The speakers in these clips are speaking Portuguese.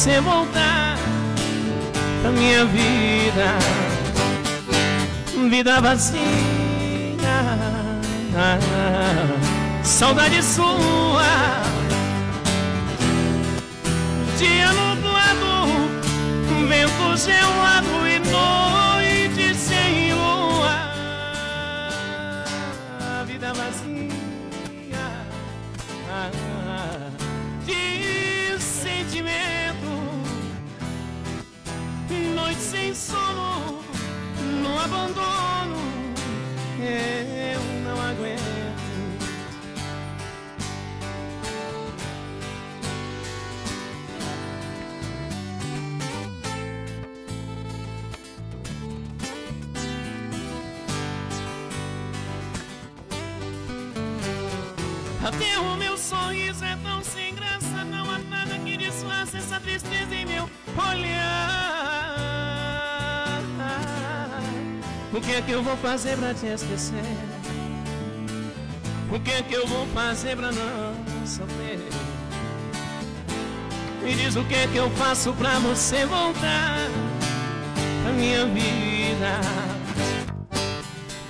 você voltar pra minha vida, vida vazia, saudade sua, dia nublado, vento gelado e noite sem sono, no abandono, eu não aguento. Até o meu sorriso é tão sem graça, não há nada que disfarce essa tristeza em meu olhar. O que é que eu vou fazer pra te esquecer? O que é que eu vou fazer pra não sofrer? Me diz o que é que eu faço pra você voltar pra minha vida,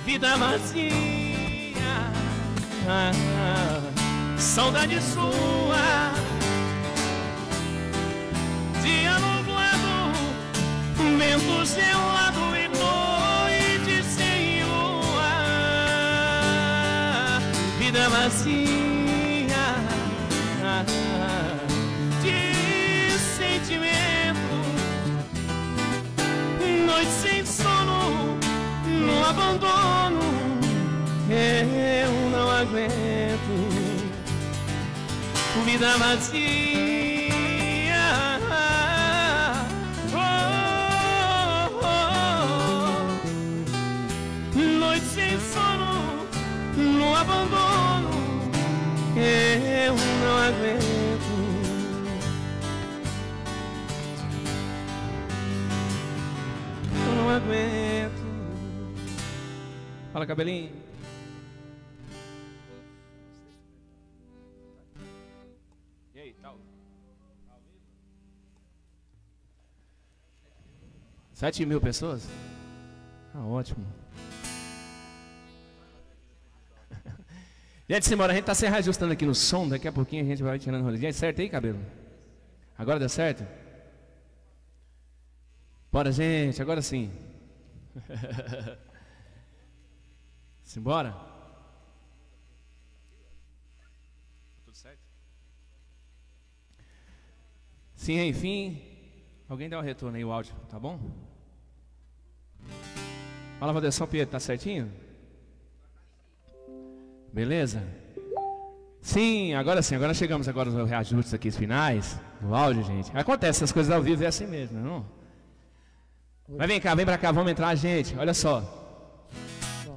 vida vazia. Saudade sua, dia nublado, vento gelado vazia de sentimento, noite sem sono, no abandono. Eu não aguento vida vazia. Oh, oh, oh. Abandono. Eu não aguento. Eu não aguento. Fala, cabelinho. E aí, tá? Sete mil pessoas? Ah, ótimo. Gente, simbora, a gente tá se reajustando aqui no som, daqui a pouquinho a gente vai tirando o. Gente, certo aí, cabelo? Agora deu certo? Bora, gente, agora sim. Simbora? Tudo certo? Sim, enfim. Alguém dá um retorno aí, o áudio, tá bom? Fala, Valdeção Pietro, tá certinho? Beleza? Sim, agora sim, agora chegamos agora aos reajustes aqui finais do áudio, gente. Acontece, essas coisas ao vivo é assim mesmo, não? Mas vem cá, vem pra cá, vamos entrar, gente. Olha só.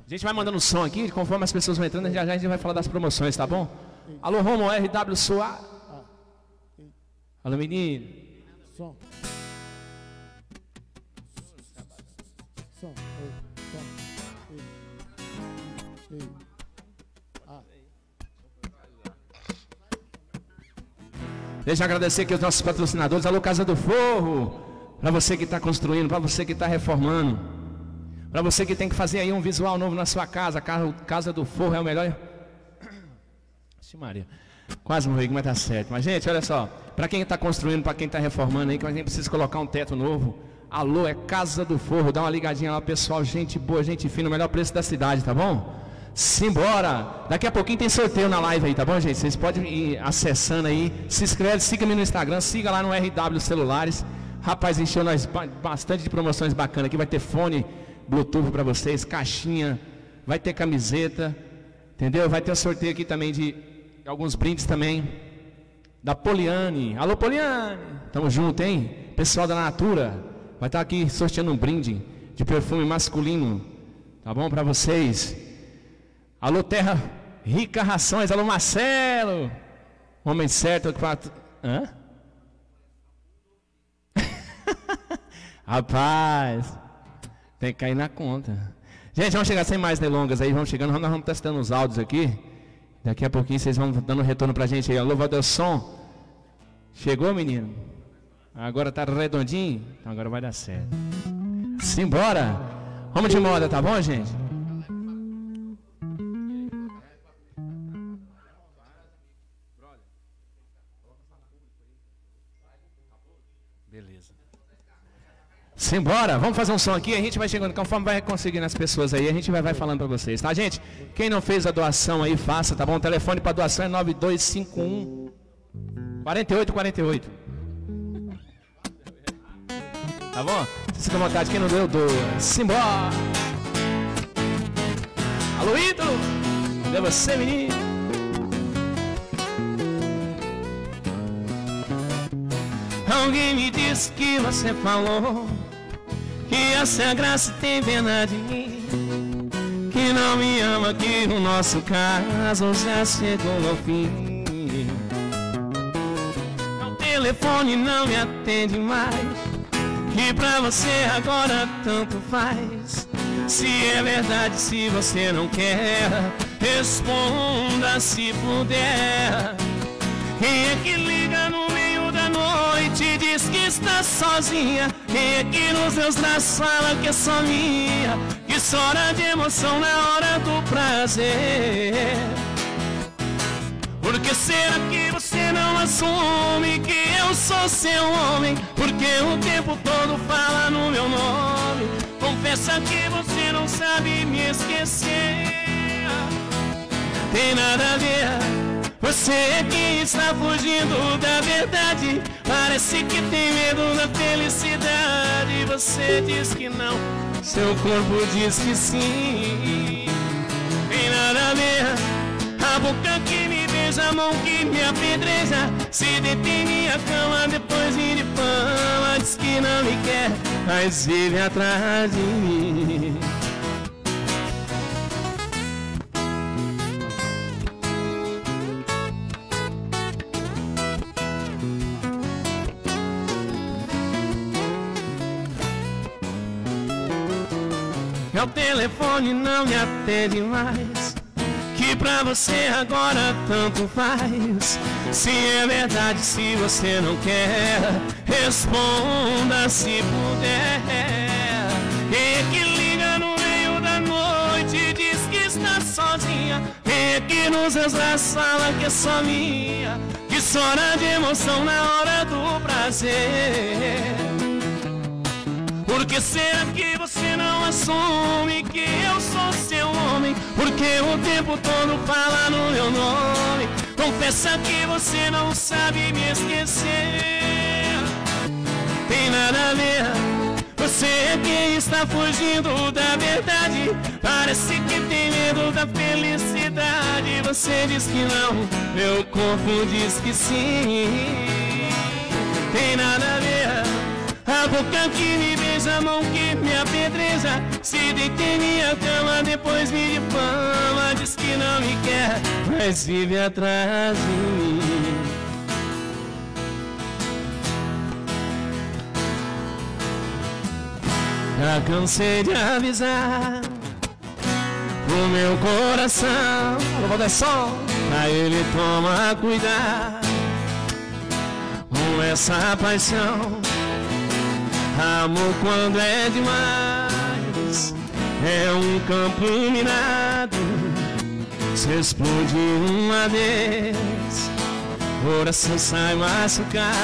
A gente vai mandando som aqui, conforme as pessoas vão entrando, já já a gente vai falar das promoções, tá bom? Alô, Romo, RW Soar. Alô, menino. Som. Deixa eu agradecer aqui os nossos patrocinadores. Alô, Casa do Forro. Para você que está construindo, para você que está reformando. Para você que tem que fazer aí um visual novo na sua casa. Casa, do Forro é o melhor. Ixi, Maria. Quase morri, mas tá certo. Mas, gente, olha só. Para quem está construindo, para quem está reformando aí, que gente precisa colocar um teto novo. Alô, é Casa do Forro. Dá uma ligadinha lá, pessoal. Gente boa, gente fina. O melhor preço da cidade, tá bom? Simbora! Daqui a pouquinho tem sorteio na live aí, tá bom, gente? Vocês podem ir acessando aí. Se inscreve, siga-me no Instagram, siga lá no RW Celulares. Rapaz, encheu nós ba- bastante de promoções bacanas aqui. Vai ter fone Bluetooth para vocês, caixinha, vai ter camiseta, entendeu? Vai ter sorteio aqui também de alguns brindes também. Da Poliane. Alô, Poliane! Tamo junto, hein? Pessoal da Natura. Vai estar aqui sorteando um brinde de perfume masculino. Tá bom para vocês? Alô, Terra Rica Rações. Alô, Marcelo. Homem certo. quatro- Hã? Rapaz, tem que cair na conta. Gente, vamos chegar sem mais delongas aí, vamos chegando, nós vamos testando os áudios aqui. Daqui a pouquinho vocês vão dando retorno pra gente aí. Alô, Valdelson. Chegou, menino? Agora tá redondinho? Então agora vai dar certo. Simbora! Vamos de moda, tá bom, gente? Simbora, vamos fazer um som aqui, a gente vai chegando, conforme vai conseguindo as pessoas aí, a gente vai, vai falando para vocês, tá, gente? Quem não fez a doação aí, faça, tá bom? O telefone para doação é 9251 4848. Tá bom? Se fica à vontade, quem não deu, doa. Simbora! Alô, ídolo! Cadê você, menino? Alguém me disse que você falou Que essa graça tem pena de mim Que não me ama, que o nosso caso já chegou ao fim O telefone não me atende mais que pra você agora tanto faz. Se é verdade, se você não quer, responda se puder. Quem é que liga no meio da noite e diz que está sozinha? Quem é que nos meus braços fala que é só minha? Que chora de emoção na hora do prazer. Por que será que você não assume que eu sou seu homem? Porque o tempo todo fala no meu nome. Confessa que você não sabe me esquecer. Tem nada a ver. Você que está fugindo da verdade. Parece que tem medo da felicidade. Você diz que não, seu corpo diz que sim. Tem nada a ver. A boca que me beija, a mão que me apedreja Se detém minha cama, depois me difama Diz que não me quer, mas vive atrás de mim Meu telefone não me atende mais que pra você agora tanto faz. Se é verdade, se você não quer, responda se puder. Quem é que liga no meio da noite diz que está sozinha? Quem é que nos seus braços fala que é só minha? Que chora de emoção na hora do prazer. Por que será que você não assume que eu sou seu homem? Porque o tempo todo fala no meu nome. Confessa que você não sabe me esquecer. Tem nada a ver. Você é quem está fugindo da verdade. Parece que tem medo da felicidade. Você diz que não, meu corpo diz que sim. Tem nada a ver. A boca que me beija, a mão que me apedreja Se deita em minha cama, depois me difama Diz que não me quer, mas vive atrás de mim. Já cansei de avisar O meu coração. Dar som Pra ele tomar cuidado Com essa paixão Amor quando é demais é um campo minado. Se explode uma vez, coração sai machucado.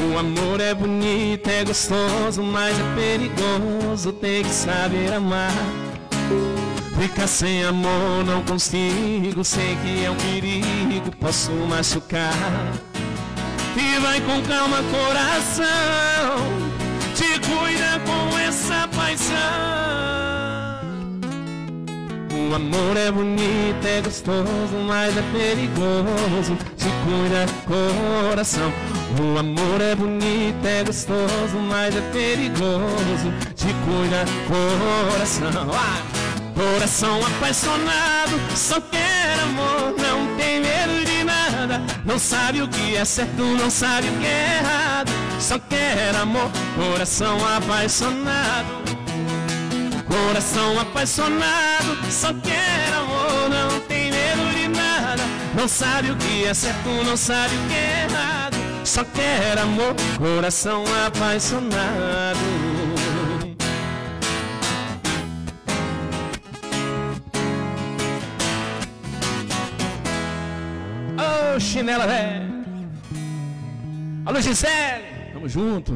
O amor é bonito, é gostoso, mas é perigoso. Tem que saber amar. Ficar sem amor não consigo, sei que é um perigo, posso machucar. E vai com calma, coração cuida com essa paixão. O amor é bonito, é gostoso, mas é perigoso. Te cuida coração. O amor é bonito, é gostoso, mas é perigoso. Te cuida coração. Ah! Coração apaixonado, só quer amor, não tem medo de nada. Não sabe o que é certo, não sabe o que é errado só quer amor, coração apaixonado. Coração apaixonado, só quer amor, não tem medo de nada. Não sabe o que é certo, não sabe o que é errado. só quer amor, coração apaixonado. Oh, chinela velho. Alô, Gisele. Tamo junto.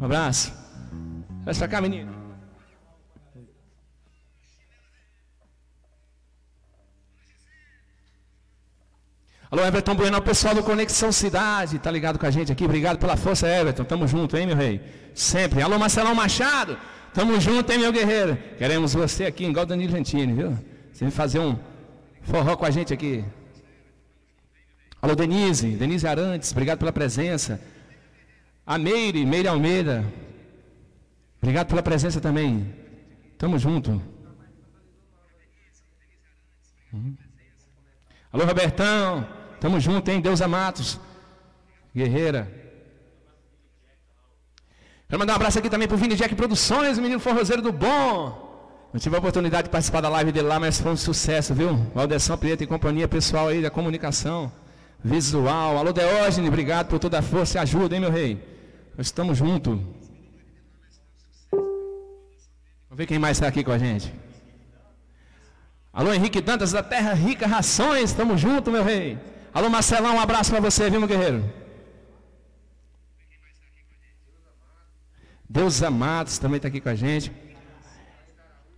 Um abraço. Vai pra cá, menino. Alô, Everton Bueno, o pessoal do Conexão Cidade, tá ligado com a gente aqui? Obrigado pela força, Everton. Tamo junto, hein, meu rei? Sempre. Alô, Marcelão Machado. Tamo junto, hein, meu guerreiro? Queremos você aqui, igual Danilo Gentini, viu? Você vai fazer um forró com a gente aqui. Alô, Denise. Denise Arantes, obrigado pela presença. A Meire, Meire Almeida. Obrigado pela presença também. Tamo junto. Alô, Robertão. Tamo junto, hein? Deus Amatos. Guerreira. Quero mandar um abraço aqui também pro Vini Jack Produções, o menino forrozeiro do bom. Eu tive a oportunidade de participar da live dele lá, mas foi um sucesso, viu? Valdeção Prieto e companhia pessoal aí da comunicação visual. Alô, Deógenes, obrigado por toda a força e ajuda, hein, meu rei? Nós estamos juntos. Vamos ver quem mais está aqui com a gente. Alô, Henrique Dantas da Terra Rica Rações, estamos juntos, meu rei. Alô, Marcelão, um abraço para você, viu, meu guerreiro? Deus Amados também está aqui com a gente.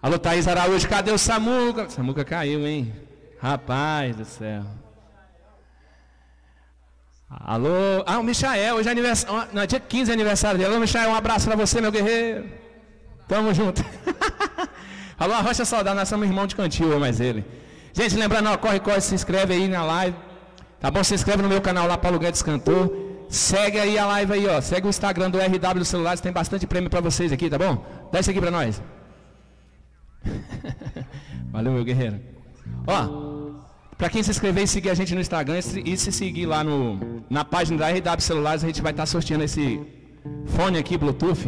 Alô, Thaís Araújo, cadê o Samuca? Samuca caiu, hein? Rapaz do céu. Alô, ah, o Michael, hoje é aniversário, não, dia 15 é aniversário dele. Alô, Michael, um abraço para você, meu guerreiro. Tamo junto. Alô, Rocha Saudade, nós somos irmãos de cantil, mais ele. Gente, lembrando, ó, corre, corre, se inscreve aí na live. Tá bom? Se inscreve no meu canal lá, Paulo Guedes Cantor. Segue aí a live aí, ó. Segue o Instagram do RW Celulares, tem bastante prêmio para vocês aqui, tá bom? Dá isso aqui para nós. Valeu, meu guerreiro. Ó, para quem se inscrever e seguir a gente no Instagram e se seguir lá no, na página da RW Celulares, a gente vai estar tá sorteando esse fone aqui, Bluetooth.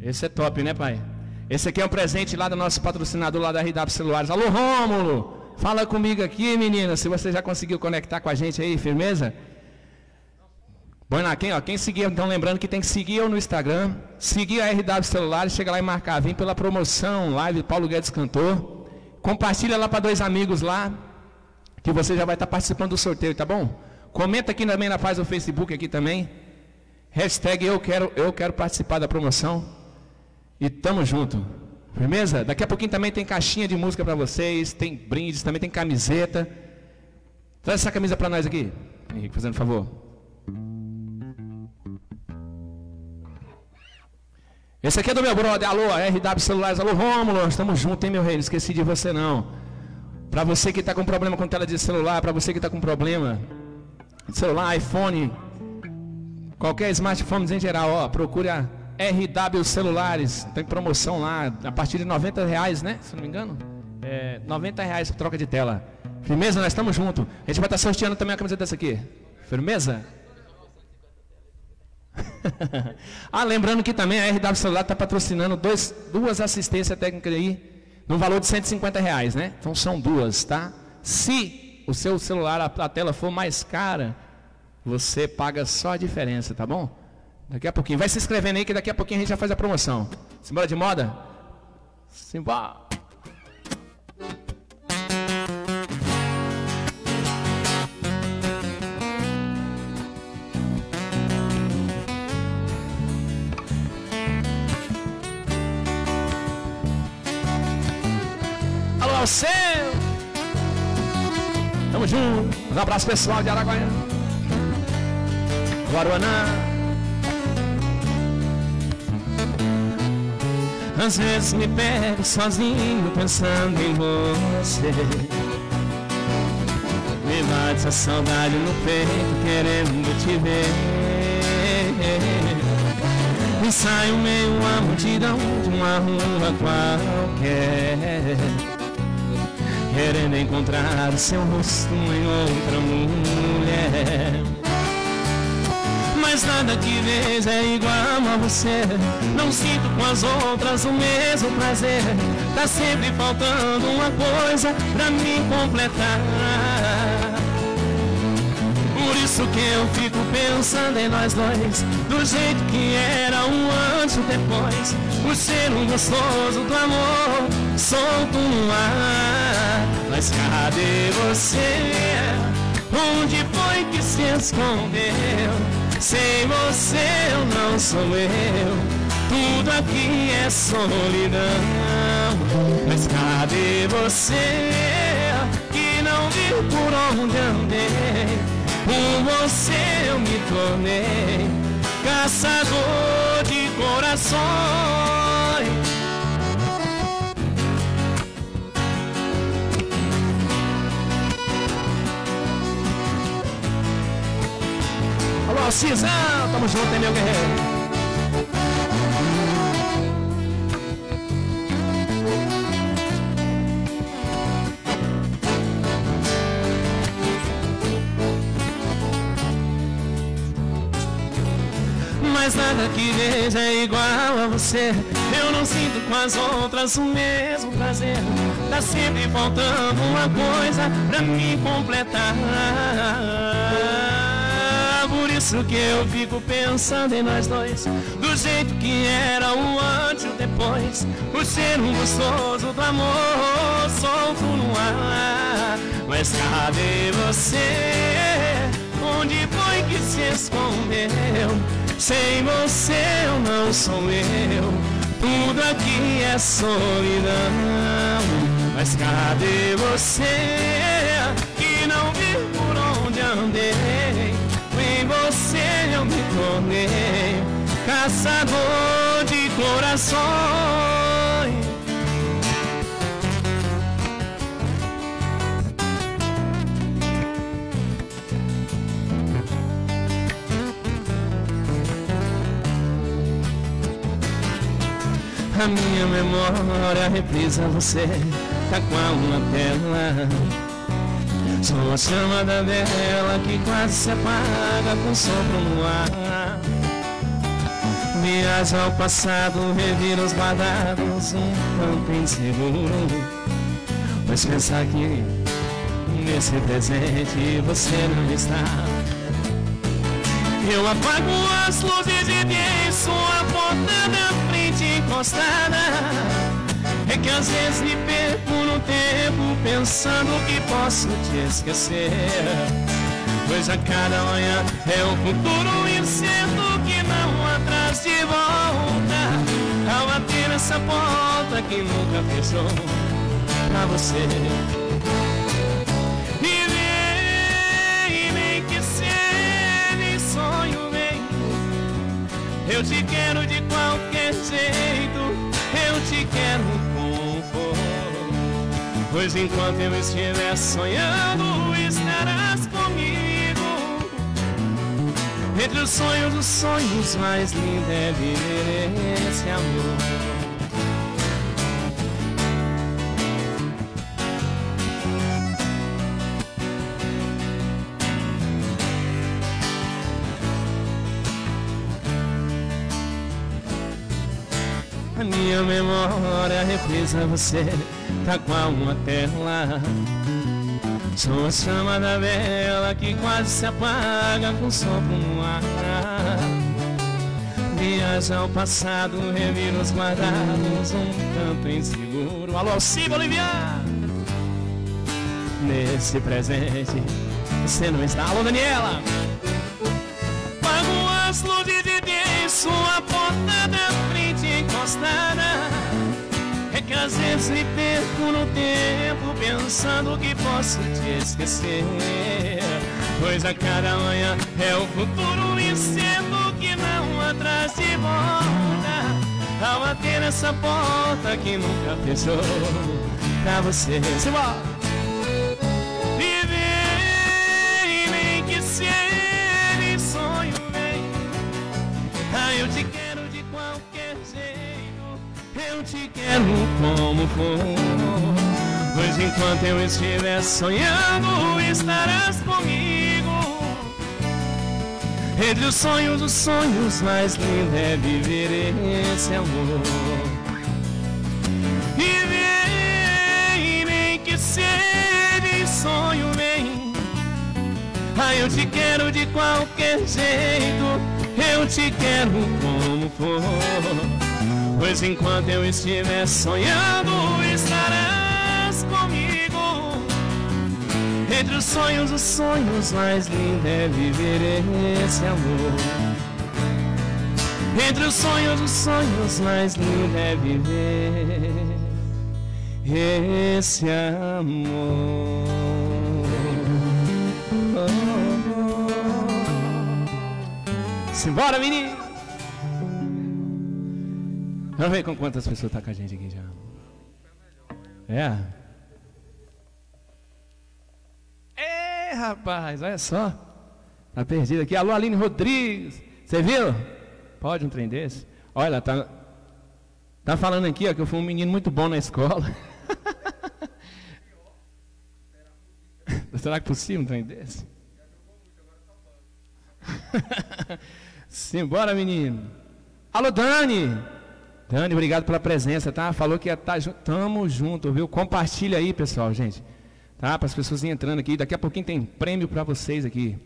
Esse é top, né, pai? Esse aqui é um presente lá do nosso patrocinador lá da RW Celulares. Alô, Rômulo! Fala comigo aqui, menina, se você já conseguiu conectar com a gente aí, firmeza? Bom, lá, quem, ó, quem seguir, então lembrando que tem que seguir eu no Instagram, seguir a RW Celulares, chega lá e marcar, vem pela promoção, live Paulo Guedes Cantor. Compartilha lá para dois amigos lá, que você já vai estar participando do sorteio, tá bom? Comenta aqui também na página do Facebook aqui também. Hashtag eu quero, eu quero participar da promoção. E tamo junto. Firmeza? Daqui a pouquinho também tem caixinha de música para vocês, tem brindes, também tem camiseta. Traz essa camisa para nós aqui, Henrique, fazendo favor. Esse aqui é do meu brother, alô, RW Celulares, alô Rômulo, estamos juntos, hein meu rei, não esqueci de você não. Para você que está com problema com tela de celular, para você que está com problema de celular, iPhone, qualquer smartphone em geral, ó, procure a RW Celulares, tem promoção lá, a partir de 90 reais, né? Se não me engano. É, 90 reais troca de tela. Firmeza? Nós estamos juntos. A gente vai estar sorteando também a camiseta dessa aqui. Firmeza? ah, lembrando que também a RW Celular está patrocinando dois, duas assistências técnicas aí, no valor de 150 reais, né? Então são duas, tá? Se o seu celular, a, a tela for mais cara, você paga só a diferença, tá bom? Daqui a pouquinho. Vai se inscrevendo aí que daqui a pouquinho a gente já faz a promoção. Simbora de moda? Simbora. Ao céu! Tamo junto. Um abraço pessoal de Araguaiana. Guaruanã. Às vezes me pego sozinho pensando em você Me bate essa saudade no peito querendo te ver Me saio meio a multidão de uma rua qualquer Querendo encontrar seu rosto em outra mulher. Mas nada que vejo é igual a você. Não sinto com as outras o mesmo prazer. Tá sempre faltando uma coisa pra me completar. Por isso que eu fico pensando em nós dois Do jeito que era um antes e depois. O cheiro gostoso do amor Solto no ar Mas cadê você? Onde foi que se escondeu? Sem você eu não sou eu Tudo aqui é solidão Mas cadê você? Que não viu por onde andei com você eu me tornei caçador de corações. Alô, Cisão, tamo junto, hein, meu guerreiro? mais nada que veja é igual a você. Eu não sinto com as outras o mesmo prazer. Tá sempre faltando uma coisa pra me completar. Isso que eu fico pensando em nós dois. Do jeito que era o antes e o depois. O cheiro gostoso do amor solto no ar. Mas cadê você? Onde foi que se escondeu? Sem você eu não sou eu, tudo aqui é solidão. Mas cadê você que não viu por onde andei? Caçador de corações. A minha memória reprisa você Tá com uma tela Sou a chama da vela que quase se apaga com sopro no ar Viaja ao passado, revira os guardados tanto inseguro Mas pensar que nesse presente você não está. Eu apago as luzes e deixo a porta da encostada. É que às vezes me perco no tempo Pensando que posso te esquecer. Pois a cada manhã é o futuro incerto Que de volta Ao bater nessa porta que nunca fechou Pra você E vem que se sonho vem Eu te quero de qualquer jeito, eu te quero como for. Pois enquanto eu estiver sonhando, estarás comigo. Entre os sonhos, os sonhos mais lindos é viver esse amor. minha memória reprisa você tá qual uma tela Sou a chama da vela que quase se apaga com sopro no ar Viaja ao passado, revira os guardados um tanto inseguro Alô, Sim, Bolívia! Nesse presente, você não está Alô, Daniela! Pago as luzes de Deus, sua porta da frente encostada às vezes me perco no tempo Pensando que posso te esquecer. Pois a cada manhã é o futuro incerto Que não atrás de volta Ao bater nessa porta que nunca fechou Pra você. Simbora! Viver nem que se ele sonho vem. Ah, eu te quero te quero como for. Pois enquanto eu estiver sonhando, estarás comigo. Entre os sonhos, os sonhos mais lindos é viver esse amor. E vem, nem que seja sonho, vem. Ah, eu te quero de qualquer jeito, eu te quero como for. Pois enquanto eu estiver sonhando, estarás comigo. Entre os sonhos, os sonhos mais lindos é viver esse amor. Entre os sonhos, os sonhos mais lindos é viver esse amor. Simbora, menino! Vamos ver com quantas pessoas tá com a gente aqui já. É? É, rapaz, olha só. Tá perdido aqui. Alô, Aline Rodrigues. Você viu? Pode um trem desse? Olha, tá, tá falando aqui ó, que eu fui um menino muito bom na escola. Será que é possível um trem desse? Simbora, menino. Alô, Dani. Dani, obrigado pela presença, tá? Falou que ia estar tá junto. Tamo junto, viu? Compartilha aí, pessoal, gente. Tá? Para as pessoas entrando aqui. Daqui a pouquinho tem prêmio para vocês aqui.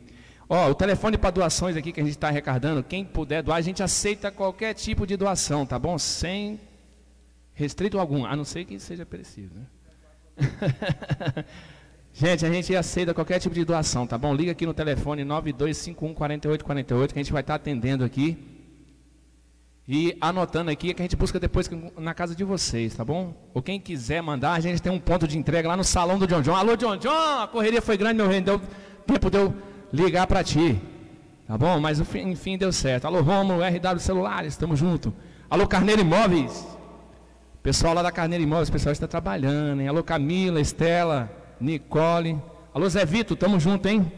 Ó, o telefone para doações aqui que a gente está arrecadando, quem puder doar, a gente aceita qualquer tipo de doação, tá bom? Sem restrito algum, a não ser que seja perecível, né? gente, a gente aceita qualquer tipo de doação, tá bom? Liga aqui no telefone 9251 4848 que a gente vai estar tá atendendo aqui. E anotando aqui que a gente busca depois na casa de vocês, tá bom? Ou quem quiser mandar, a gente tem um ponto de entrega lá no salão do John John. Alô, John John, a correria foi grande, meu reino, deu tempo de eu ligar para ti. Tá bom? Mas enfim deu certo. Alô, Romulo, RW Celulares, estamos junto. Alô, Carneiro Imóveis. Pessoal lá da Carneiro Imóveis, o pessoal está trabalhando, hein? Alô, Camila, Estela, Nicole. Alô, Zé Vitor, estamos junto, hein?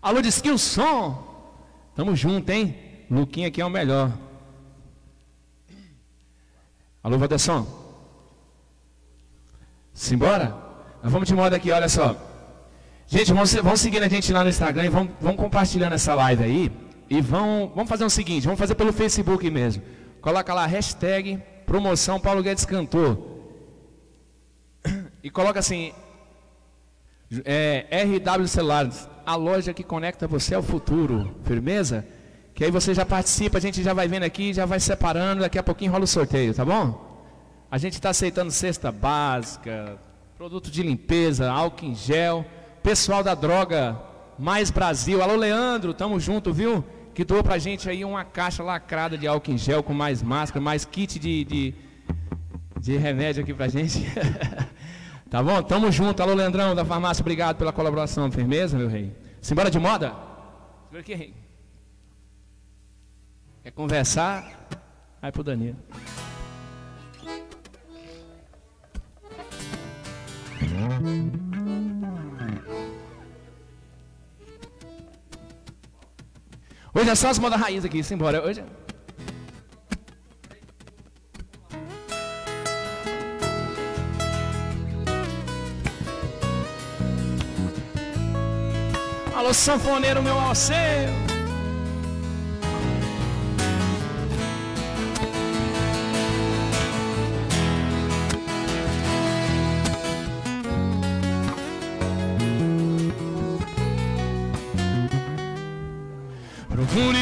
Alô, Disquil Som. Tamo junto, hein? Luquinha aqui é o melhor. Alô, Valderson. Simbora? Nós vamos de moda aqui, olha só. Gente, vão, vão seguindo a gente lá no Instagram e vão, vão compartilhando essa live aí. E vão, vamos fazer o seguinte, vamos fazer pelo Facebook mesmo. Coloca lá, hashtag promoção Paulo Guedes Cantor. E coloca assim, é, RW Celulares, a loja que conecta você ao futuro. Firmeza? Que aí você já participa, a gente já vai vendo aqui, já vai separando, daqui a pouquinho rola o sorteio, tá bom? A gente está aceitando cesta básica, produto de limpeza, álcool em gel. Pessoal da droga Mais Brasil. Alô, Leandro, tamo junto, viu? Que doou pra gente aí uma caixa lacrada de álcool em gel com mais máscara, mais kit de, de, de remédio aqui pra gente. tá bom? Tamo junto. Alô, Leandrão da farmácia, obrigado pela colaboração. Firmeza, meu rei? Simbora de moda? Segura aqui, rei. Quer conversar? Vai pro Danilo. Hoje é só as modas raiz aqui, simbora. Hoje é... Alô, sanfoneiro, meu alceio.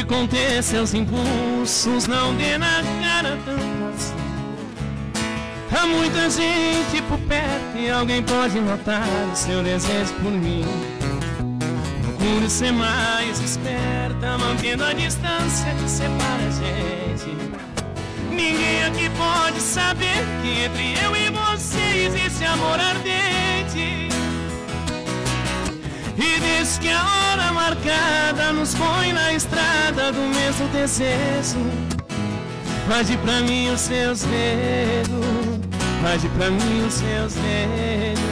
Conter seus impulsos, não dê na cara tanto assim. Há muita gente por perto e alguém pode notar o seu desejo por mim. Procure ser mais esperta, mantendo a distância que separa a gente. Ninguém aqui pode saber que entre eu e você existe amor ardente. E diz que a hora marcada nos põe na estrada do mesmo desejo. Guarde pra mim os seus dedos, guarde pra mim os seus dedos.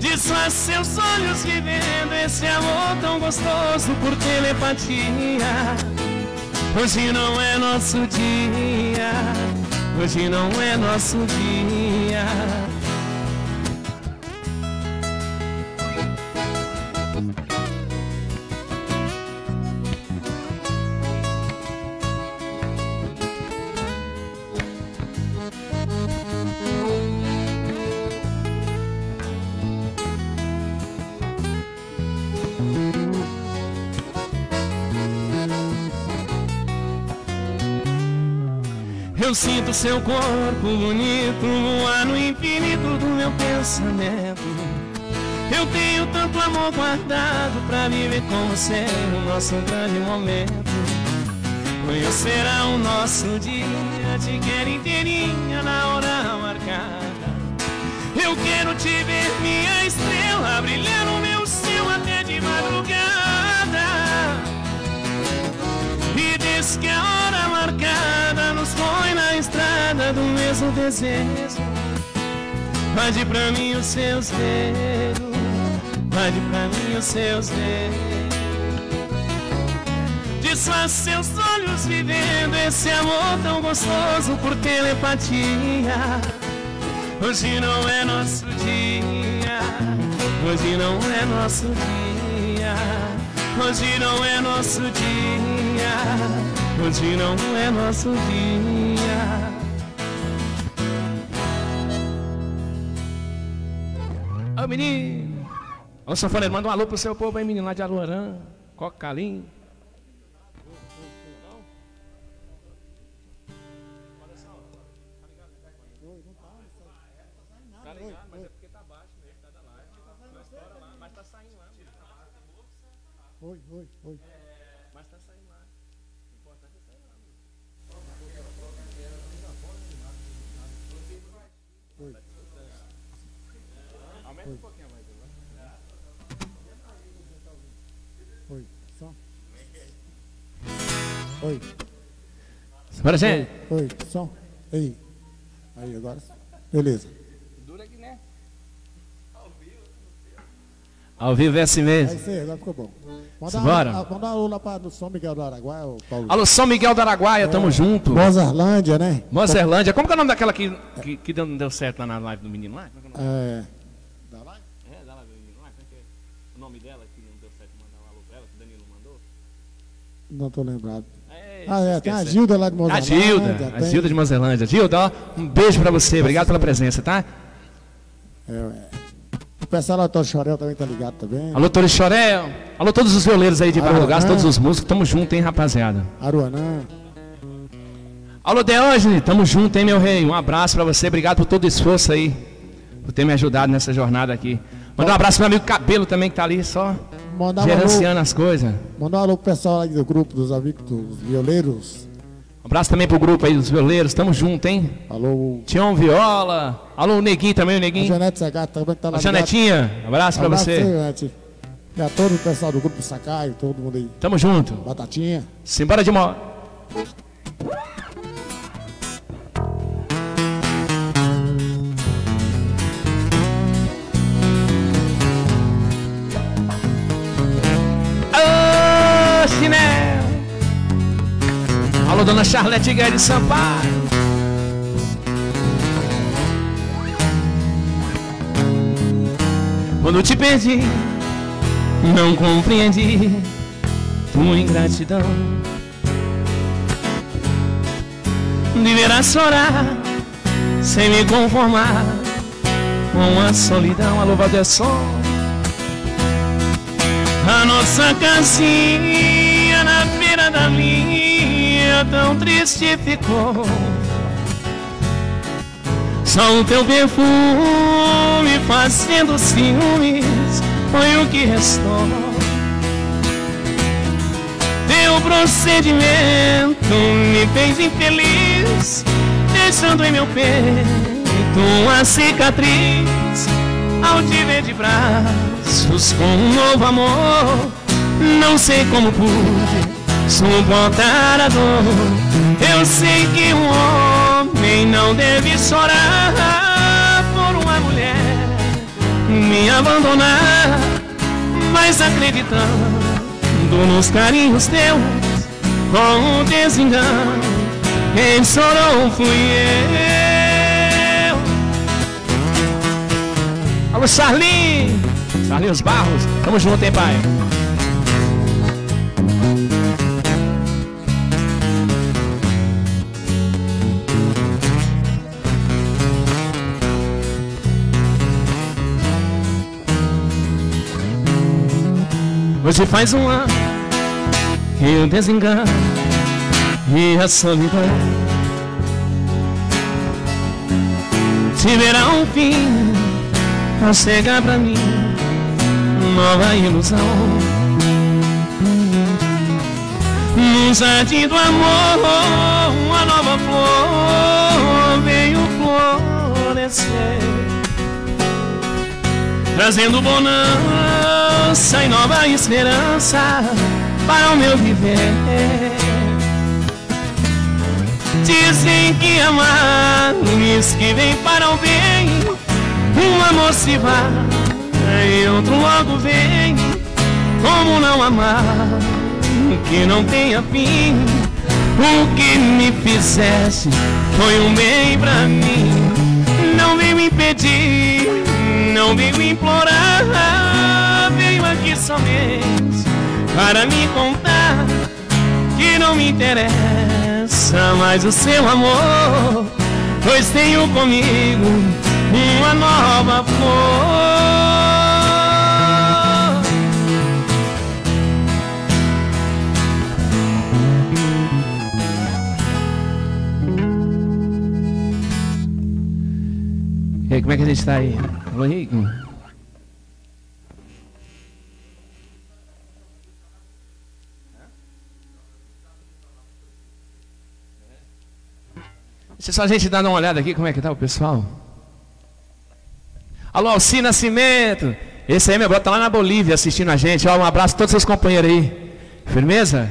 Desfaz seus olhos vivendo esse amor tão gostoso por telepatia. Hoje não é nosso dia, hoje não é nosso dia. Eu sinto seu corpo bonito voar no infinito do meu pensamento. Eu tenho tanto amor guardado pra viver com você o nosso grande momento. Amanhã será o nosso dia, te quero inteirinha na hora marcada. Eu quero te ver, minha estrela, brilhar no meu céu até de madrugada. E diz que a hora marcada nos põe na estrada do mesmo desejo. Mande pra mim os seus dedos, mande pra mim os seus dedos. Desfaça seus olhos vivendo esse amor tão gostoso por telepatia. Hoje não é nosso dia, hoje não é nosso dia, hoje não é nosso dia, hoje não é nosso dia. Ô menino, ô sanfoneiro, manda um alô pro seu povo aí, menino, lá de Aluarã, Cocalim. Oi, oi, oi. Mas tá saindo lá. O importante é sair lá. Oi. Aumenta um pouquinho mais. Oi, som. Oi, Bora, gente. oi, som. Ei. Aí, agora. Beleza. Dura aqui, né? Ao vivo é assim É mesmo. isso aí, agora ficou bom. Manda Simbora. a- Manda alô lá para o São Miguel do Araguaia, o Paulo. Alô, São Miguel da Araguaia, tamo junto. Mozarlândia, né? Mozerlândia. Como que é o nome daquela que, que, que deu- não deu certo lá na live do menino lá? É é o nome? É. É, da live do menino lá. Como é que é o nome dela que não deu certo mandar um alô pra ela, que o Danilo mandou? Não tô lembrado. Ah, é, tem a. Gilda lá de A Mozarlândia. Gilda, a Gilda de Mozerlândia. Gilda, ó, um beijo pra você, obrigado pela presença, tá? É, é. O pessoal lá do Toro Chorel também tá ligado também. Alô, Torres Chorel. Alô, todos os violeiros aí de Barra do Gás, todos os músicos, tamo junto, hein, rapaziada. Aruanã. Alô, Deógenes, tamo junto, hein, meu rei. Um abraço pra você, obrigado por todo o esforço aí, por ter me ajudado nessa jornada aqui. Manda um abraço pro meu amigo Cabelo também, que tá ali só Mandar um alô, gerenciando as coisas. mandar um alô pro pessoal aí do grupo dos amigos dos violeiros. Um abraço também pro grupo aí dos violeiros, tamo junto, hein. Alô, Tião Viola. Alô, o Neguinho também, o a Neguinho. Janete Segato também que tá lá. A Janetinha, abraço pra Abraço você. Janete. E a todo o pessoal do grupo Sacaio, todo mundo aí. Tamo junto. Batatinha. Simbora de moto. Alô, dona Charlete Guedes Sampaio. Quando te perdi, não compreendi tua ingratidão. Deverás chorar sem me conformar com a solidão. Alô, Valdesson. A nossa casinha na beira da linha tão triste ficou. Só o teu perfume fazendo ciúmes foi o que restou. Teu procedimento me fez infeliz, deixando em meu peito uma cicatriz. Ao te ver de braços com um novo amor, não sei como pude suportar a dor. Eu sei que um homem não deve chorar por uma mulher me abandonar, mas acreditando nos carinhos teus, com o desengano, quem chorou fui eu. Alô, Charlinho! Charlinhos Barros, tamo junto, hein, pai? Hoje faz um ano que o desengano e a solidão tiverá um fim a chegar pra mim nova ilusão no jardim do amor uma nova flor veio florescer trazendo bonança e nova esperança para o meu viver. Dizem que amar diz que vem para o bem Um amor se vai e outro logo vem. Como não amar que não tenha fim? O que me fizesse foi um bem pra mim. Não veio impedir, não veio implorar aqui somente para me contar Que não me interessa mais o seu amor, pois tenho comigo uma nova flor. E como é que a gente está aí? Alô, Henrique? Deixa só a gente dar uma olhada aqui como é que tá o pessoal. Alô, Alci Nascimento. Esse aí, meu brother, tá lá na Bolívia assistindo a gente. Ó, um abraço a todos os companheiros aí. Firmeza?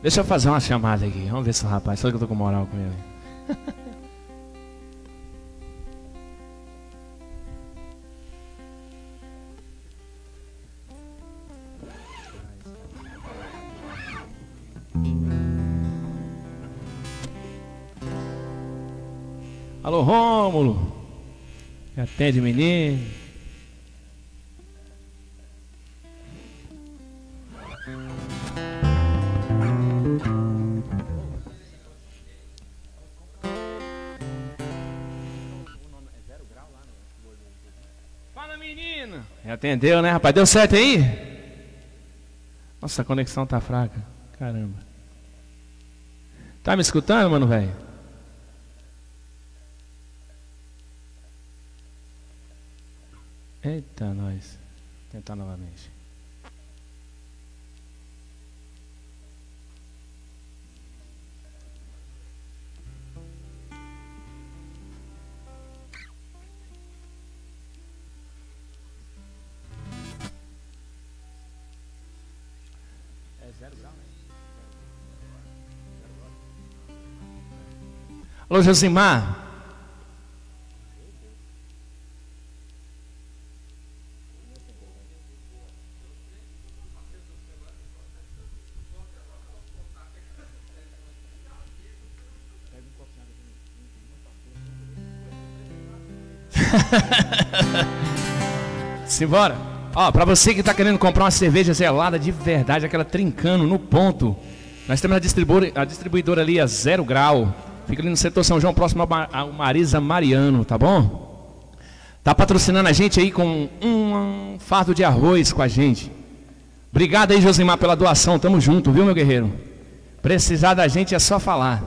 Deixa eu fazer uma chamada aqui. Vamos ver se o rapaz. Só que eu tô com moral com ele. Alô, Rômulo. Atende, menino. Atendeu, né, rapaz? Deu certo aí? Nossa, a conexão tá fraca. Caramba. Tá me escutando, mano, velho? Eita, nós. Vou tentar novamente. Alô, Josimar. Simbora. Ó, para você que está querendo comprar uma cerveja gelada de verdade, aquela trincando no ponto, nós temos a a distribuidora ali a zero grau. Fica ali no setor São João, próximo ao Marisa Mariano, tá bom? Tá patrocinando a gente aí com um fardo de arroz com a gente. Obrigado aí, Josimar, pela doação. Tamo junto, viu, meu guerreiro? Precisar da gente é só falar.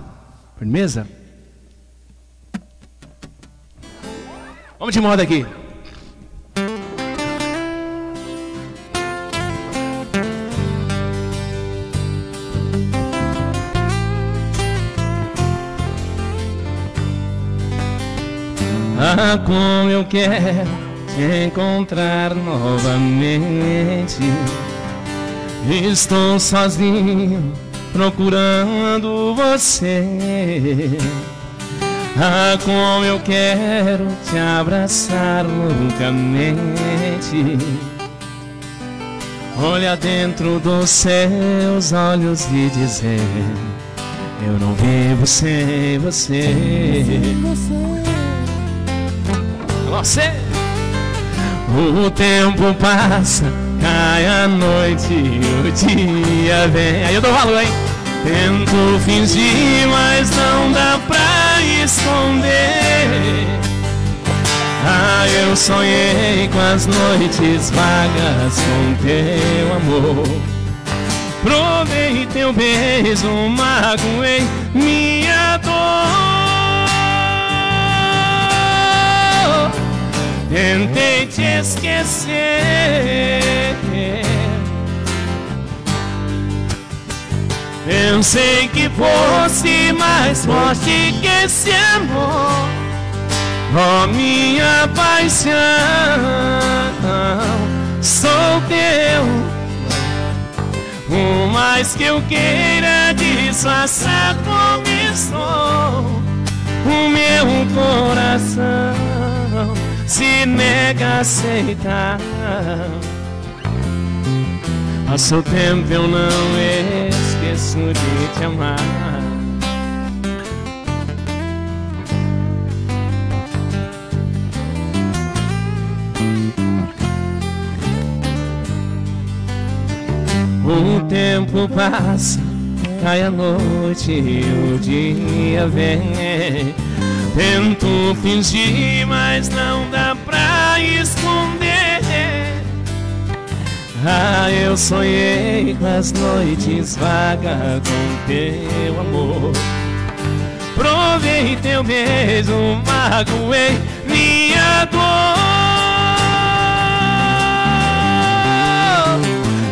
Firmeza? Vamos de moda aqui. Ah, como eu quero te encontrar novamente. Estou sozinho procurando você. Ah, como eu quero te abraçar loucamente. Olha dentro dos seus olhos e dizer: Eu não vi você, você. você você. O tempo passa, cai a noite, o dia vem. Aí eu dou valor, hein? Tento fingir, mas não dá pra esconder. Ah, eu sonhei com as noites vagas com teu amor. Provei teu beijo, magoei minha dor. Tentei te esquecer. Pensei que fosse mais forte que esse amor Oh minha paixão Sou teu O mais que eu queira disfarçar como estou O meu coração Se nega a aceitar. Passou tempo eu não esqueço de te amar. O tempo passa, cai a noite e o dia vem Tento fingir, mas não dá pra esconder ah, eu sonhei com as noites vagas com teu amor. Provei teu beijo, magoei minha dor.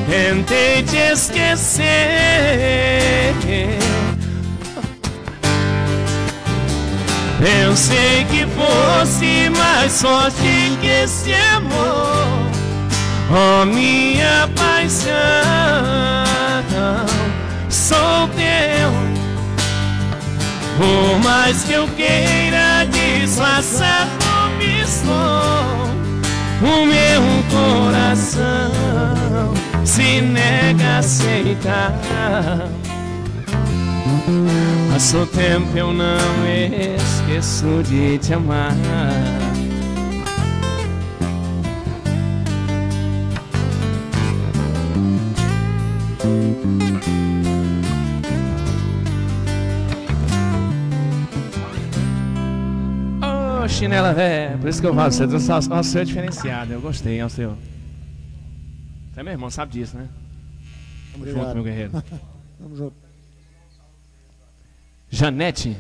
Tentei te esquecer. Pensei que fosse mais forte que esse amor. Oh minha paixão, sou teu. Por mais que eu queira disfarçar como estou, o meu coração se nega a aceitar. Passou tempo eu não esqueço de te amar. Ô, chinela velha, por isso que eu falo, você trouxe o seu diferenciado, eu gostei, é o seu. Você é meu irmão, sabe disso, né? Tamo Obrigado. junto, meu guerreiro. Tamo junto. Janete.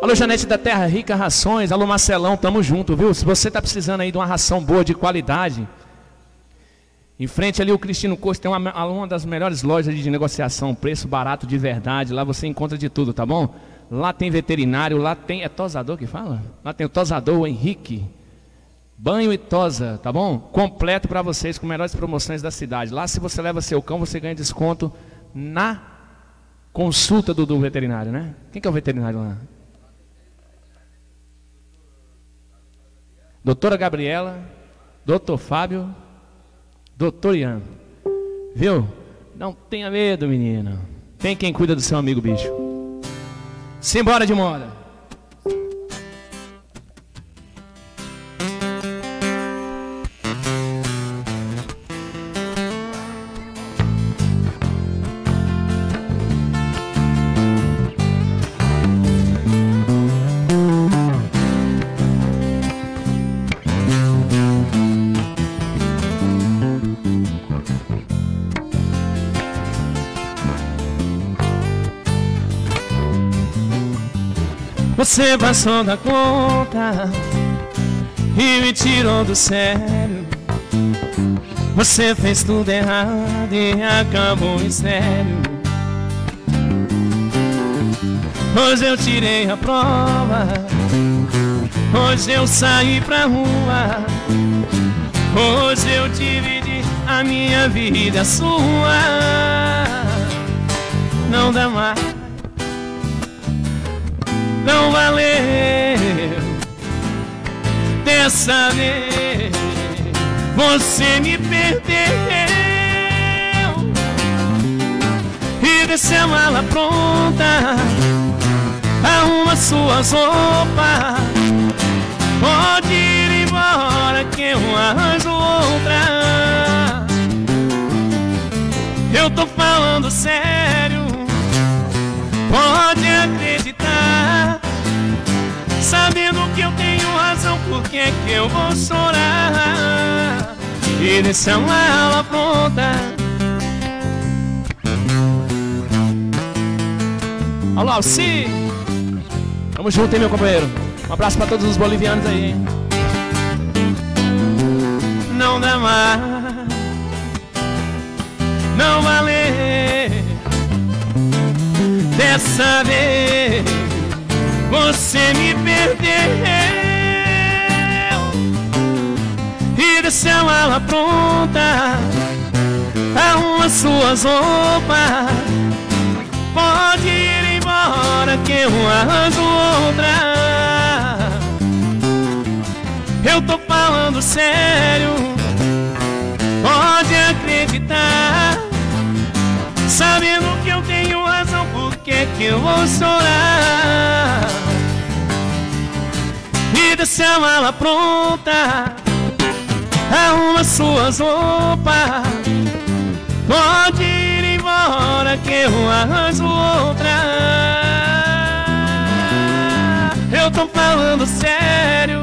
Alô, Janete da Terra Rica Rações. Alô, Marcelão, tamo junto, viu? Se você tá precisando aí de uma ração boa, de qualidade, em frente ali o Cristino Costa tem uma, uma das melhores lojas de negociação, preço barato de verdade. Lá você encontra de tudo, tá bom? Lá tem veterinário, lá tem. É tosador que fala? Lá tem o tosador, o Henrique. Banho e tosa, tá bom? Completo para vocês com melhores promoções da cidade. Lá, se você leva seu cão, você ganha desconto na consulta do, do veterinário, né? Quem que é o veterinário lá? Doutora Gabriela, doutor Fábio, doutor Ian. Viu? Não tenha medo, menina. Tem quem cuida do seu amigo bicho. Simbora de moda. Você passou da conta e me tirou do sério. Você fez tudo errado e acabou em sério. Hoje eu tirei a prova. Hoje eu saí pra rua. Hoje eu dividi a minha vida sua. Não dá mais não valeu Dessa vez. Você me perdeu E desce a mala pronta. Arruma suas roupas Pode ir embora que eu arranjo outra. Eu tô falando sério Pode acreditar, sabendo que eu tenho razão, por que é que eu vou chorar? E deixar ela pronta. Alô, Alci! Tamo junto, hein, meu companheiro? Um abraço pra todos os bolivianos aí? Não dá mais, não valer. Dessa vez você me perdeu e deixou ela pronta. Arruma suas roupas, pode ir embora que eu arranjo outra. Eu tô falando sério, pode acreditar. Sabendo que eu tenho que que eu vou chorar? E deixa a mala pronta, arruma suas roupas. Pode ir embora que eu arranjo outra. Eu tô falando sério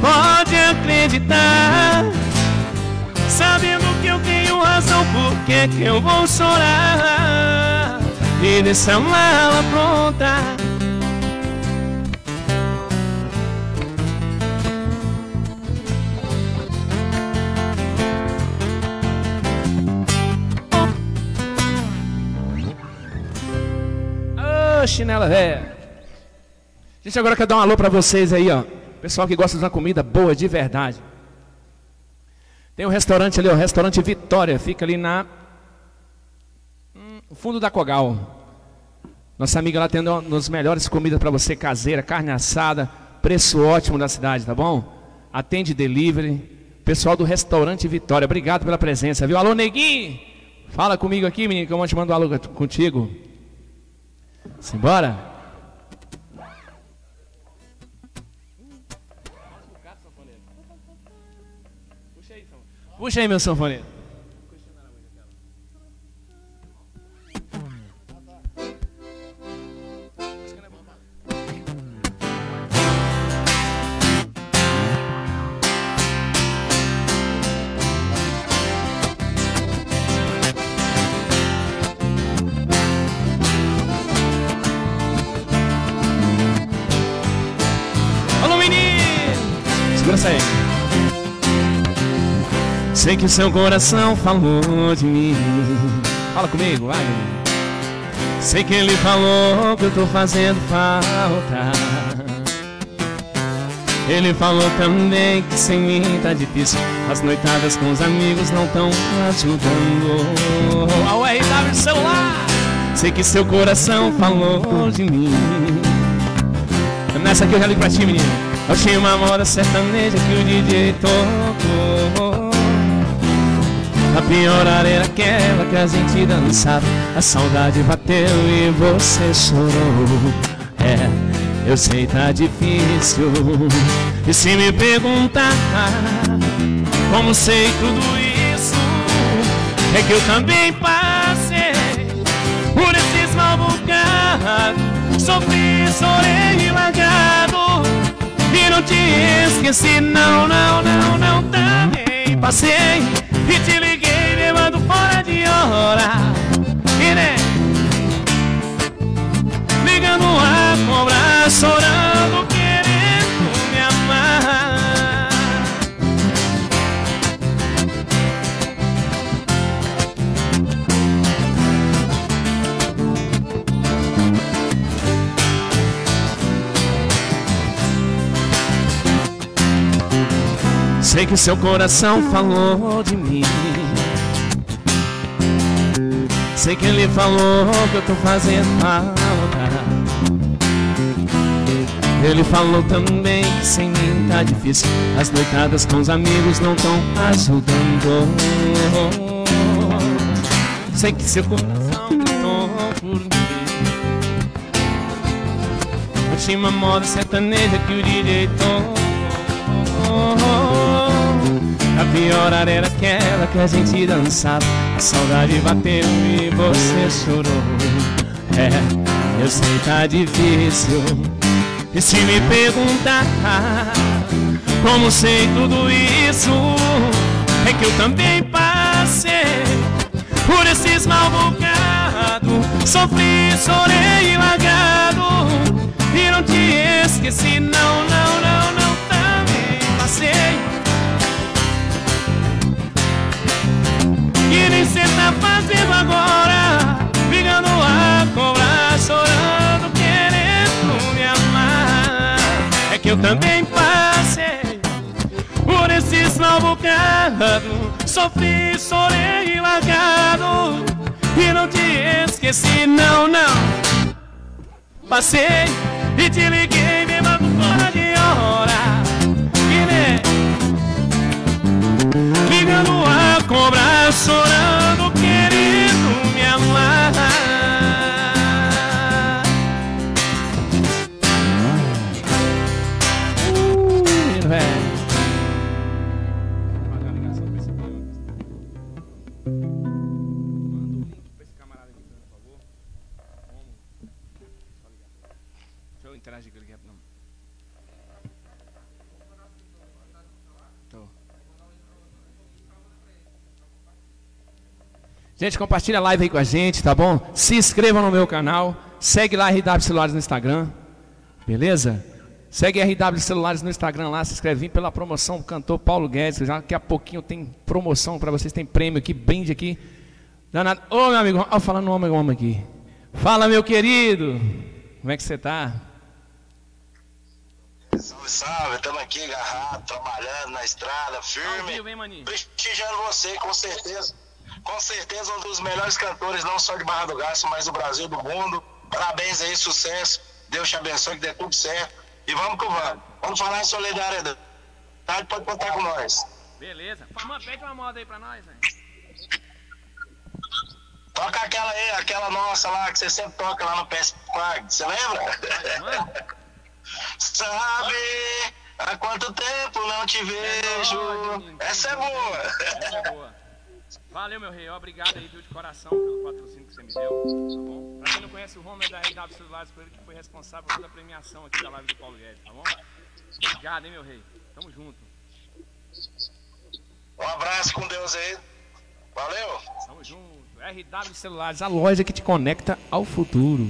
pode acreditar Sabendo que eu tenho razão, por que que eu vou chorar? E deixar mala pronta chinela velha Gente, agora quero dar um alô pra vocês aí, ó Pessoal que gosta de uma comida boa de verdade. Tem um restaurante ali, o restaurante Vitória, fica ali na hum, fundo da Cogal. Nossa amiga lá tendo uma melhores comidas para você caseira, carne assada, preço ótimo da cidade, tá bom? Atende delivery. Pessoal do restaurante Vitória, obrigado pela presença, viu? Alô, neguinho! Fala comigo aqui, menino, que eu vou te mandar um alô contigo. Simbora? Puxa aí, meu sanfoneiro. Aí. Sei que seu coração falou de mim. Fala comigo, vai. Sei que ele falou que eu tô fazendo falta. Ele falou também que sem mim tá difícil. As noitadas com os amigos não tão ajudando. Ao RW celular. Sei que seu coração falou de mim. Nessa aqui eu já ligo pra ti, menino. Tinha uma moda sertaneja que o DJ tocou. A pior areia aquela que a gente dançava. A saudade bateu e você chorou. É, eu sei tá difícil. E se me perguntar Como sei tudo isso É que eu também passei Por esses mal bocados Sofri, chorei largado E não te esqueci. Não, não, não, não Também passei e te Sei que seu coração falou de mim. Sei que ele falou que eu tô fazendo falta. Ele falou também que sem mim tá difícil. As noitadas com os amigos não tão ajudando. Sei que seu coração gritou por mim. Tinha uma moda sertaneja que o tocou a pior era aquela que a gente dançava A saudade bateu e você chorou É, eu sei tá difícil. E se me perguntar como sei tudo isso, é que eu também passei por esses mal bocados. Sofri, chorei largado e não te esqueci, não, não, não, E nem cê tá fazendo agora, brigando a cobrar, chorando, querendo me amar. É que eu também passei por esses bocados. Sofri, chorei largado e não te esqueci, não, não. Passei e te liguei me mando fora de hora E né Ligando a cobrar, chorando, Gente, compartilha a live aí com a gente, tá bom? Se inscrevam no meu canal. Segue lá RW Celulares no Instagram. Beleza? Segue RW Celulares no Instagram lá, se inscreve pela promoção do cantor Paulo Guedes. Já daqui a pouquinho tem promoção para vocês, tem prêmio aqui, brinde aqui. Danado. Ô meu amigo, ó, falando homem homem aqui. Fala meu querido. Como é que você tá? Salve, salve, estamos aqui agarrados, trabalhando na estrada, firme. Prestigiando você, com certeza com certeza um dos melhores cantores, não só de Barra do Garça, mas do Brasil, do mundo. Parabéns aí, sucesso. Deus te abençoe, que dê tudo certo. E vamos que vamos. Vamos falar em solidariedade. Pode contar com nós. Beleza. Pede uma moda aí pra nós, velho. Toca aquela aí, aquela nossa lá que você sempre toca lá no PS Park. Você lembra? Sabe há quanto tempo não te vejo? É Essa é boa. Essa é boa. Valeu, meu rei. Obrigado aí, viu, de coração, pelo patrocínio que você me deu. Tá bom? Pra quem não conhece o Romer da RW Celulares, foi ele que foi responsável por toda a premiação aqui da live do Paulo Guedes, tá bom? Obrigado, hein, meu rei. Tamo junto. Um abraço com Deus aí. Valeu. Tamo junto. RW Celulares, a loja que te conecta ao futuro.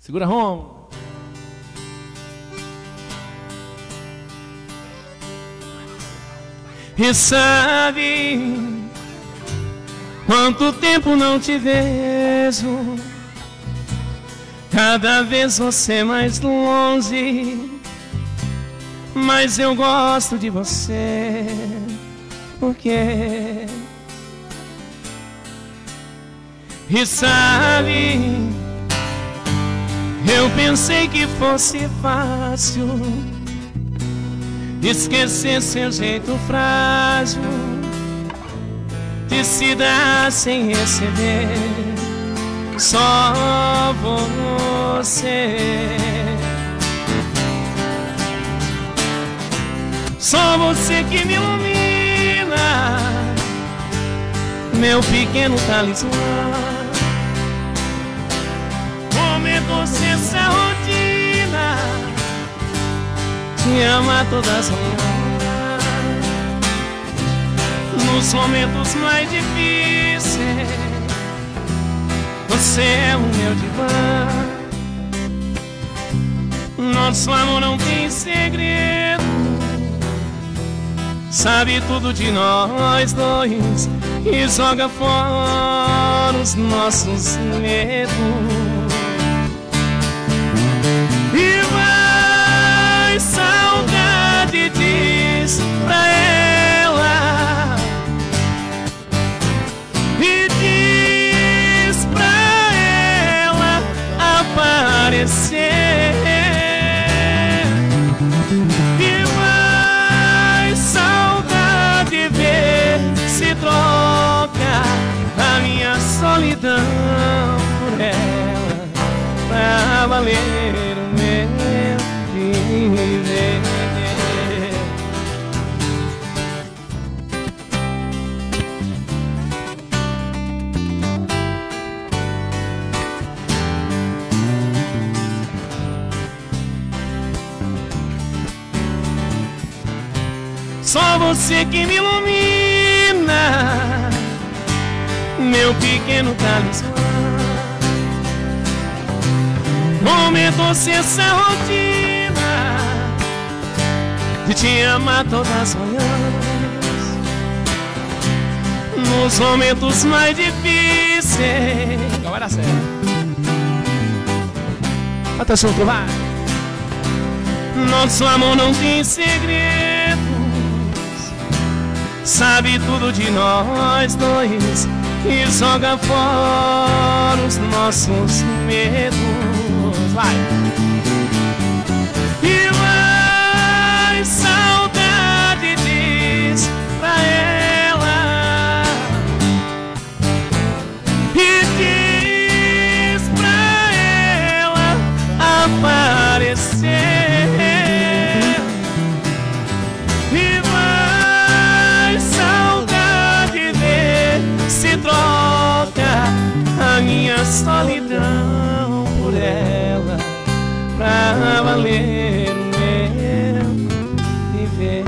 Segura, Rom. E sabe quanto tempo não te vejo? Cada vez você mais longe, mas eu gosto de você. Porque e sabe, eu pensei que fosse fácil Esquecer seu jeito frágil De se dar sem receber. Só você. Só você que me ilumina Meu pequeno talismã. Momento sem essa rotina te ama todas as manhãs Nos momentos mais difíceis Você é o meu divã. Nosso amor não tem segredo Sabe tudo de nós dois E joga fora os nossos medos diz pra ela. E diz pra ela aparecer. E mais saudade ver se troca a minha solidão por ela. Só você que me ilumina, meu pequeno talismã. Momento-se essa rotina de te amar todas as manhãs. Nos momentos mais difíceis. Agora sério. Atenção, tu vai. Nosso amor não tem segredos. Sabe tudo de nós dois e joga fora os nossos medos. Vai. Solidão por ela pra valer o meu viver.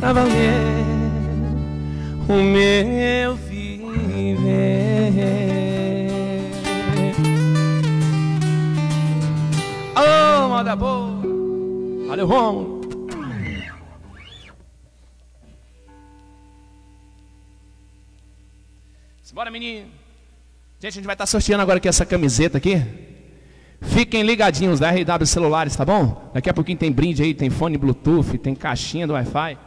Pra valer o meu viver. Alô, moda boa! Valeu, Romulo! Menino! Gente, a gente vai estar sorteando agora aqui essa camiseta aqui. Fiquem ligadinhos da RW Celulares, tá bom? Daqui a pouquinho tem brinde aí, tem fone Bluetooth, tem caixinha do Wi-Fi.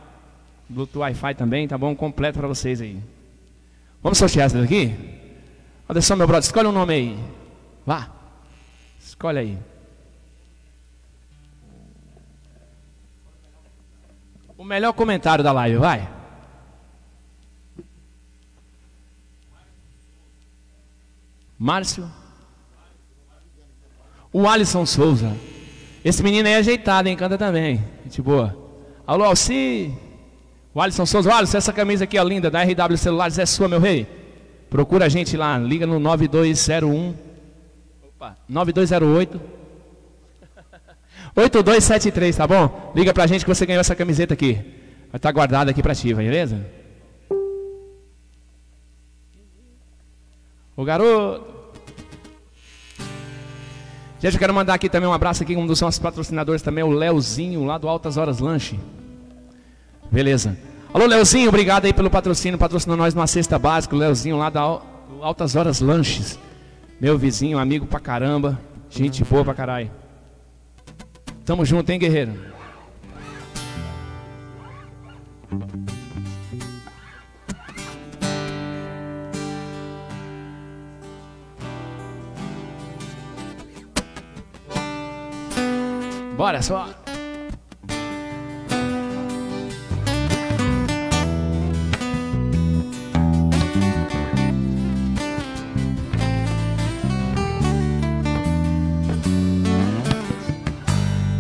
Bluetooth Wi-Fi também, tá bom? Completo para vocês aí. Vamos sortear essa daqui? Olha só, meu brother, escolhe um nome aí. Vá. Escolhe aí. O melhor comentário da live, vai. Márcio. O Alisson Souza. Esse menino aí é ajeitado, hein? Canta também. Gente boa. Alô, Alci. O Alisson Souza. O Alisson, essa camisa aqui é linda, da RW Celulares, é sua, meu rei. Procura a gente lá, liga no 9201. Opa, 9208. 8273, tá bom? Liga pra gente que você ganhou essa camiseta aqui. Vai estar guardada aqui pra ti, beleza? Ô garoto. Gente, eu quero mandar aqui também um abraço aqui, um dos nossos patrocinadores também, o Leozinho, lá do Altas Horas Lanche. Beleza. Alô, Leozinho, obrigado aí pelo patrocínio, patrocinou nós numa cesta básica, o Leozinho lá da Altas Horas Lanches. Meu vizinho, amigo pra caramba, gente boa pra caralho. Tamo junto, hein, guerreiro? Bora só.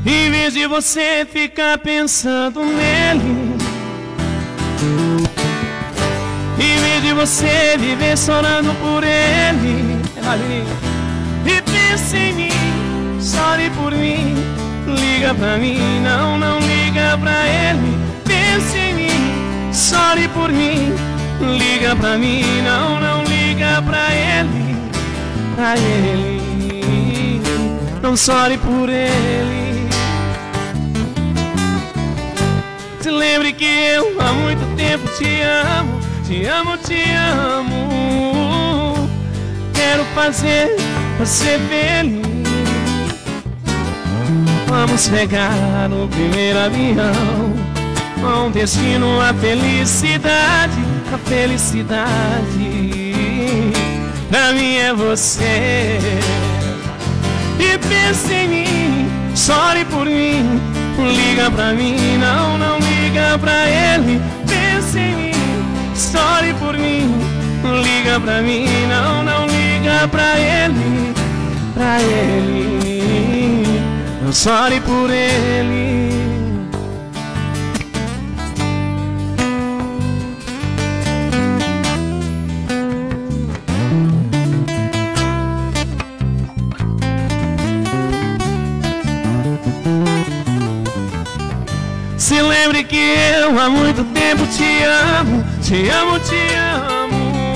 Em vez de você ficar pensando nele Em vez de você viver chorando por ele E pense em mim, chore por mim Liga pra mim, não, não liga pra ele. Pense em mim, chore por mim. Liga pra mim, não, não liga pra ele. Pra ele. Não chore por ele. Se lembre que eu há muito tempo te amo Te amo, te amo. Quero fazer você feliz Vamos pegar o primeiro avião. Com destino à felicidade A felicidade Pra mim é você. E pense em mim Chore por mim Liga pra mim Não, não liga pra ele. Pense em mim Chore por mim Liga pra mim Não, não liga pra ele Pra ele Cansarei por ele. Se lembre que eu há muito tempo te amo, te amo, te amo.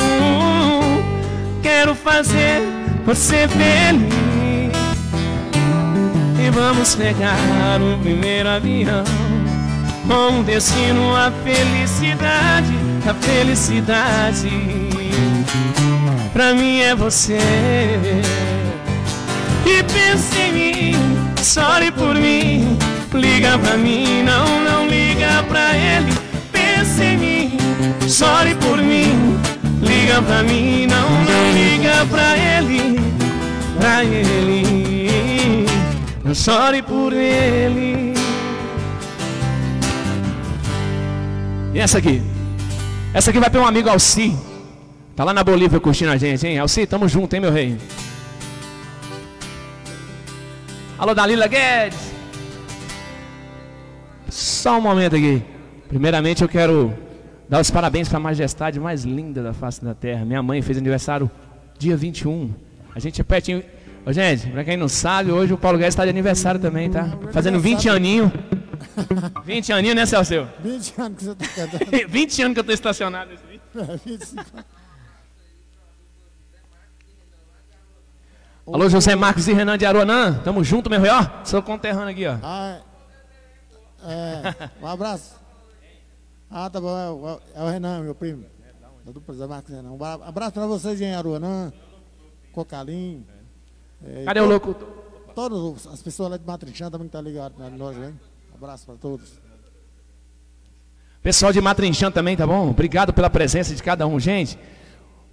Quero fazer você feliz. E vamos pegar o primeiro avião com destino à felicidade, a felicidade. Pra mim é você. E pense em mim, chore por mim. Liga pra mim, não, não liga pra ele. Pense em mim, chore por mim. Liga pra mim, não, não liga pra ele. Pra ele, chore por ele. E essa aqui? Essa aqui vai para um amigo Alci. Tá lá na Bolívia curtindo a gente, hein? Alci, tamo junto, hein, meu rei? Alô, Dalila Guedes. Só um momento aqui. Primeiramente eu quero dar os parabéns para a majestade mais linda da face da terra. Minha mãe fez aniversário dia 21. A gente é pertinho. Ô, gente, para quem não sabe, hoje o Paulo Guedes está de aniversário também, tá? Fazendo 20 aninho. 20 aninho, né, Celso? 20 anos que você está cantando. 20 anos que eu estou estacionado nesse vídeo. É, 25 Alô, José Marcos e Renan de Aruanã. Tamo junto, meu rei, ó. Sou conterrâneo aqui, ó. Ah, é, um abraço. Ah, tá bom. É, o, é o Renan, meu primo. Da dupla Marcos Renan. Um abraço para vocês em Aruanã, Cocalim. É, Cadê o locutor? Todas as pessoas lá de Matrinchã também estão tá ligadas na loja, hein? Abraço para todos. Pessoal de Matrinchã também, tá bom? Obrigado pela presença de cada um, gente.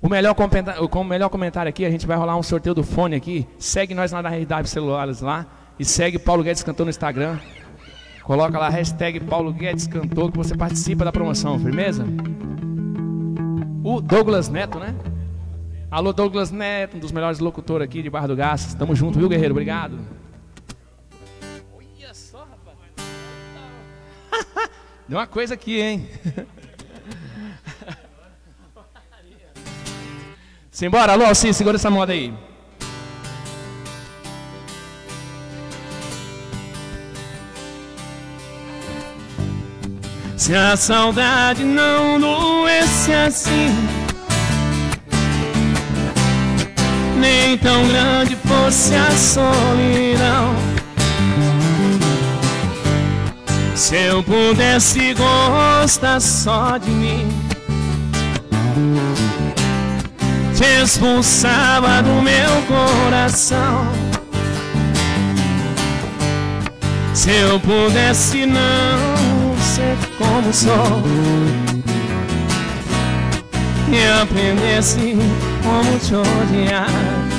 O melhor, o melhor comentário aqui, a gente vai rolar um sorteio do fone aqui. Segue nós lá na RW Celulares lá. E segue Paulo Guedes Cantor no Instagram. Coloca lá hashtag Paulo Guedes Cantor que você participa da promoção, firmeza? O Douglas Neto, né? Alô, Douglas Neto, um dos melhores locutores aqui de Barra do Gás. Tamo junto, viu, guerreiro? Obrigado. Olha só, rapaz. Deu uma coisa aqui, hein? Simbora, alô, sim, segura essa moda aí. Se a saudade não doesse assim, nem tão grande fosse a solidão. Se eu pudesse gostar só de mim, te expulsava do meu coração. Se eu pudesse não ser como sou E aprendesse como te odiar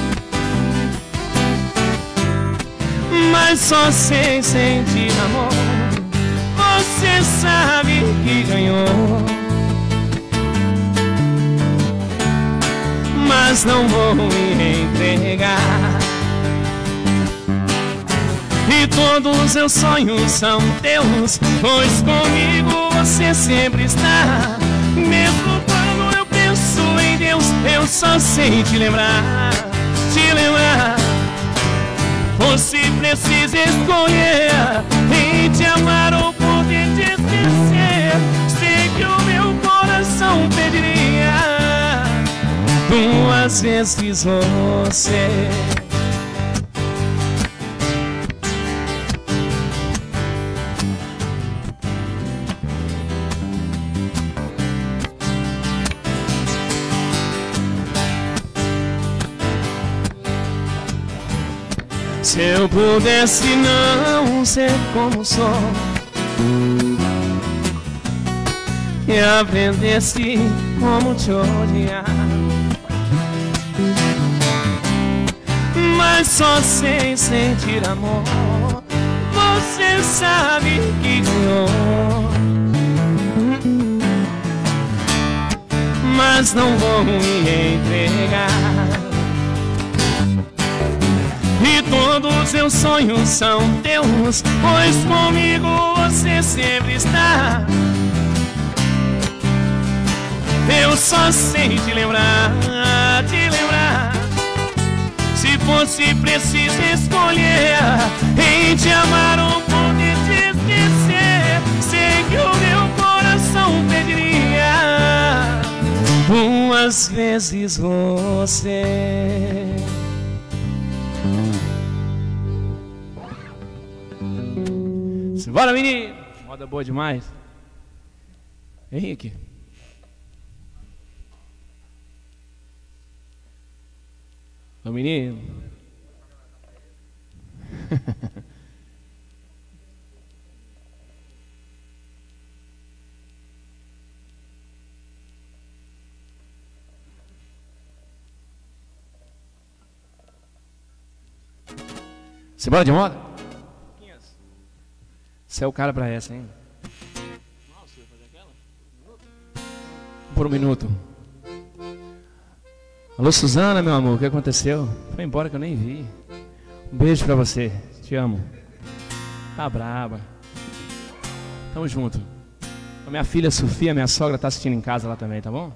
Mas só sem sentir amor. Você sabe que ganhou. Mas não vou me entregar. E todos os seus sonhos são teus Pois comigo você sempre está. Mesmo Eu só sei te lembrar Te lembrar. Você precisa escolher Em te amar ou poder te esquecer. Sei que o meu coração pediria Duas vezes você Se eu pudesse não ser como sou E aprendesse como te odiar. Mas só sem sentir amor. Você sabe que ganhou. Mas não vou me entregar Todos meus sonhos são teus, pois comigo você sempre está. Eu só sei te lembrar, te lembrar. Se fosse preciso escolher, em te amar ou poder te esquecer, sei que o meu coração pediria. Duas vezes você. Bora, menino! Moda boa demais. Henrique. Ô menino. Simbora de moda? Você é o cara pra essa, hein? Por um minuto. Alô, Suzana, meu amor, o que aconteceu? Foi embora que eu nem vi. Um beijo pra você. Te amo. Tá braba. Tamo junto. A minha filha Sofia, minha sogra, tá assistindo em casa lá também, tá bom?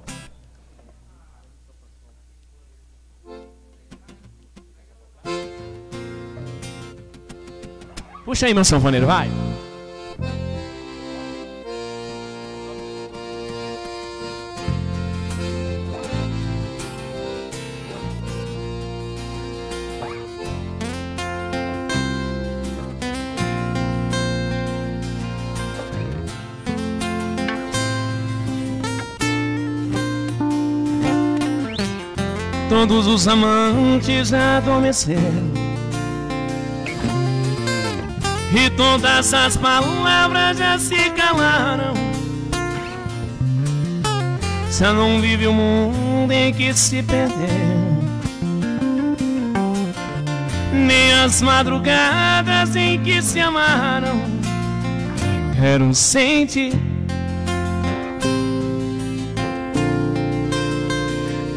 Puxa aí, meu sanfoneiro, vai. Todos os amantes adormeceram e todas as palavras já se calaram. Já não vive o mundo em que se perdeu, nem as madrugadas em que se amaram. Quero sentir.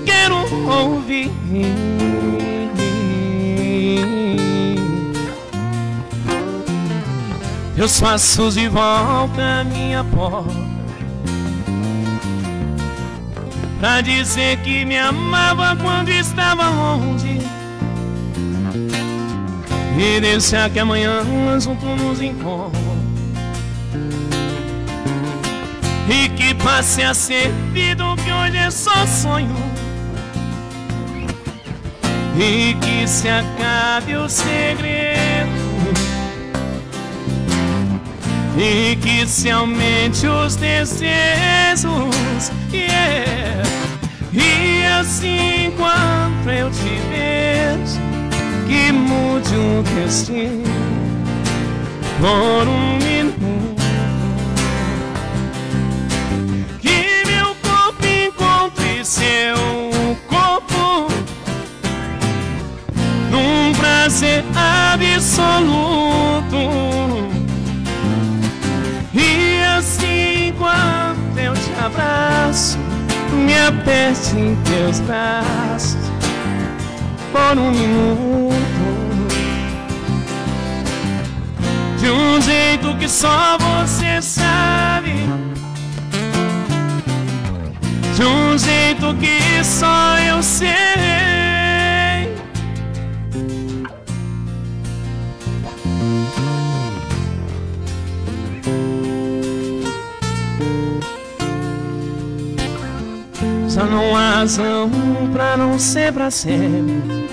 Quero ouvir Teus passos de volta à minha porta Pra dizer que me amava quando estava longe. E deixar que amanhã junto nos encontre. E que passe a ser vida o que hoje é só sonho. E que se acabe o segredo e que se aumente os desejos. Yeah. E assim enquanto eu te vejo, que mude o destino por um minuto. Que meu corpo encontre seu corpo num prazer absoluto abraço, me aperte em teus braços por um minuto. De um jeito que só você sabe. De um jeito que só eu sei. Só não há razão pra não ser pra sempre.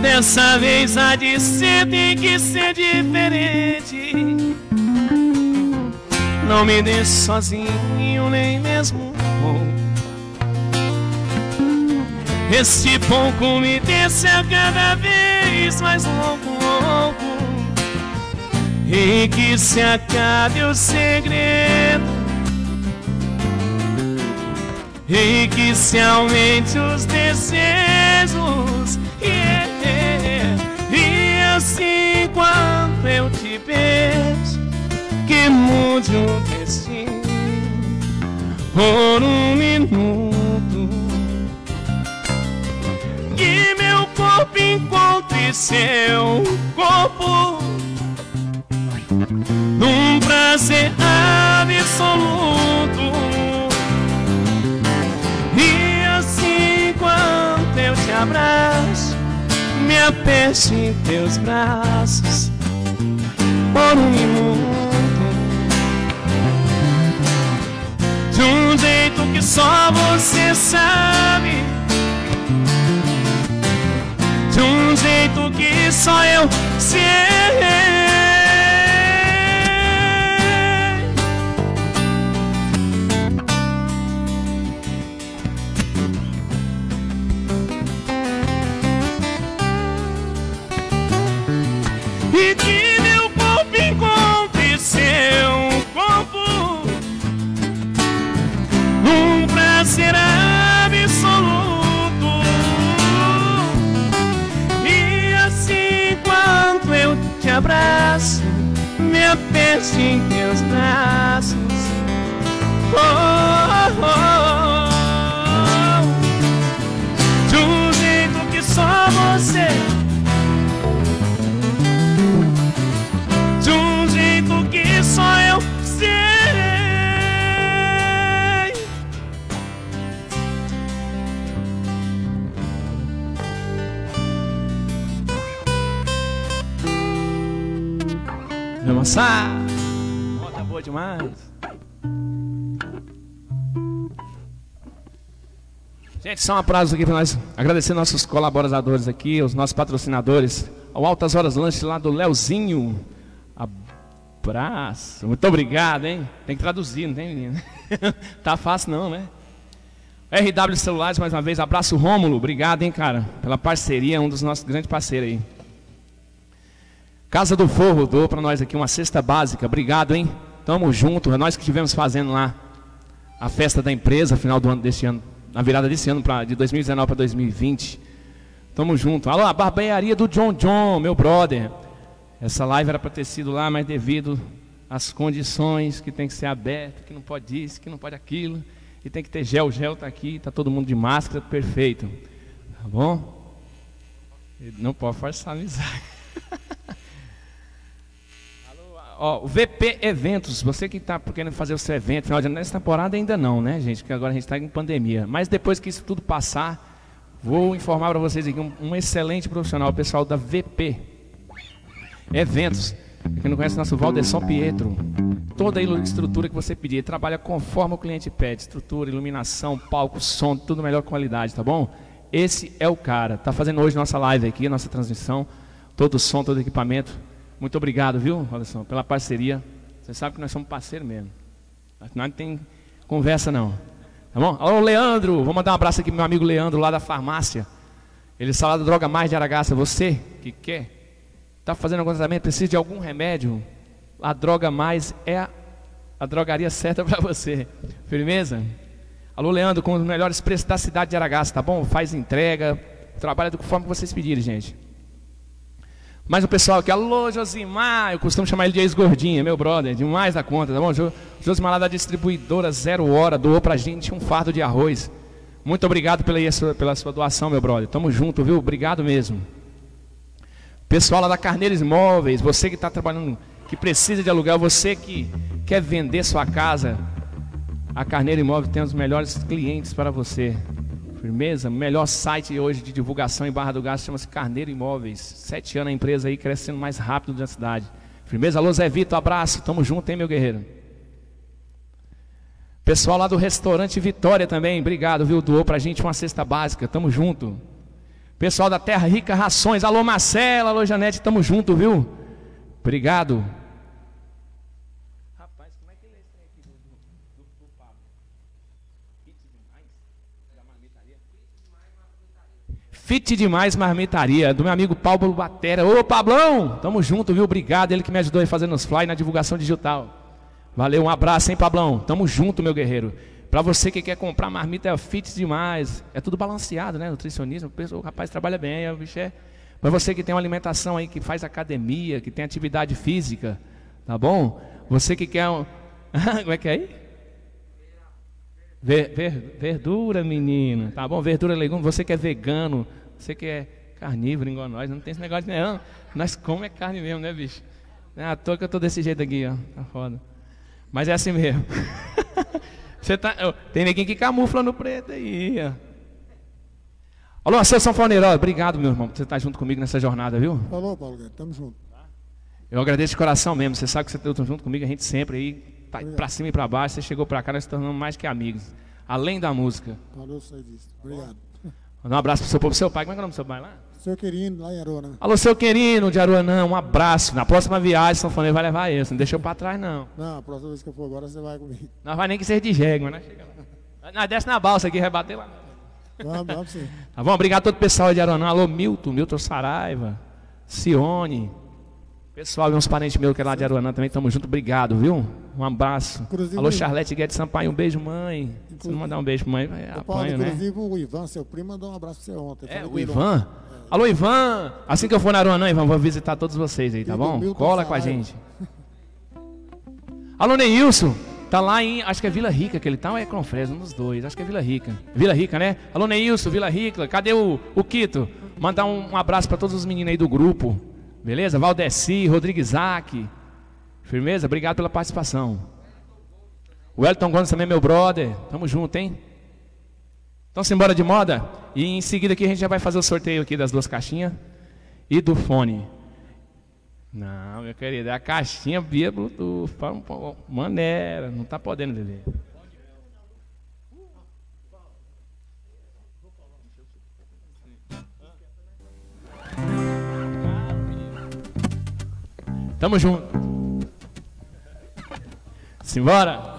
Dessa vez há de ser, tem que ser diferente. Não me deixe sozinho, nem mesmo um pouco. Este pouco me deixa cada vez mais louco, louco. E que se acabe o segredo e que se aumente os desejos. Yeah. E assim quando eu te beijo, que mude o destino por um minuto. Que meu corpo encontre seu corpo num prazer absoluto. Abraço, me aperte em teus braços por um minuto. De um jeito que só você sabe. De um jeito que só eu sei. E que meu corpo encontre seu corpo num prazer absoluto e assim quando eu te abraço me aperte em teus braços oh, oh, oh. Dançar. Tá boa demais. Gente, só um aplauso aqui para nós agradecer nossos colaboradores aqui, os nossos patrocinadores, ao Altas Horas Lanche lá do Leozinho. Abraço. Muito obrigado, hein? Tem que traduzir, não tem, menino? tá fácil não, né? RW Celulares, mais uma vez, abraço Rômulo, obrigado, hein, cara, pela parceria, um dos nossos grandes parceiros aí. Casa do Forro dou para nós aqui uma cesta básica. Obrigado, hein? Tamo junto. É nós que estivemos fazendo lá a festa da empresa, final do ano deste ano, na virada desse ano de 2019 para 2020. Tamo junto. Alô, a barbearia do John John, meu brother. Essa live era para ter sido lá, mas devido às condições que tem que ser aberto, que não pode isso, que não pode aquilo, e tem que ter gel, gel tá aqui, tá todo mundo de máscara, perfeito. Tá bom? Não pode forçar a amizade. Ó, o VP Eventos, você que está querendo fazer o seu evento, final de ano, nessa temporada ainda não, né, gente? Que agora a gente está em pandemia. Mas depois que isso tudo passar, vou informar para vocês aqui um, um, excelente profissional, o pessoal da VP Eventos. Quem não conhece nosso Valderson Pietro, toda a estrutura que você pedir, trabalha conforme o cliente pede, estrutura, iluminação, palco, som, tudo melhor qualidade, tá bom? Esse é o cara. Tá fazendo hoje nossa live aqui, nossa transmissão, todo o som, todo o equipamento. Muito obrigado, viu, Alisson, pela parceria. Você sabe que nós somos parceiros mesmo. Não tem conversa não. Tá bom? Alô, Leandro, vou mandar um abraço aqui pro meu amigo Leandro lá da farmácia. Ele fala da droga mais de Aragaça. Você que quer, está fazendo algum tratamento, precisa de algum remédio, a droga mais é a, a drogaria certa para você. Firmeza? Alô, Leandro, com os melhores preços da cidade de Aragaça, tá bom? Faz entrega, trabalha conforme vocês pedirem, gente. Mas o pessoal aqui, alô Josimar, eu costumo chamar ele de ex-gordinha, meu brother, demais da conta, tá bom? Josimar lá da distribuidora Zero Hora doou pra gente um fardo de arroz. Muito obrigado pela sua, pela sua doação, meu brother. Tamo junto, viu? Obrigado mesmo. Pessoal lá da Carneiros Imóveis, você que está trabalhando, que precisa de aluguel, você que quer vender sua casa, a Carneiro Imóveis tem os melhores clientes para você. Firmeza? Melhor site hoje de divulgação em Barra do Gás chama-se Carneiro Imóveis. Sete anos a empresa aí crescendo mais rápido da cidade. Firmeza? Alô Zé Vitor, abraço. Tamo junto, hein, meu guerreiro? Pessoal lá do restaurante Vitória também, obrigado, viu? Doou pra gente uma cesta básica. Tamo junto. Pessoal da Terra Rica Rações, alô Marcela, alô Janete, tamo junto, viu? Obrigado. Fit demais marmitaria, do meu amigo Paulo Batera. Ô Pablão, tamo junto, viu? Obrigado, ele que me ajudou a fazer nos fly na divulgação digital. Valeu, um abraço, hein, Pablão? Tamo junto, meu guerreiro. Para você que quer comprar marmita, é fit demais. É tudo balanceado, né? Nutricionismo, o rapaz trabalha bem, o bicho é. Para você que tem uma alimentação aí, que faz academia, que tem atividade física, tá bom? Você que quer um. Como é que é aí? Ver, ver, verdura, menino. Tá bom? Verdura, legume. Você que é vegano, você que é carnívoro, igual nós, não tem esse negócio de não. Nós comemos é carne mesmo, né, bicho? Não é à toa que eu tô desse jeito aqui, ó. Tá foda. Mas é assim mesmo. Você tá, tem ninguém que camufla no preto aí, ó. Alô, seu São Paulo obrigado, meu irmão, por você estar junto comigo nessa jornada, viu? Falou, Paulo, tamo junto. Eu agradeço de coração mesmo. Você sabe que você está junto comigo, a gente sempre aí, tá pra cima e pra baixo. Você chegou pra cá, nós estamos mais que amigos. além da música. Disso. Obrigado. Manda um abraço pro seu povo, seu pai. Como é que é o nome do seu pai lá? Seu querido, lá em Aruanã. Alô, seu querido de Aruanã, um abraço. Na próxima viagem, São Fonês vai levar esse. Não deixa eu pra trás, não. Não, a próxima vez que eu for agora, você vai comigo. Nós vai nem que seja de jegue, né? Nós desce na balsa aqui, rebater lá. Vamos, vamos sim. Tá bom? Obrigado a todo o pessoal de Aruanã. Alô, Milton, Milton Saraiva, Cione. Pessoal e uns parentes meus que é lá de Aruanã também, tamo junto. Obrigado, viu? Um abraço. Inclusive- Alô, Charlete Guedes Sampaio, um beijo, mãe. Se não mandar um beijo pra mãe, vai Paulo, apanha, né? inclusive o Ivan, seu primo, mandou um abraço pra você ontem. É, Falou o Ivan. Alô, Ivan. Assim que eu for na Aruanã, Ivan, vou visitar todos vocês aí, tá E bom? Cola com a gente. Alô, Neilson. Tá lá em, acho que é Vila Rica que ele tá ou é Confresa, um dos dois. Acho que é Vila Rica. Vila Rica, né? Alô, Neilson, Vila Rica. Cadê o, o Quito? Mandar um, um abraço pra todos os meninos aí do grupo. Beleza? Valdeci, Rodrigo Isaac. Firmeza? Obrigado pela participação. O Elton Gomes também é meu brother. Tamo junto, hein? Então, simbora de moda. E em seguida aqui a gente já vai fazer o sorteio aqui das duas caixinhas e do fone. Não, meu querido, é a caixinha via Bluetooth. Maneira, não tá podendo beber. Tamo junto. Simbora.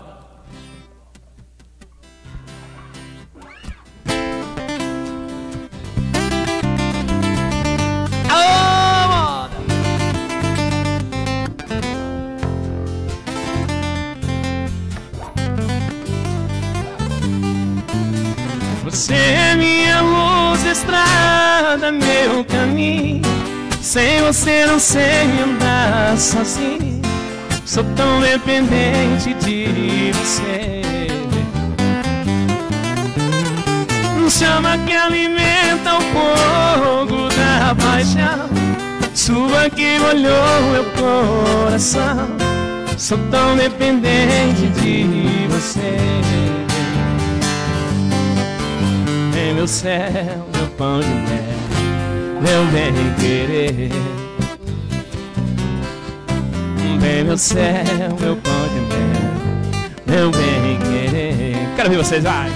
Você é minha luz, estrada, meu caminho. Sem você não sei andar sozinho. Sou tão dependente de você. Chama que alimenta o fogo da paixão. Chuva que molhou meu coração. Sou tão dependente de você. Em meu céu, meu pão de mel, meu bem querer. Vem meu céu, meu pão de mel, meu bem querer. Quero ver vocês, vai!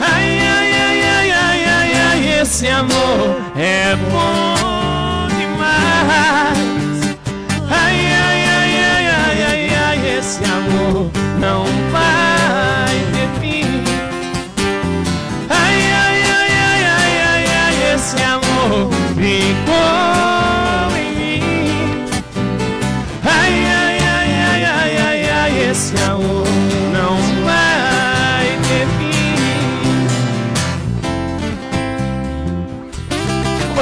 Ai, ai, ai, ai, ai, ai, ai, esse amor é bom demais. Ai, ai, ai, ai, ai, ai, ai, esse amor não vai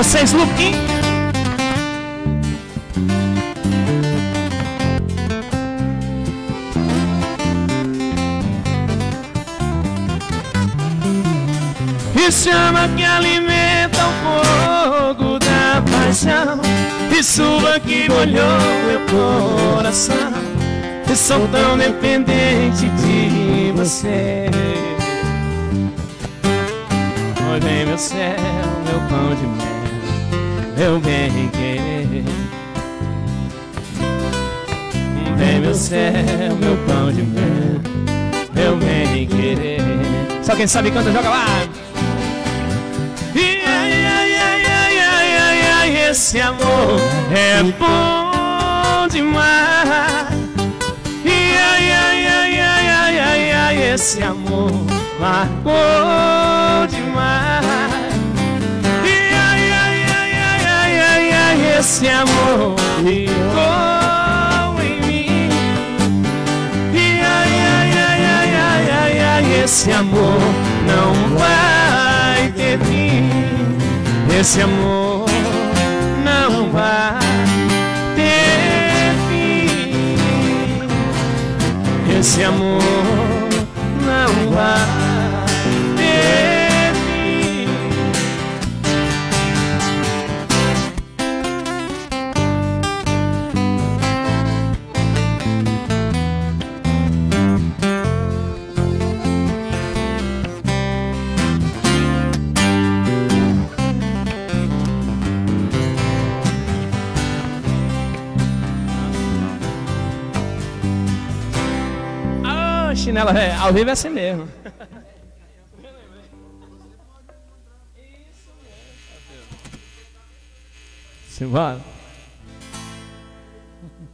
Vocês, Luquinha. E chama que alimenta o fogo da paixão. E chuva que molhou meu coração. E sou tão dependente de você. Vem meu céu, meu pão de mel Meu bem querer Vem meu céu, meu pão de mel Meu bem querer Só quem sabe canta, joga lá e ai, ai, ai, ai, ai, ai, ai, esse amor é bom demais. E ai, ai, ai, ai, ai, ai, ai, esse amor marcou esse amor ficou em mim. E ai, ai, ai, ai, ai, ai, ai, esse amor não vai ter fim. Esse amor não vai ter fim. Esse amor não vai É, ao vivo é assim mesmo. Simbora.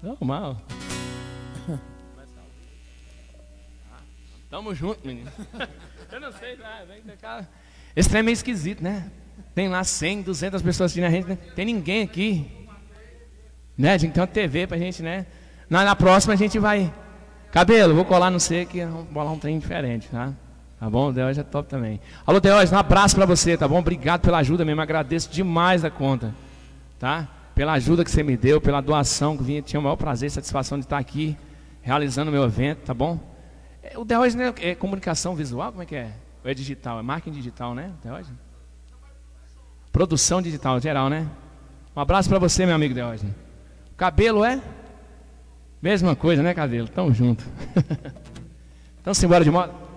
Normal. Tamo junto, menino. Eu não sei, né? Esse trem é meio esquisito, né? Tem lá 100, 200 pessoas assistindo a gente, né? Tem ninguém aqui. Né? A gente tem uma TV pra gente, né? Na, na próxima a gente vai. Cabelo, vou colar no C que vamos bolar um trem diferente, tá? Tá bom? O Deus é top também. Alô, Deus, um abraço pra você, tá bom? Obrigado pela ajuda mesmo. Agradeço demais a conta. Tá? Pela ajuda que você me deu, pela doação que vinha. Tinha o maior prazer e satisfação de estar aqui realizando o meu evento, tá bom? É, o Deus né, é comunicação visual? Como é que é? Ou é digital? É marketing digital, né? Deus? Produção digital, geral, né? Um abraço para você, meu amigo Deus. Cabelo é? Mesma coisa, né, cabelo? Tamo junto. então, simbora de moto.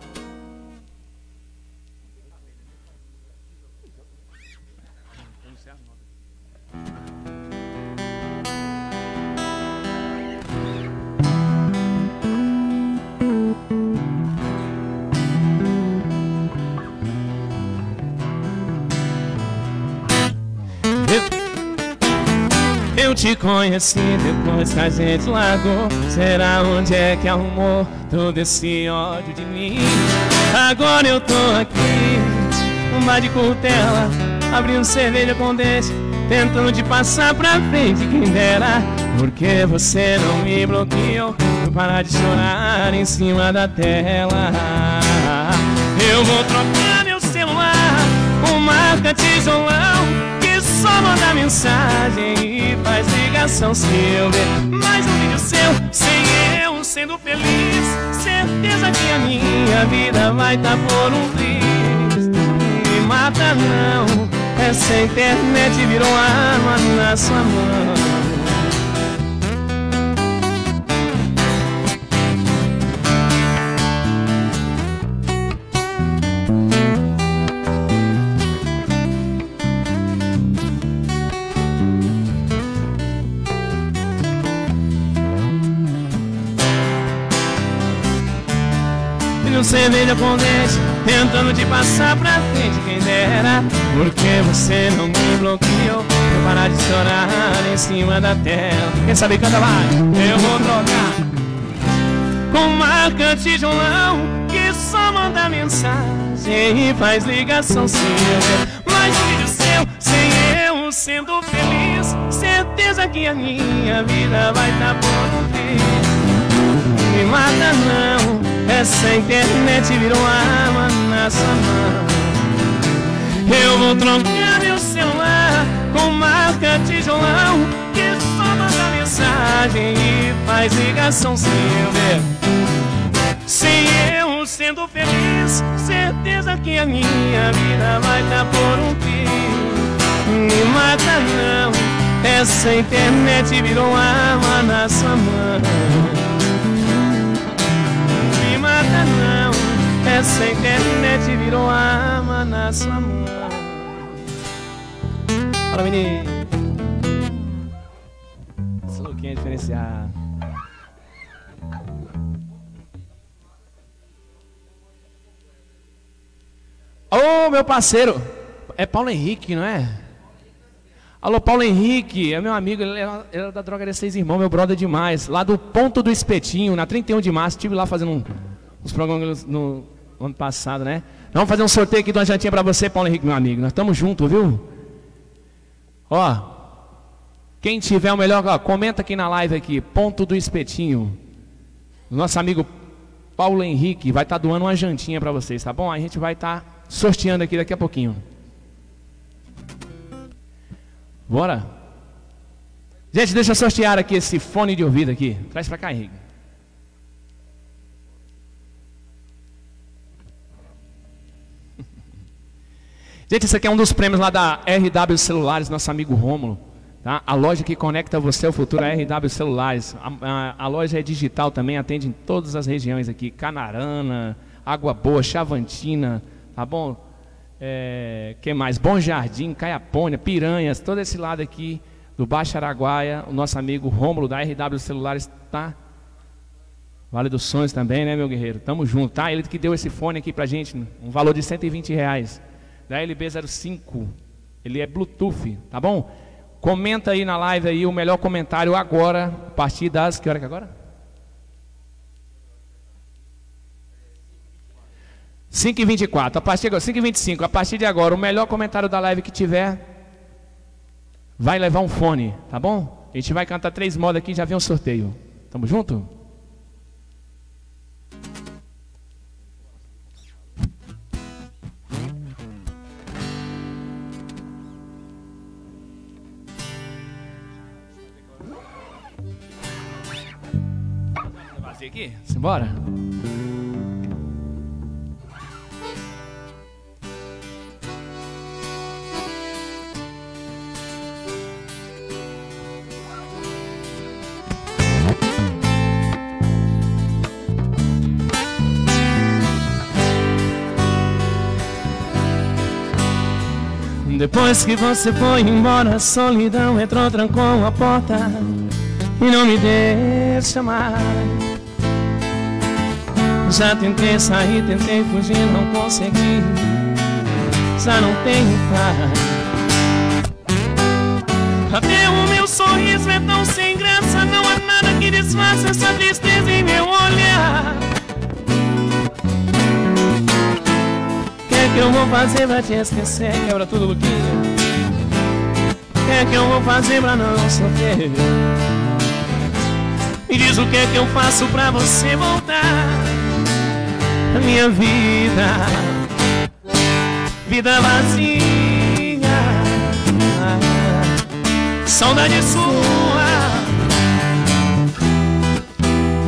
Eu te conheci depois que a gente largou. Será onde é que arrumou todo esse ódio de mim? Agora eu tô aqui, um bar de curtela Abrindo cerveja com dente Tentando te passar pra frente, quem dera. Porque você não me bloqueou? Vou parar de chorar em cima da tela. Eu vou trocar meu celular Um marca tijolão só manda mensagem faz ligação se eu ver mais um vídeo seu sem eu sendo feliz. Certeza que a minha vida vai tá por um triz. Me mata não, essa internet virou arma na sua mão. Cerveja com dente Tentando te passar pra frente, quem dera. Porque você não me bloqueou? Vou parar de chorar em cima da tela. Quem sabe canta lá, eu vou trocar Com marca tijolão Que só manda mensagem e faz ligação se eu Mais um vídeo seu, sem eu sendo feliz Certeza que a minha vida vai tá por um Me mata não essa internet virou arma na sua mão. Eu vou trocar meu celular com marca tijolão Que só manda mensagem e faz ligação sem eu ver. Sem eu sendo feliz Certeza que a minha vida vai dar por um fim. Me mata não Essa internet virou arma na sua mão Essa internet virou arma na sua mão. Fala menino. Essa louquinha é diferenciada Ô oh, meu parceiro. É Paulo Henrique, não é? Alô, Paulo Henrique, é meu amigo, ele era, era da Drogaria Seis Irmãos, meu brother demais. Lá do Ponto do Espetinho, na 31 de março, estive lá fazendo um, uns programas no, ano passado, né? Vamos fazer um sorteio aqui de uma jantinha para você, Paulo Henrique, meu amigo. Nós estamos juntos, viu? Ó, quem tiver o melhor, ó, comenta aqui na live aqui, ponto do espetinho. Nosso amigo Paulo Henrique vai estar tá doando uma jantinha para vocês, tá bom? A gente vai estar tá sorteando aqui daqui a pouquinho. Bora? Gente, deixa eu sortear aqui esse fone de ouvido aqui. Traz para cá, Henrique. Gente, isso aqui é um dos prêmios lá da RW Celulares, nosso amigo Rômulo. Tá? A loja que conecta você ao futuro é RW Celulares. A, a, a, loja é digital também, atende em todas as regiões aqui. Canarana, Água Boa, Chavantina, tá bom? É, que mais? Bom Jardim, Caiapônia, Piranhas, todo esse lado aqui do Baixo Araguaia. O nosso amigo Rômulo da RW Celulares está Vale dos Sonhos também, né, meu guerreiro? Tamo junto, tá? Ele que deu esse fone aqui pra gente, um valor de 120 reais. Da LB05. Ele é Bluetooth, tá bom? Comenta aí na live aí o melhor comentário agora, a partir das. Que hora que é agora? 5 e 24 a partir de agora, 5 e 25 a partir de agora, o melhor comentário da live que tiver vai levar um fone, tá bom? A gente vai cantar três modas aqui e já vem um sorteio. Tamo junto? Aqui? Simbora? Depois que você foi embora, a solidão entrou, trancou a porta e não me deixa mais. Já tentei sair, tentei fugir, não consegui Já não tenho paz Até o meu sorriso é tão sem graça Não há nada que disfarce essa tristeza em meu olhar O que é que eu vou fazer pra te esquecer? Quebra tudo, Luquinha O que é que eu vou fazer pra não sofrer? Me diz o que é que eu faço pra você voltar minha vida, vida vazia, saudade sua,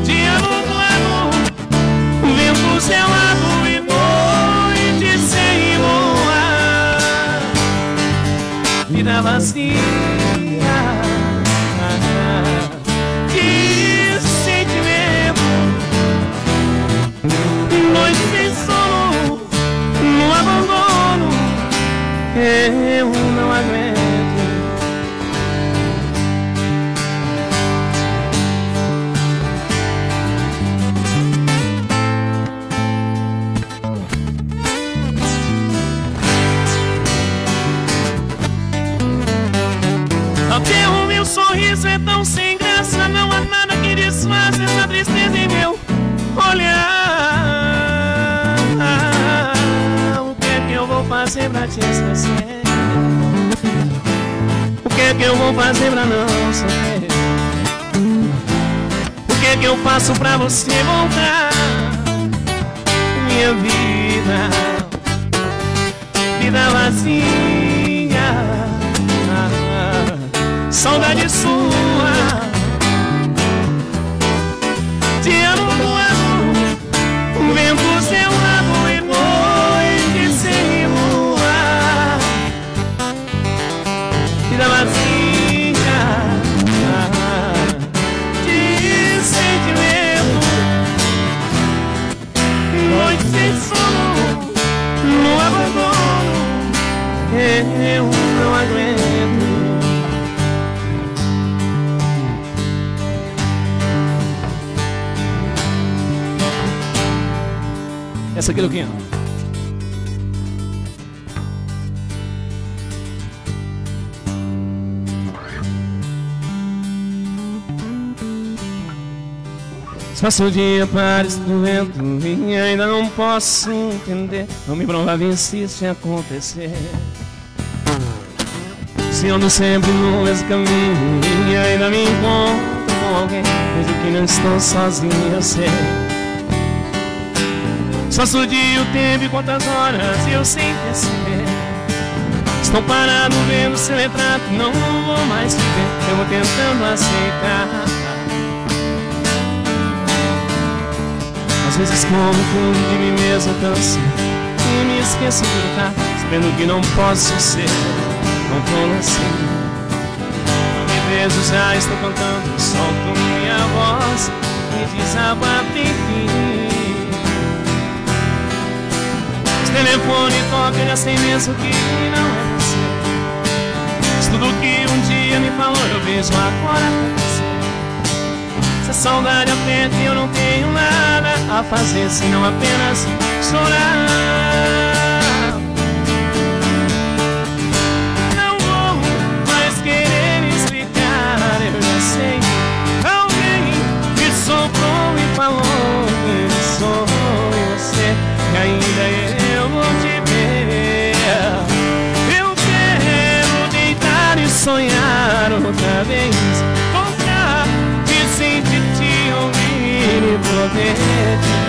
dia nublado, vento gelado e noite sem lua, vida vazia. Eu não aguento. O meu sorriso é tão sem fazer pra te esquecer? O que é que eu vou fazer pra não sofrer? O que é que eu faço pra você voltar? Minha vida, vida vazia, saudade sua. Essa aqui, Luquinha. Passo o dia parece doendo e ainda não posso entender. Não me provável insiste em acontecer. Se ando sempre no mesmo caminho e ainda me encontro com alguém Vejo que não estou sozinho, eu sei O dia, o tempo e quantas horas eu sem perceber. Estou parado vendo seu retrato, não vou mais viver Eu vou tentando aceitar. Às vezes como fundo de mim mesmo canso E me esqueço de lutar Sabendo que não posso ser Não tô Me vejo já estou cantando Solto minha voz E desabafo enfim telefone toca Já sei mesmo que não é você tudo que um dia me falou Eu vejo agora acontecer a saudade aperta e eu não tenho nada a fazer senão apenas chorar. Outra vez. Tocar, te sentir, te ouvir e poder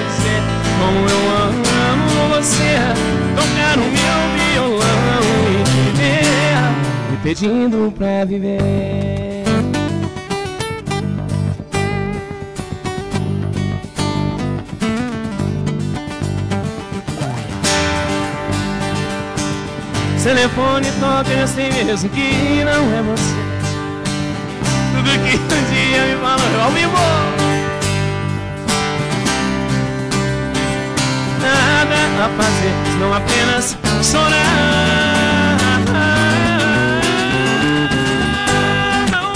dizer Como eu amo você. Tocar o meu violão e te ver Me pedindo pra viver. Telefone toca e eu sei mesmo que não é você um dia me falou ao vivo. Nada a fazer, senão apenas chorar. Não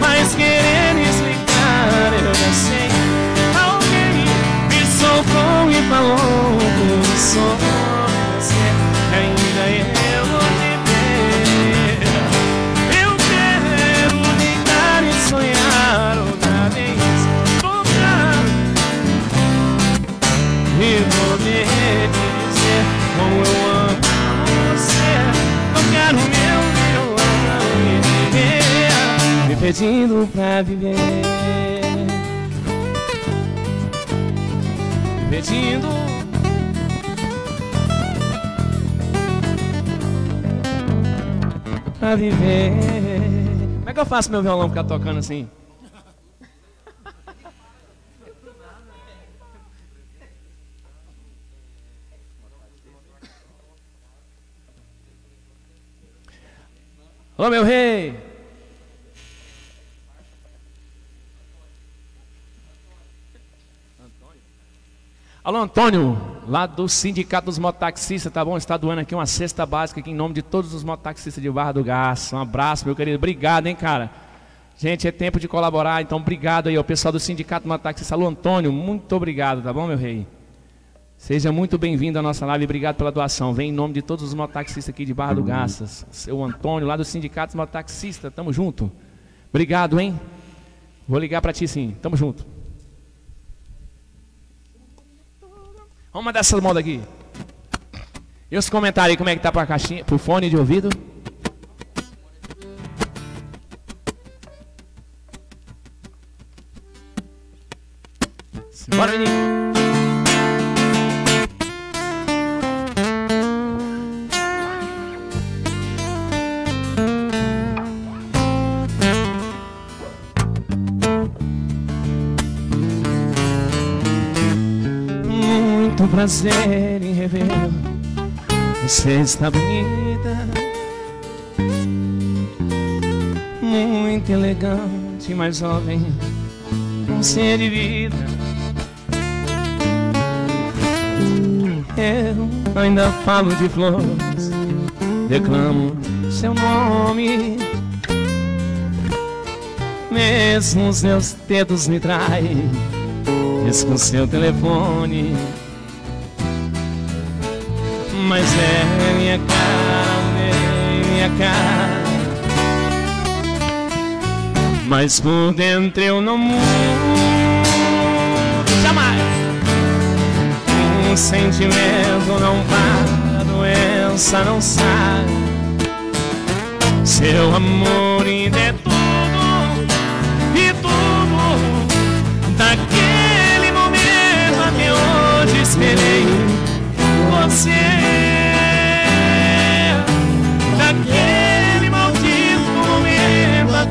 mais querer explicar, eu já sei. Alguém me soltou e falou que sou pedindo pra viver Pedindo Pra viver Como é que eu faço meu violão ficar tocando assim? Alô, meu rei! Alô, Antônio, lá do Sindicato dos Mototaxistas, tá bom? Está doando aqui uma cesta básica aqui em nome de todos os mototaxistas de Barra do Gás. Um abraço, meu querido. Obrigado, hein, cara. Gente, é tempo de colaborar, então obrigado aí ao pessoal do Sindicato Mototaxista. Alô, Antônio, muito obrigado, tá bom, meu rei? Seja muito bem-vindo à nossa live, obrigado pela doação. Vem em nome de todos os mototaxistas aqui de Barra do Garças. Seu Antônio, lá do Sindicato dos Mototaxistas, tamo junto. Obrigado, hein? Vou ligar para ti sim, tamo junto. Vamos mandar essa moda aqui. E os comentários aí, como é que tá pra caixinha, pro fone de ouvido? Bora, menino. Prazer em rever Você está bonita. Muito elegante, mais jovem. Um ser de vida. Eu ainda falo de flores. Declamo seu nome. Mesmo os meus dedos me traem. Diz com seu telefone mas é minha cara, é minha cara. Mas por dentro eu não mudo jamais. Um sentimento não para, doença não sai. Seu amor ainda é tudo e tudo daquele momento até hoje esperei você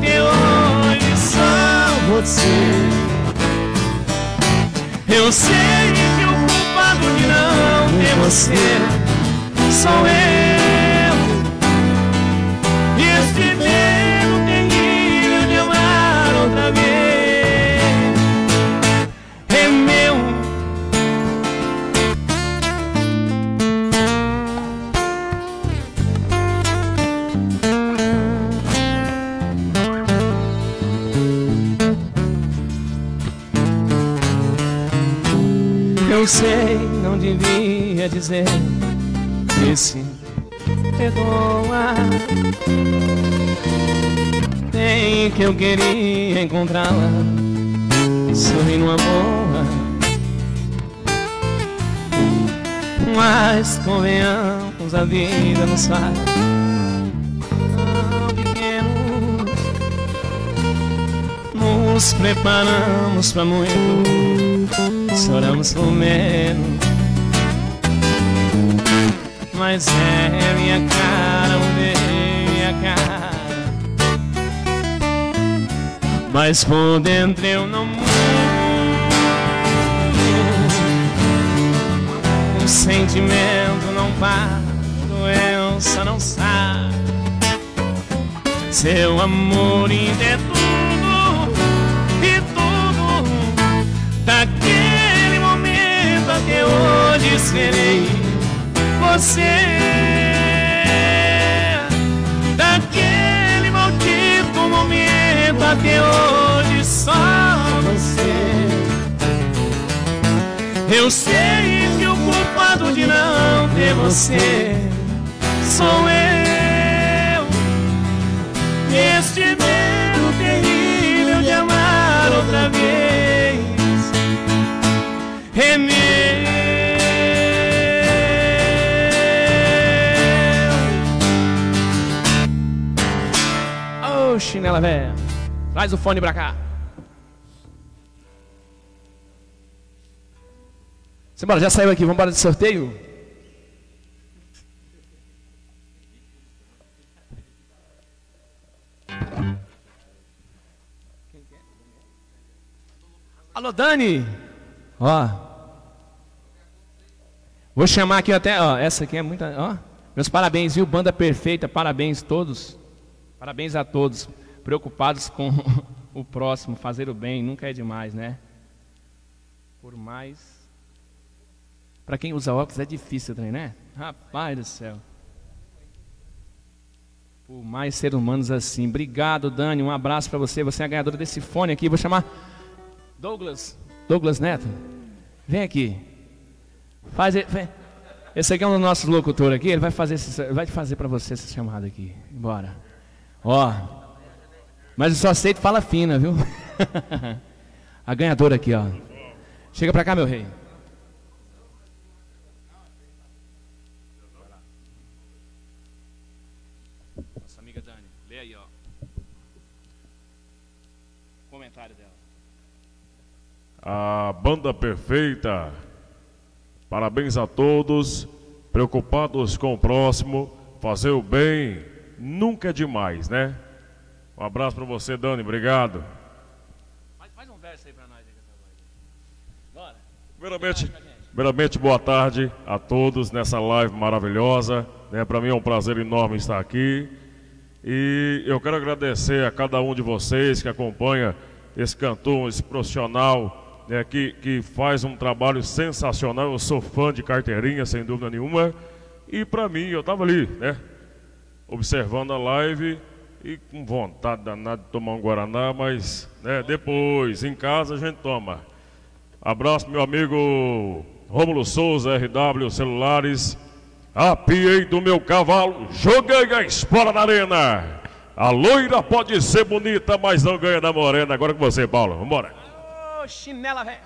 hoje só você. Eu sei que o culpado de não ter você. Sou eu Eu sei, não devia dizer esse perdoa. Tem que eu queria encontrá-la sorrindo uma boa. Mas convenhamos, a vida nos faz tão pequenos. Nos preparamos para muito, choramos por menos. Mas é minha cara, minha cara. Mas por dentro eu não mudo. O sentimento não para, doença não sabe. Seu amor ainda até hoje serei você. Daquele maldito momento até hoje só você. Eu sei que o culpado de não ter você sou eu. Chinela velha. Traz o fone pra cá. Simbora, já saiu aqui, vamos embora de sorteio? Alô, Dani. Ó. Vou chamar aqui até, ó, essa aqui é muita, ó. Meus parabéns, viu? Banda perfeita, parabéns todos. Parabéns a todos. Preocupados com o próximo, fazer o bem, nunca é demais, né? Por mais para quem usa óculos é difícil também, né? Rapaz do céu. Por mais seres humanos assim. Obrigado, Dani. Um abraço para você. Você é a ganhadora desse fone aqui. Vou chamar Douglas. Douglas Neto. Vem aqui. Faz. Vem. Esse aqui é um dos nossos locutores aqui. Ele vai fazer, esse, vai fazer para você essa chamada aqui. Bora. Ó. Mas eu só aceito fala fina, viu? a ganhadora aqui, ó. Chega para cá, meu rei. a banda perfeita. Parabéns a todos, preocupados com o próximo, fazer o bem nunca é demais, né? Um abraço para você, Dani, obrigado. Faz, um verso aí para nós. Bora. Primeiramente, primeiramente, boa tarde a todos nessa live maravilhosa. Né? Para mim é um prazer enorme estar aqui. E eu quero agradecer a cada um de vocês que acompanha esse cantor, esse profissional né, que, que faz um trabalho sensacional. Eu sou fã de carteirinha, sem dúvida nenhuma. E para mim, eu estava ali, né, observando a live e com vontade danada de tomar um Guaraná, mas né, depois, em casa, a gente toma. Abraço, meu amigo Rômulo Souza, RW Celulares. Apiei do meu cavalo, joguei a espora na arena. A loira pode ser bonita, mas não ganha da morena. Agora com você, Paulo. Vambora chinela velho.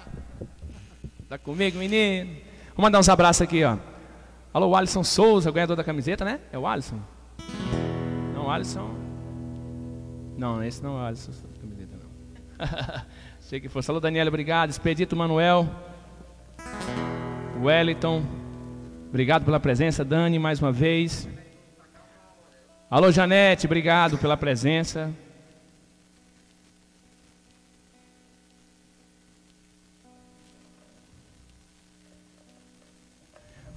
Tá comigo, menino? Vou mandar uns abraços aqui, ó. Alô, Alisson Souza, ganhador da camiseta, né? É o Alisson? Não, Alisson. Não, esse não é da camiseta, não. Sei que fosse. Alô, Daniela, obrigado. Expedito Manuel. Wellington. Obrigado pela presença, Dani, mais uma vez. Alô, Janete, obrigado pela presença.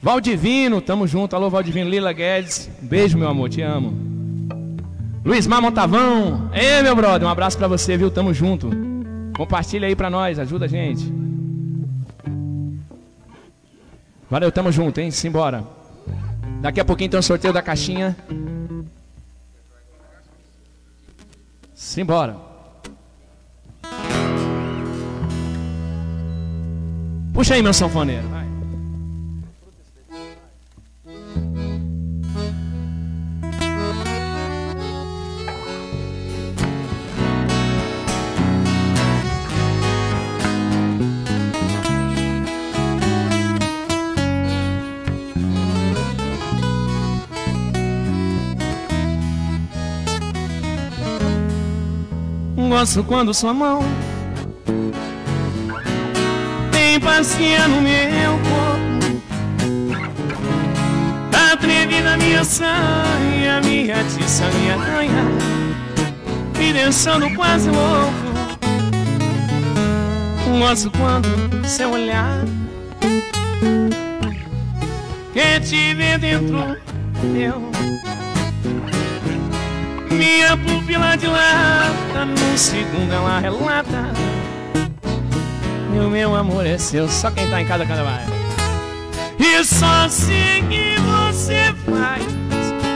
Valdivino, tamo junto. Alô, Valdivino, Lila Guedes. Um beijo, meu amor, te amo. Luiz Mar Montavão. Ei, meu brother, um abraço para você, viu? Tamo junto. Compartilha aí pra nós, ajuda a gente. Valeu, tamo junto, hein? Simbora. Daqui a pouquinho tem um sorteio da caixinha. Simbora. Puxa aí, meu sanfoneiro. Vai. Gosto quando sua mão tem passeia no meu corpo. Atrevida minha saia, me atiça, me arranha Me deixando quase louco. Gosto quando seu olhar Quer te ver dentro meu minha pupila dilata, num segundo ela relata. E o meu amor é seu, só quem tá em casa canta vai E só sei que você faz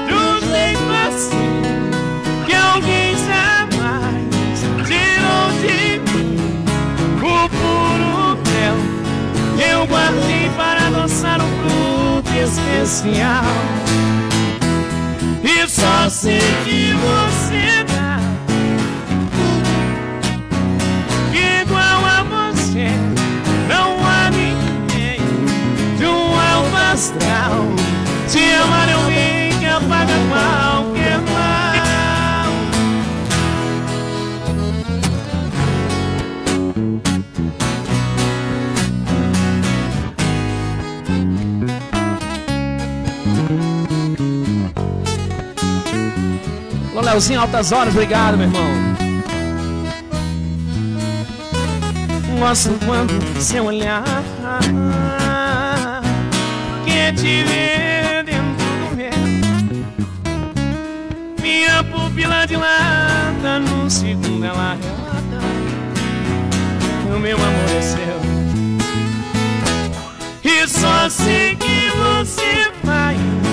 De um jeito assim Que alguém jamais tirou de mim O puro mel Eu guardei para adoçar um fruto especial e só sei que você dá. Igual a você Não há ninguém De um alto astral. Te amar é alguém que apaga mal Leozinho, altas horas, obrigado, meu irmão. Gosto quando seu olhar quer te ver dentro do meu. Minha pupila dilata, num segundo ela relata. O meu amor é seu. E só sei que você faz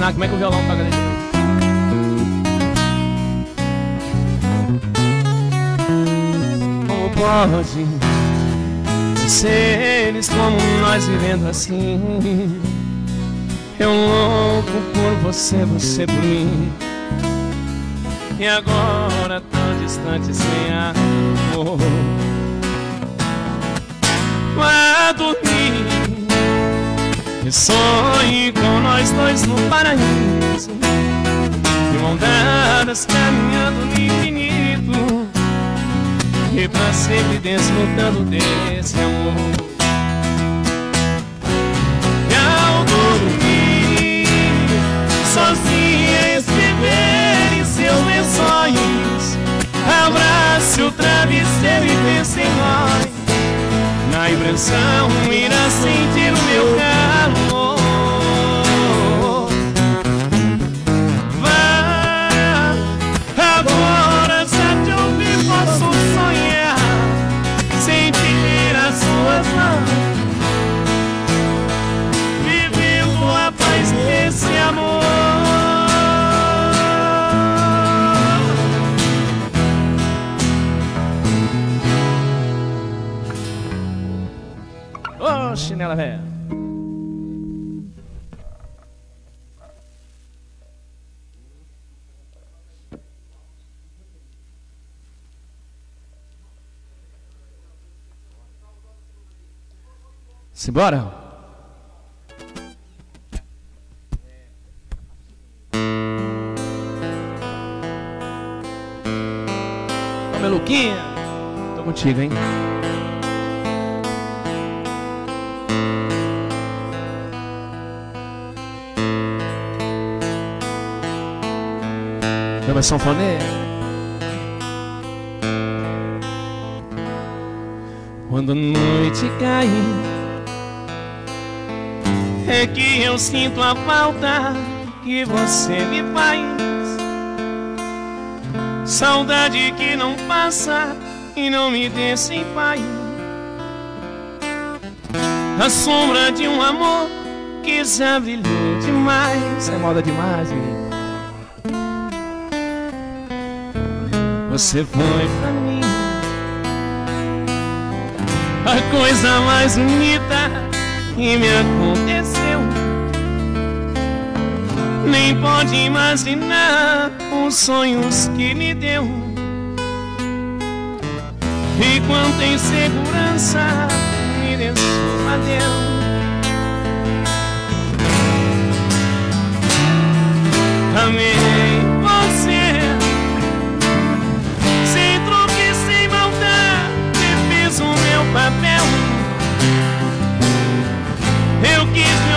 ensinar como é que o violão toca dentro. Como pode seres como nós vivendo assim? Eu louco por você, você por mim. E agora tão distante sem amor. Vá dormir sonhe com nós dois no paraíso. De mão dadas caminhando no infinito. E pra sempre desfrutando desse amor. E ao dormir, sozinha escrever em seus lençóis. Abrace o travesseiro e pense em nós. Impressão irá sentir o meu calor. Simbora? Ô, Meluquinha, tô contigo, hein? É sanfoneiro. Quando a noite cai, que eu sinto a falta que você me faz. Saudade que não passa e não me deixa em paz. A sombra de um amor que já brilhou demais. É moda demais, menino. Você foi pra mim a coisa mais bonita que me aconteceu. Nem pode imaginar os sonhos que me deu. E quanta insegurança me deixou adeus. Amei você sem truque, sem maldade, fiz o meu papel. Eu quis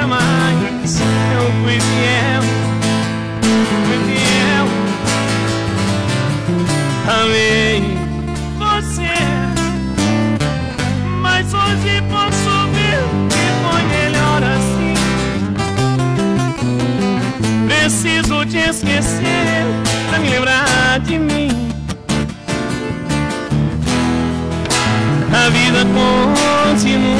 acredita mais, eu fui fiel, fui fiel. Amei você, mas hoje posso ver que foi melhor assim. Preciso te esquecer pra me lembrar de mim. A vida continua.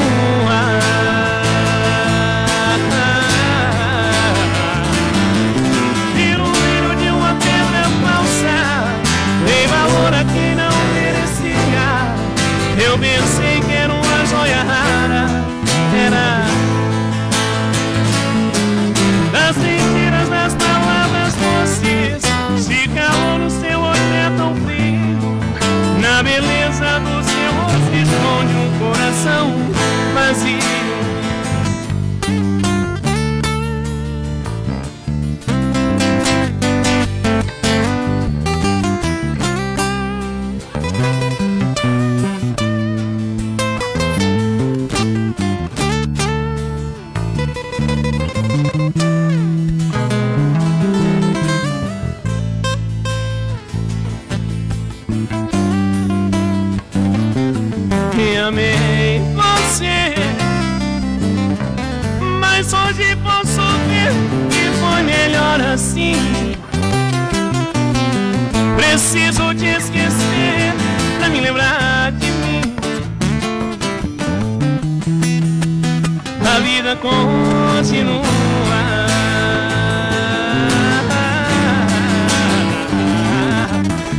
Continua.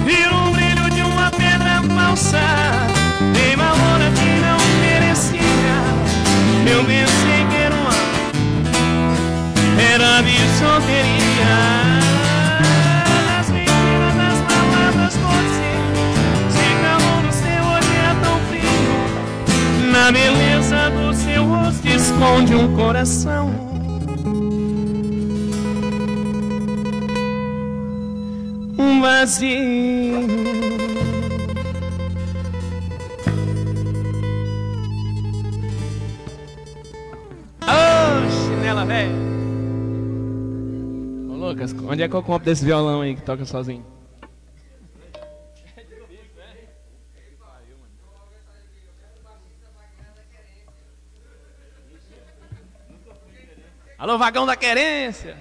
Vira um brilho de uma pedra falsa, tem valor que não merecia. Eu pensei que era uma, era de solteria. Esconde um coração. Um vazio. Ô, chinela velho. Ô, Lucas, onde é que eu compro desse violão aí que toca sozinho? Vagão da querência.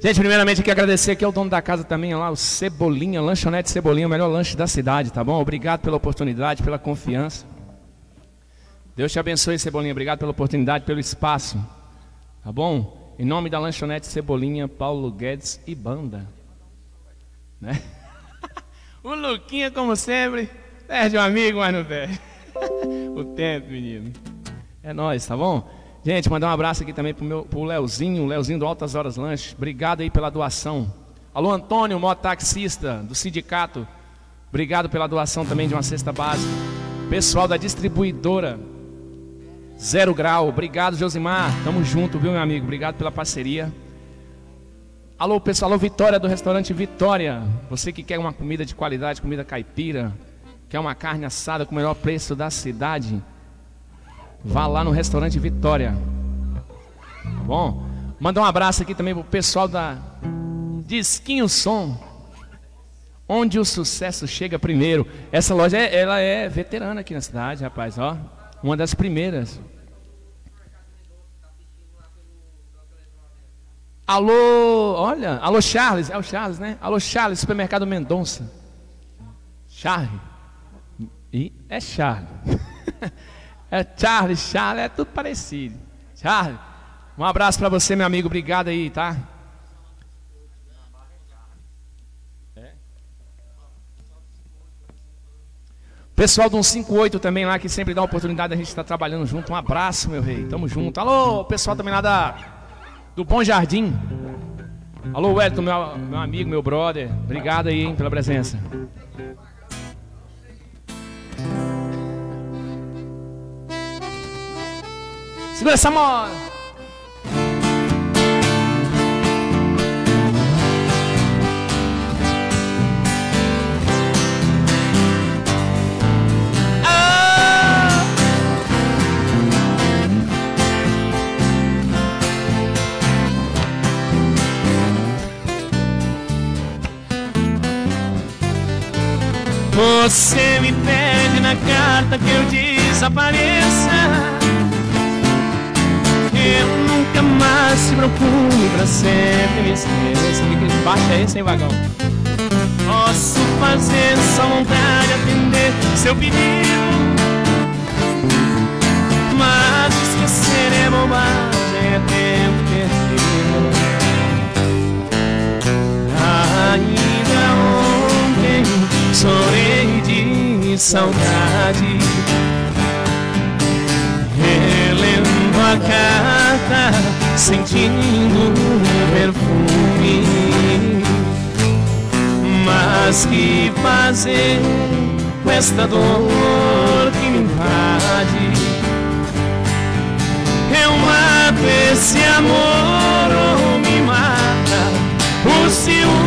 Gente, primeiramente aqui agradecer aqui ao dono da casa também, lá, o Cebolinha, Lanchonete Cebolinha, o melhor lanche da cidade, tá bom? Obrigado pela oportunidade, pela confiança. Deus te abençoe, Cebolinha. Obrigado pela oportunidade, pelo espaço. Tá bom? Em nome da Lanchonete Cebolinha, Paulo Guedes e banda. Né? o Luquinha, como sempre, perde um amigo, mas não perde. o tempo, menino. É nós, tá bom? Gente, mandar um abraço aqui também pro, meu, pro Leozinho, Leozinho do Altas Horas Lanche. Obrigado aí pela doação. Alô, Antônio, mototaxista do sindicato. Obrigado pela doação também de uma cesta básica. Pessoal da distribuidora Zero Grau. Obrigado, Josimar. Tamo junto, viu, meu amigo? Obrigado pela parceria. Alô, pessoal. Alô, Vitória do restaurante Vitória. Você que quer uma comida de qualidade, comida caipira, quer uma carne assada com o melhor preço da cidade, Vá lá no restaurante Vitória. Tá bom? Mandar um abraço aqui também pro pessoal da Disquinho Som. Onde o sucesso chega primeiro. Essa loja é, ela é veterana aqui na cidade, rapaz, ó. Uma das primeiras. Alô, olha, alô Charles, é o Charles, né? Alô Charles, supermercado Mendonça. Charles. E é Charles. É Charles, Charles, é tudo parecido. Charles, um abraço para você, meu amigo. Obrigado aí, tá? Pessoal do 158 também lá, que sempre dá a oportunidade de a gente estar trabalhando junto. Um abraço, meu rei. Tamo junto. Alô, pessoal também lá da, do Bom Jardim. Alô, Wellington, meu, meu amigo, meu brother. Obrigado aí hein, pela presença. Segura essa. Ah! Você me pede na carta que eu desapareça eu nunca mais se procure pra sempre me esqueça. Que baixa é esse, hein, vagão? Posso fazer só vontade de atender seu pedido. Mas esquecer é bobagem, é tempo perdido. Ainda ontem chorei de saudade a carta sentindo o perfume. Mas que fazer com esta dor que me invade? Eu mato esse amor ou me mata o ciúme.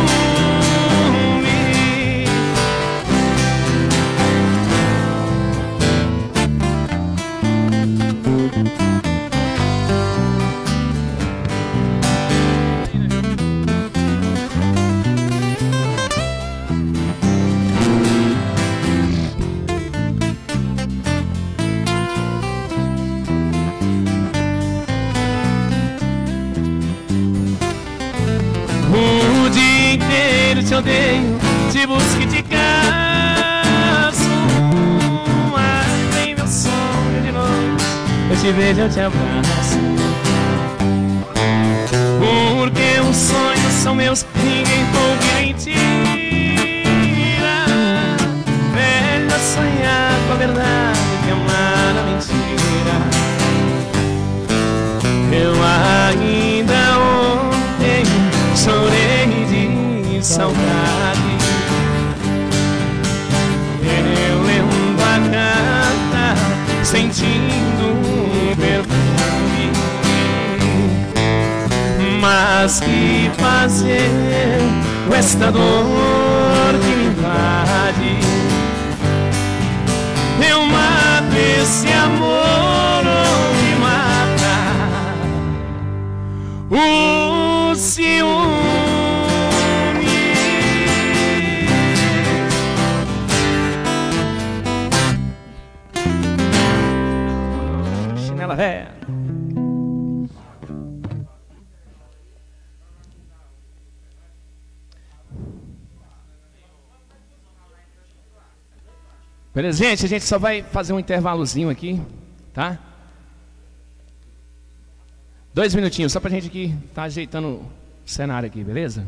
Te odeio, te e te caço. Mas em meu sonho de noite, Eu te vejo, eu te abraço. Porque os sonhos são meus, ninguém pouco mentira. Velho a sonhar com a verdade, saudade. Eu lendo a carta, sentindo um perfume. Mas que fazer com esta dor que me invade? Eu mato esse amor ou me mata o ciúme. Beleza, gente? A gente só vai fazer um intervalozinho aqui, tá? Dois minutinhos, só pra gente aqui tá ajeitando o cenário aqui, beleza?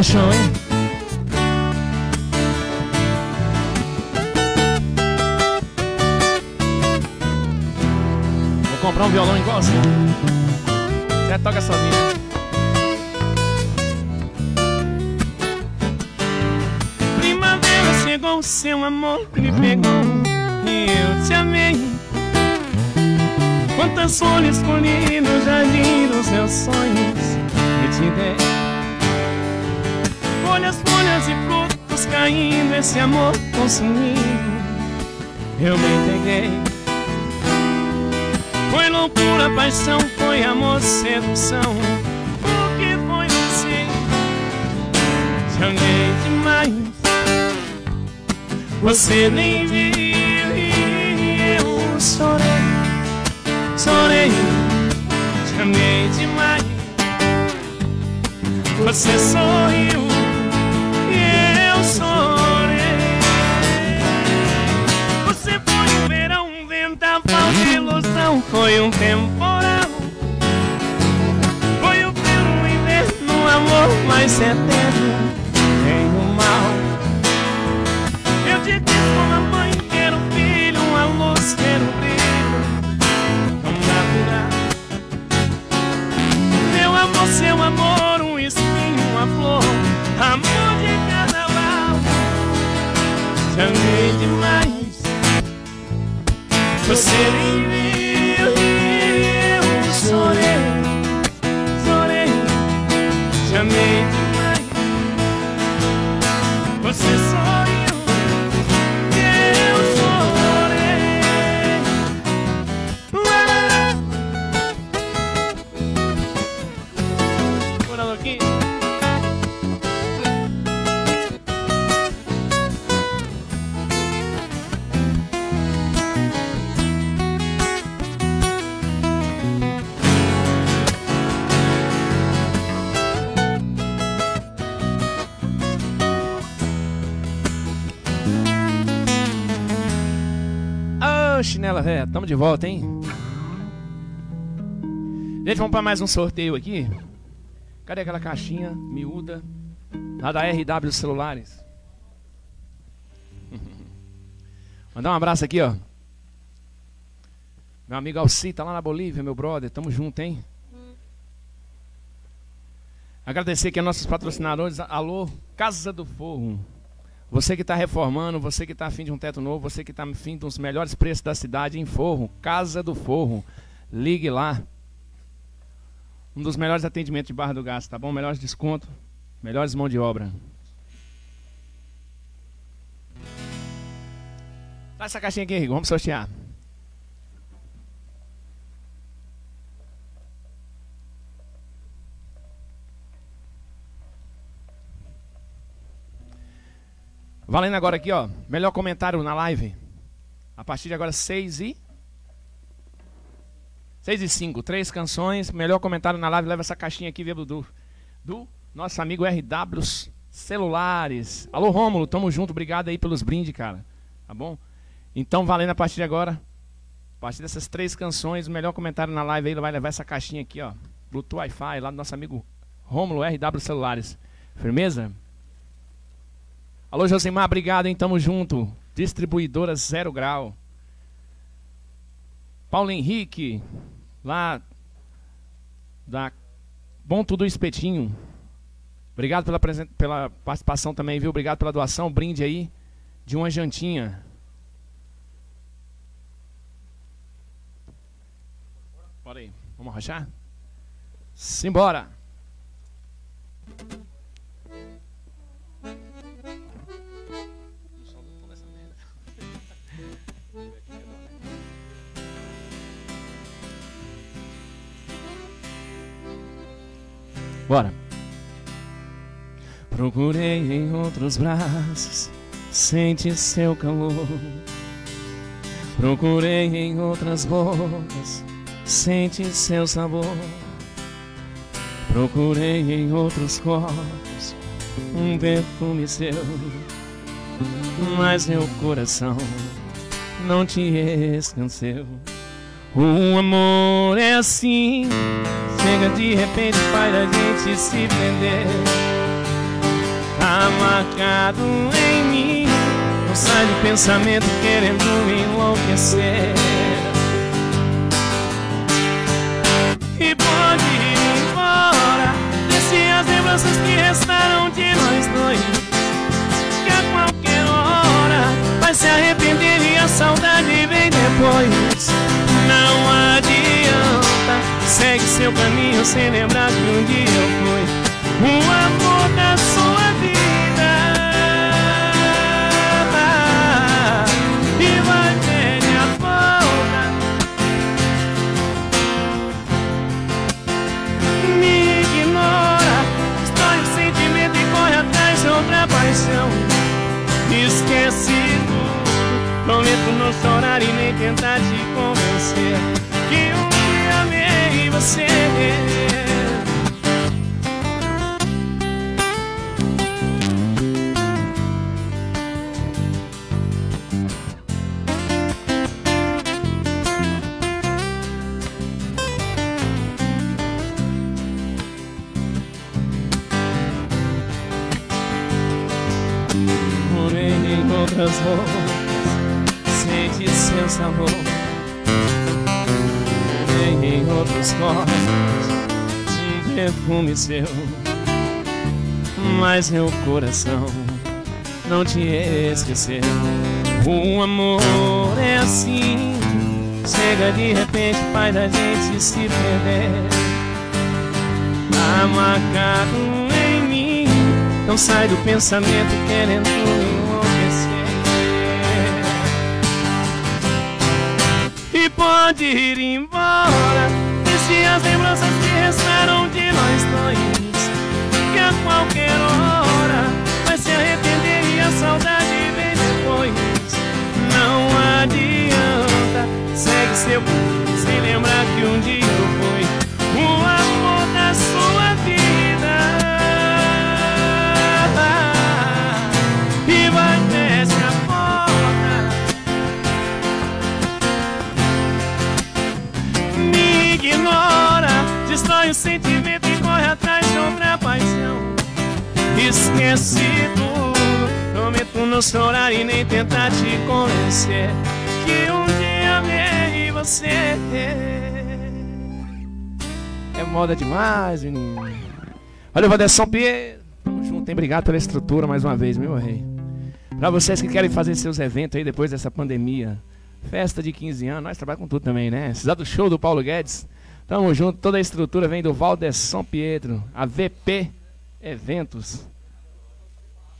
Paixão, hein? Vou comprar um violão igual assim. Você toca sozinho. Primavera chegou, seu amor me pegou e eu te amei. Quantas folhas colhi no jardim dos meus sonhos e te dei Folhas, folhas e frutos caindo, esse amor consumindo Eu me entreguei. Foi loucura, paixão, foi amor, sedução. O que foi você? Amei demais. Você nem viu e eu chorei. Chorei, te demais. Você sorriu foi um temporal. Foi o frio, um inverno, um amor mais eterno, nem o mal. Eu te disse como a mãe quero filho, uma luz, quero brilho. seu amor, um espinho, uma flor, amor de carnaval. Te amei demais, você nem tamo de volta, hein? Gente, vamos para mais um sorteio aqui. Cadê aquela caixinha miúda? Lá da RW Celulares. Mandar um abraço aqui, ó. Meu amigo Alci tá lá na Bolívia, meu brother. Tamo junto, hein? Agradecer aqui a nossos patrocinadores. Alô, Casa do Forro. Você que está reformando, você que está afim de um teto novo, você que está afim dos melhores preços da cidade em Forro, Casa do Forro, ligue lá. Um dos melhores atendimentos de Barra do Gás, tá bom? Melhores desconto, melhores mão de obra. Dá essa caixinha aqui, Rigo, vamos sortear. Valendo agora aqui, ó. Melhor comentário na live. A partir de agora, 6 e. 6 e 5. Três canções. Melhor comentário na live. Leva essa caixinha aqui, viu, do, do nosso amigo RW Celulares. Alô, Rômulo. Tamo junto. Obrigado aí pelos brindes, cara. Tá bom? Então, valendo a partir de agora. A partir dessas três canções, o melhor comentário na live aí vai levar essa caixinha aqui, ó. Bluetooth Wi-Fi, lá do nosso amigo Rômulo RW Celulares. Firmeza? Alô, Josimar, obrigado, hein? Tamo junto. Distribuidora Zero Grau. Paulo Henrique, lá da Bom Tudo Espetinho. Obrigado pela, pela participação também, viu? Obrigado pela doação. Brinde aí de uma jantinha. Bora aí. Vamos arrochar? Simbora! Bora. Procurei em outros braços, sente seu calor. Procurei em outras bocas, sente seu sabor. Procurei em outros corpos, um perfume seu. Mas meu coração não te esqueceu. O amor é assim, chega de repente faz a gente se prender. marcado em mim. Não sai do pensamento querendo enlouquecer. E pode ir embora. Deixe as lembranças que restaram de nós dois. Que a qualquer hora vai se arrepender e a saudade vem depois. Segue seu caminho sem lembrar que um dia eu fui o amor da sua vida. E vai ter a volta. Me ignora, destrói o sentimento e corre atrás de outra paixão. Esquece tudo, prometo não chorar e nem tentar te convencer que amei você. Em outras roupas, sente seu sabor. Outros corpos, um perfume seu. Mas meu coração não te esqueceu. O amor é assim, chega de repente, faz a gente se perder. Tá marcado em mim, não sai do pensamento querendo enlouquecer. E pode ir embora, deixe as lembranças que restaram de nós dois. Que a qualquer hora vai se arrepender e a saudade vem depois. Não adianta, segue seu sem lembrar que um dia eu destrói o sentimento e corre atrás de outra paixão. Esquece tudo, prometo não chorar e nem tentar te convencer que um dia amei você. É moda demais, menino. Olha o Vanderson Pierre. Tamo junto, hein? Obrigado pela estrutura mais uma vez, meu rei. Pra vocês que querem fazer seus eventos aí depois dessa pandemia. Festa de 15 anos, nós trabalhamos com tudo também, né? Precisa do show do Paulo Guedes. Tamo junto, toda a estrutura vem do Valdesson Pietro, a VP Eventos.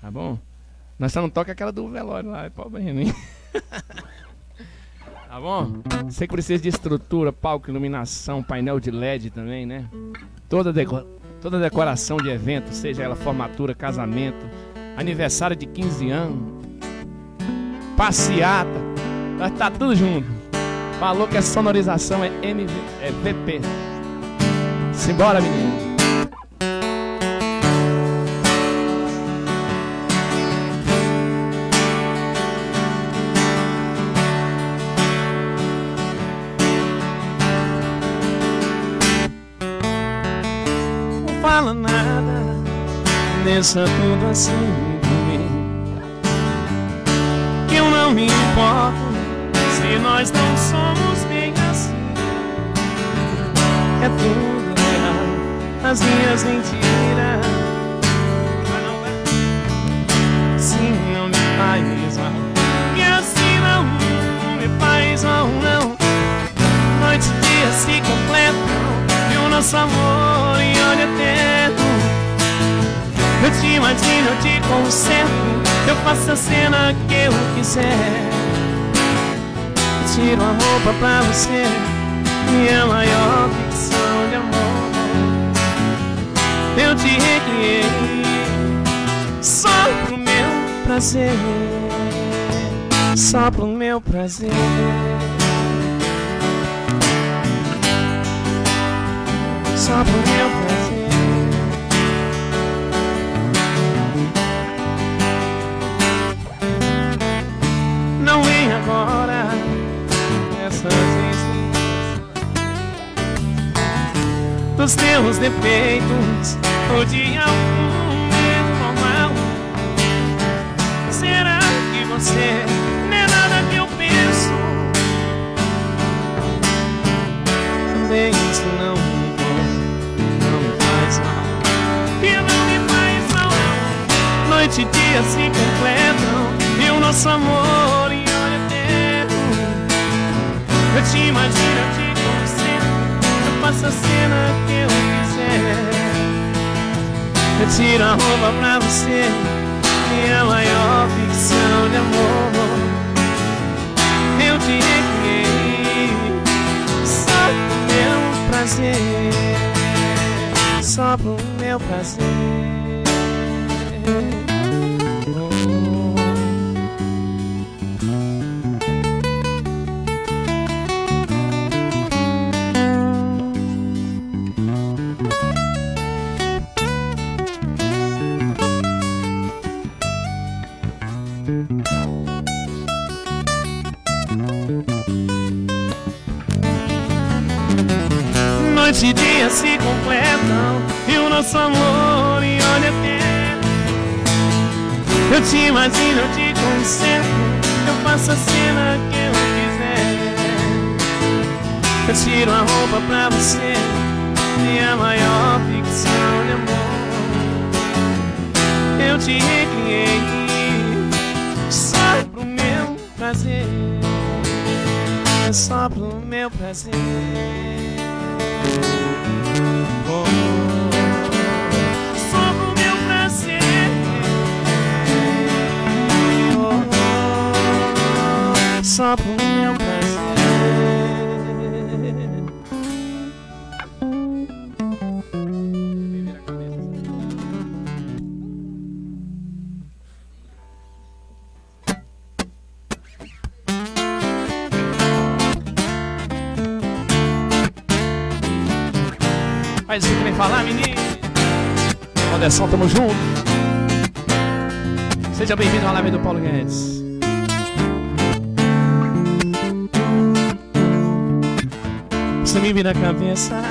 Tá bom? Nós só não toca aquela do velório lá, é problema, hein? Tá bom? Você que precisa de estrutura, palco, iluminação, painel de LED também, né? Toda, deco toda decoração de evento, seja ela formatura, casamento, aniversário de 15 anos, passeata, nós tá tudo junto. Falou que a sonorização é, MV, é VP. Simbora, menino. Não fala nada, deixa tudo assim. Que eu não me importo se nós não somos bem assim. É tudo real, as minhas mentiras. Mas não é. Sim, não me faz mal. Que assim não me faz mal, não. Noite e dia se completam e o nosso amor em olho eterno. Eu te imagino, eu te conserto, eu faço a cena que eu quiser. Tiro a roupa pra você, minha maior ficção de amor. Eu te recriei só pro meu prazer, só pro meu prazer. Só pro meu prazer. Não vem agora dos teus defeitos ou de algum medo normal. você, não é nada que eu penso. Bem, isso não me faz mal. Não me faz mal. Noite e dia se completam, e o nosso amor. Eu te imagino, eu te concentro, eu faço a cena que eu quiser. Eu tiro a roupa pra você Minha maior ficção de amor. Eu te criei Só pro meu prazer. Só pro meu prazer nosso amor em olha eterno Eu te imagino, eu te concentro Eu faço a cena que eu quiser. Eu tiro a roupa pra você. Minha maior ficção de amor. Eu te recriei Só pro meu prazer. Só pro meu prazer. só Só pro meu prazer. Faz o que vem falar, menino. Anderson, tamo junto. Seja bem-vindo à live do Paulo Guedes. Você me vira a cabeça.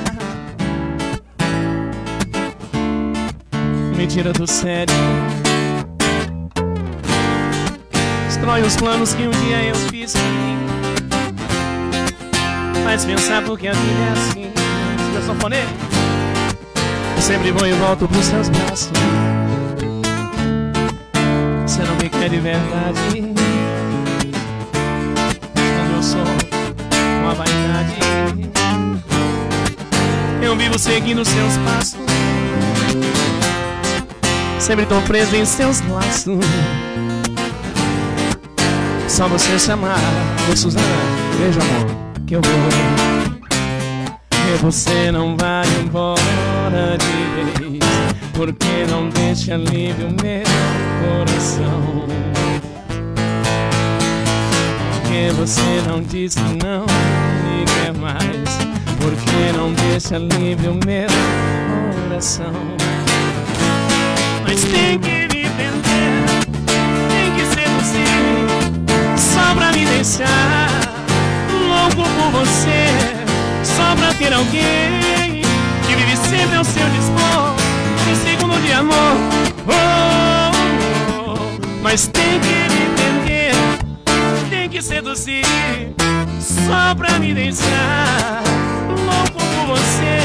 Me tira do sério. Destrói os planos que um dia eu fiz. Faz pensar porque a vida é assim. Você sanfoneiro? sempre vou e volto pros seus braços Você não me quer de verdade Quando eu sou uma vaidade Eu vivo seguindo seus passos. Sempre tô preso em seus laços. Só você chamar Oi Suzana, beijo amor Que eu vou. Que você não vai embora de vez Porque não deixa livre o meu coração. Porque você não diz que não me quer mais Porque não deixa livre o meu coração Mas tem que me entender Tem que seduzir Só pra me deixar louco por você só pra ter alguém que vive sempre ao seu dispor. Um segundo de amor, oh, oh, oh. mas tem que me entender, tem que seduzir, só pra me deixar por você.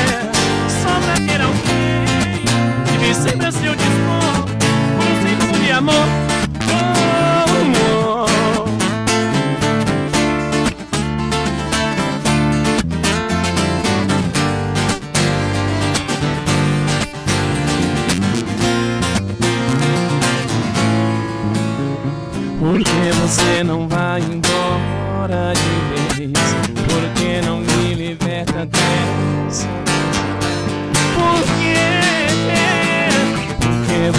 Só pra ter alguém que vive sempre ao seu dispor. Um segundo de amor. você não vai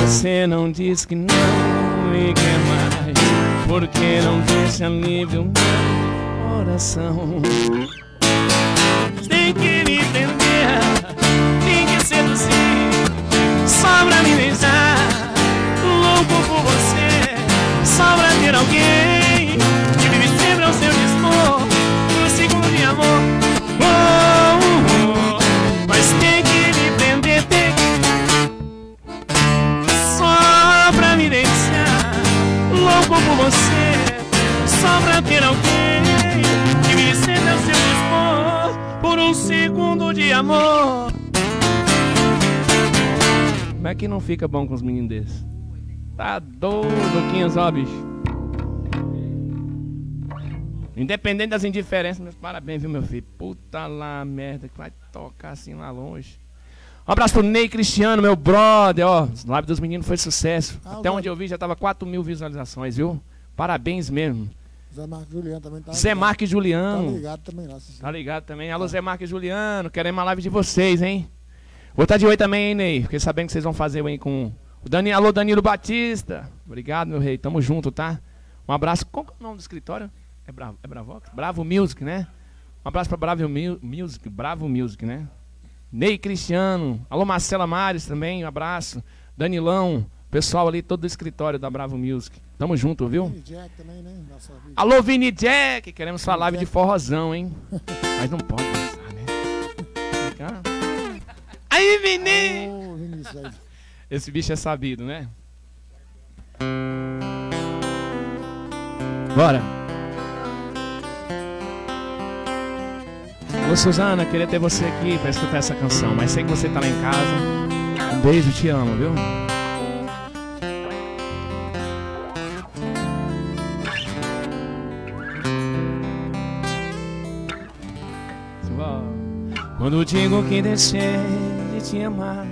você não diz que não me quer mais? Porque não deixa livre o meu coração? Tem que me entender, tem que seduzir, só pra me beijar, louco por você sobra ter alguém você só pra ter alguém que me ceda ao seu dispor por um segundo de amor. Como é que não fica bom com os meninos desses? Tá doido, Quinhas, ó, bicho. Independente das indiferenças, meus parabéns, viu, meu filho? Puta lá, merda, que vai tocar assim lá longe. Um abraço pro Ney Cristiano, meu brother, ó. Live dos meninos foi sucesso. Ah, Até onde eu vi já tava 4 mil visualizações, viu? Parabéns mesmo. Zé Marques Juliano também tá. Zé Marques Juliano. Tá ligado também lá. Tá ligado também. Alô, Zé Marques Juliano. Queremos uma live de vocês, hein? Vou estar de oi também, hein, Ney? Fiquei sabendo que vocês vão fazer aí com o Dani. Alô, Danilo Batista. Obrigado, meu rei. Tamo junto, tá? Um abraço. Qual é o nome do escritório? É Bravo, é Bravox? Bravo Music, né? Um abraço para Bravo Music, Bravo Music, né? Ney Cristiano, alô Marcela Mares também, um abraço. Danilão, pessoal ali, todo do escritório da Bravo Music. Tamo junto, viu? Vini Jack também, né? Nossa, alô Vini Jack, queremos falar Jack. de forrozão, hein? Mas não pode dançar, né? Aí, Vini! Esse bicho é sabido, né? Bora! Ô Suzana, queria ter você aqui para escutar essa canção, mas sei que você tá lá em casa. Um beijo, te amo, viu? Quando digo que deixei de te amar,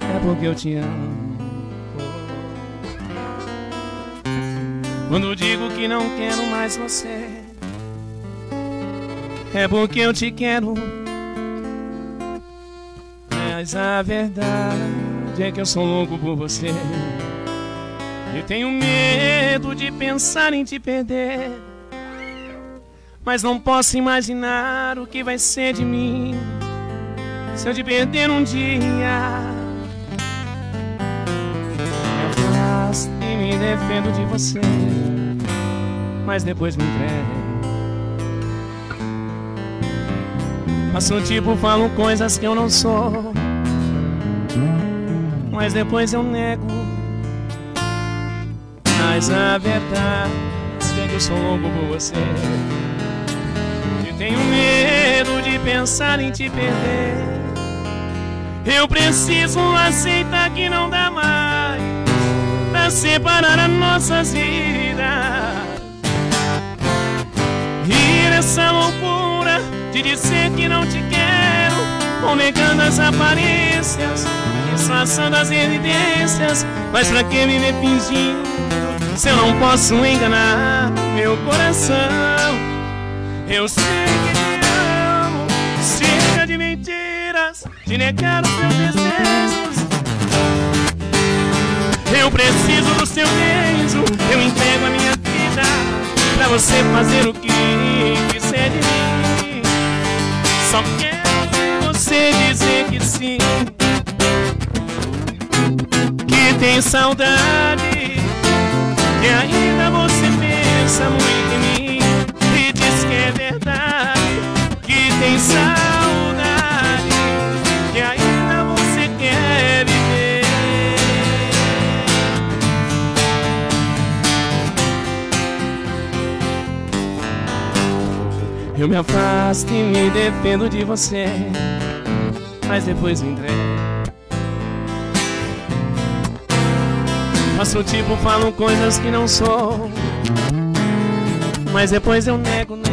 é porque eu te amo. Quando digo que não quero mais você é porque eu te quero. Mas a verdade é que eu sou louco por você. E tenho medo de pensar em te perder. Mas não posso imaginar o que vai ser de mim se eu te perder um dia. Eu faço e me defendo de você, mas depois me entrego. Faço tipo, falo coisas que eu não sou. Mas depois eu nego. Mas a verdade é que eu sou louco por você. Tenho medo de pensar em te perder. Eu preciso aceitar que não dá mais pra separar as nossas vidas. E nessa loucura de dizer que não te quero, ou negando as aparências, disfarçando as evidências. Mas pra que me ver fingindo se eu não posso enganar meu coração? Eu sei que te amo, chega de mentiras, de negar os meus desejos. Eu preciso do seu beijo, eu entrego a minha vida pra você fazer o que quiser de mim. Só quero você dizer que sim Que tem saudade Que ainda você pensa muito em mim é verdade Que tem saudade Que ainda você quer viver Eu me afasto e me defendo de você, mas depois me entrego. Faço tipo, falo coisas que não sou, mas depois eu nego, nego.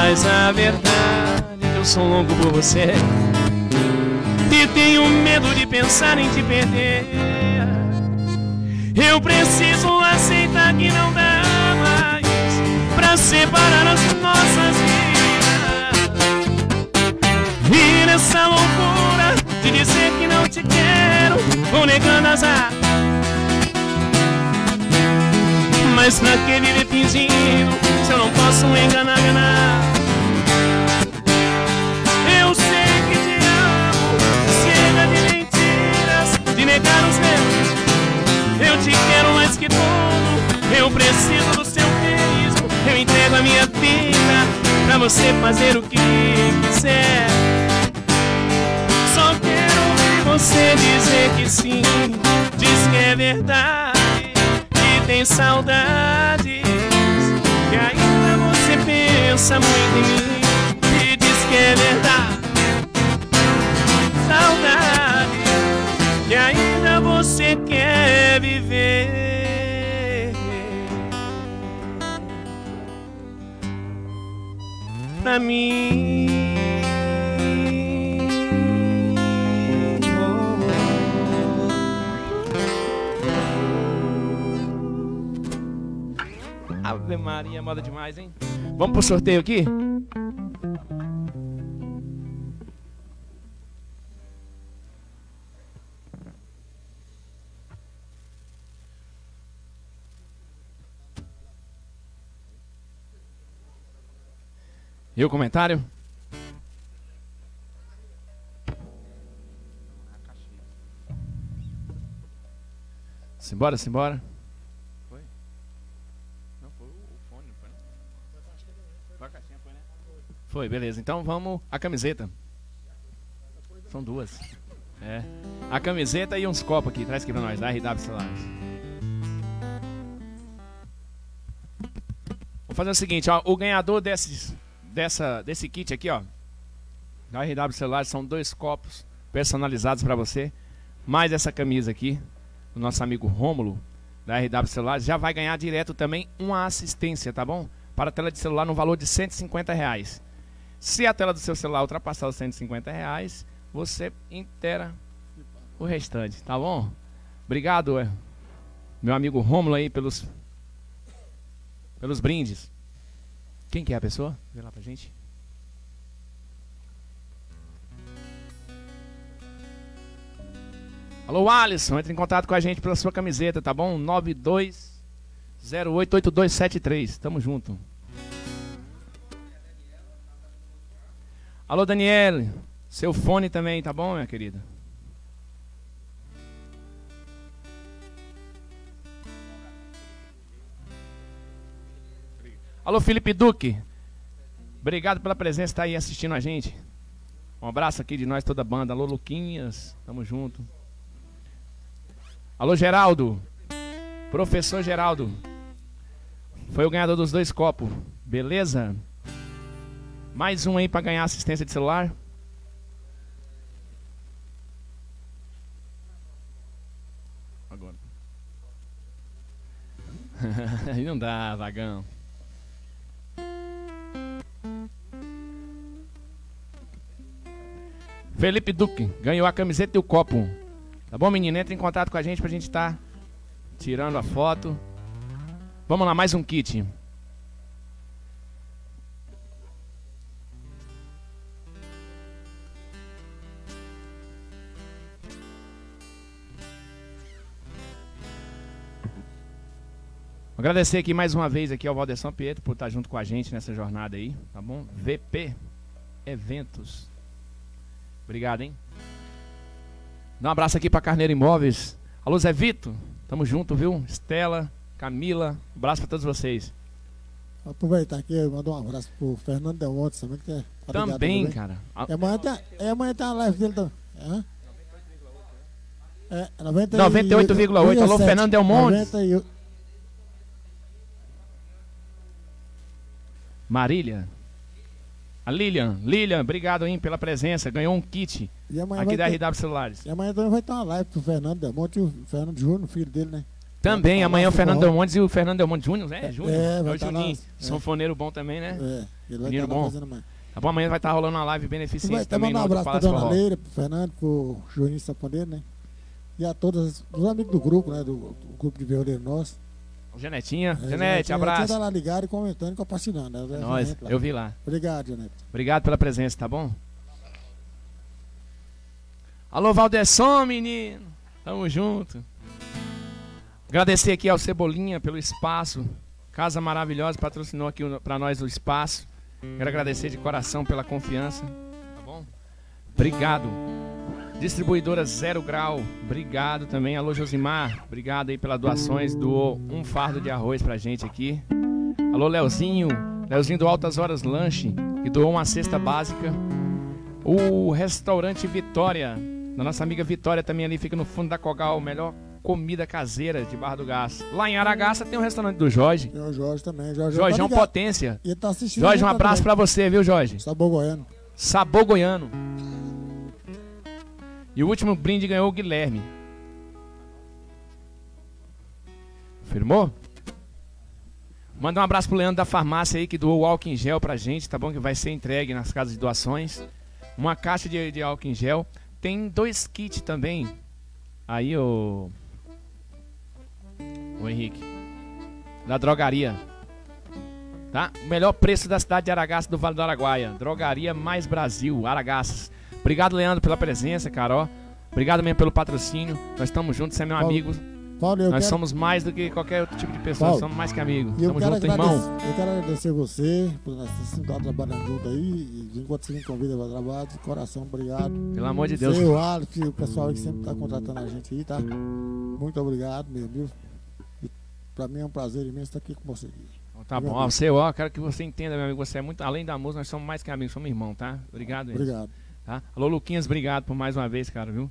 Mas a verdade é que eu sou louco por você e tenho medo de pensar em te perder. Eu preciso aceitar que não dá pra separar as nossas vidas. E nessa loucura de dizer que não te quero, vou negando as a... Mas pra que viver fingindo se eu não posso enganar, enganar? Eu sei que te amo, chega de mentiras, de negar os meus. Eu te quero mais que tudo, eu preciso do seu eu entrego a minha vida pra você fazer o que quiser. Só quero ouvir você dizer que sim, diz que é verdade, que tem você pensa. muito em mim e diz que é verdade. Saudade, que ainda você quer viver. Pra mim. Ave Maria, moda demais, hein? Vamos pro sorteio aqui? E o comentário? Simbora, simbora. Foi, beleza. Então vamos a camiseta. São duas. É. A camiseta e uns copos aqui. Traz aqui pra nós, da RW Celulares. Vou fazer o seguinte, ó. O ganhador desses, dessa, desse kit aqui, ó. Da RW Celulares são dois copos personalizados para você. Mais essa camisa aqui. O nosso amigo Rômulo, da RW Celulares, já vai ganhar direto também uma assistência, tá bom? Para a tela de celular no valor de 150 reais. Se a tela do seu celular ultrapassar os 150 reais, você inteira o restante, tá bom? Obrigado, é, meu amigo Rômulo aí pelos pelos brindes. Quem que é a pessoa? Vê lá pra gente. Alô, Alisson, entre em contato com a gente pela sua camiseta, tá bom? 92088273. Tamo junto. Alô, Daniele. Seu fone também, tá bom, minha querida? Alô, Felipe Duque. Obrigado pela presença, tá aí assistindo a gente. Um abraço aqui de nós, toda a banda. Alô, Luquinhas. Tamo junto. Alô, Geraldo. Professor Geraldo. Foi o ganhador dos dois copos. Beleza? Mais um aí para ganhar assistência de celular. Agora. Aí não dá, vagão. Felipe Duque ganhou a camiseta e o copo. Tá bom, menino? Entra em contato com a gente pra gente estar tá tirando a foto. Vamos lá, mais um kit. Agradecer aqui mais uma vez aqui ao Valdeção Pietro por estar junto com a gente nessa jornada aí, tá bom? VP Eventos. Obrigado, hein? Dá um abraço aqui para Carneiro Imóveis. Alô, Zé Vito. Tamo junto, viu? Estela, Camila. Um abraço para todos vocês. Vou aproveitar aqui e mandar um abraço pro Fernando Del Monte também, que tá Também, cara. E amanhã, tem, e amanhã tem a live dele também. É, 98,8. Alô, Fernando Del Monte. 98. Marília. A Lilian. Lilian, obrigado hein, pela presença. Ganhou um kit aqui da ter... RW Celulares. E amanhã também vai ter uma live pro Fernando Delmonte e o Fernando Júnior, filho dele, né? Também, amanhã o Fernando Delmonte e o Fernando Delmonte Júnior, né? Júnior. É, é o Juninho. Lá, é. Sanfoneiro bom também, né? É, ele vai Menino bom. Tá bom, amanhã vai estar tá rolando uma live beneficente vai, também. Mandar um abraço pra Dona Leira, pro Fernando, pro Juninho Sanfoneiro, né? E a todos os amigos do grupo, né? Do, do grupo de violeiro nosso. Janetinha. É, Janete, abraço. Tá lá ligado e comentando e compartilhando. Né? Nós, eu vi lá. Obrigado, Janete. Obrigado pela presença, tá bom? Alô, Valdesson, menino. Tamo junto. Agradecer aqui ao Cebolinha pelo espaço. Casa maravilhosa, patrocinou aqui para nós o espaço. Quero agradecer de coração pela confiança. Tá bom? Obrigado. Distribuidora Zero Grau, obrigado também. Alô Josimar, obrigado aí pelas doações. Doou um fardo de arroz pra gente aqui. Alô Leozinho, Leozinho do Altas Horas Lanche, que doou uma cesta básica. O restaurante Vitória, da nossa amiga Vitória também ali fica no fundo da Cogal, o melhor comida caseira de Barra do Gás. Lá em Aragaça tem o um restaurante do Jorge. Tem o Jorge também. Jorge, Jorge é uma potência. E tá assistindo. Jorge, um abraço para você, viu, Jorge? Sabor Goiano. Sabor Goiano. E o último brinde ganhou o Guilherme. Firmou? Manda um abraço pro Leandro da farmácia aí que doou o álcool em gel pra gente, tá bom? Que vai ser entregue nas casas de doações. Uma caixa de, de álcool em gel. Tem dois kits também. Aí, o. O Henrique. Da drogaria. Tá? O melhor preço da cidade de Aragaça do Vale do Araguaia. Drogaria Mais Brasil, Aragaças. Obrigado, Leandro, pela presença, Carol. Obrigado mesmo pelo patrocínio. Nós estamos juntos, você é meu Paulo. amigo. Paulo, Nós quero... somos mais do que qualquer outro tipo de pessoa, Paulo, somos mais que amigos. Tamo junto, irmão. Eu quero agradecer você por nós estar trabalhando junto aí. E enquanto você me convida para trabalhar, de coração, obrigado. Pelo amor de Deus. O Alex, o pessoal que sempre está contratando a gente aí, tá? Muito obrigado mesmo, viu? Para mim é um prazer imenso estar aqui com você. Tá bom, ó, você, ó, quero que você entenda, meu amigo, você é muito, além da música, nós somos mais que amigos, somos irmãos, tá? Obrigado. Obrigado. Tá? Alô, Luquinhas, obrigado por mais uma vez, cara, viu?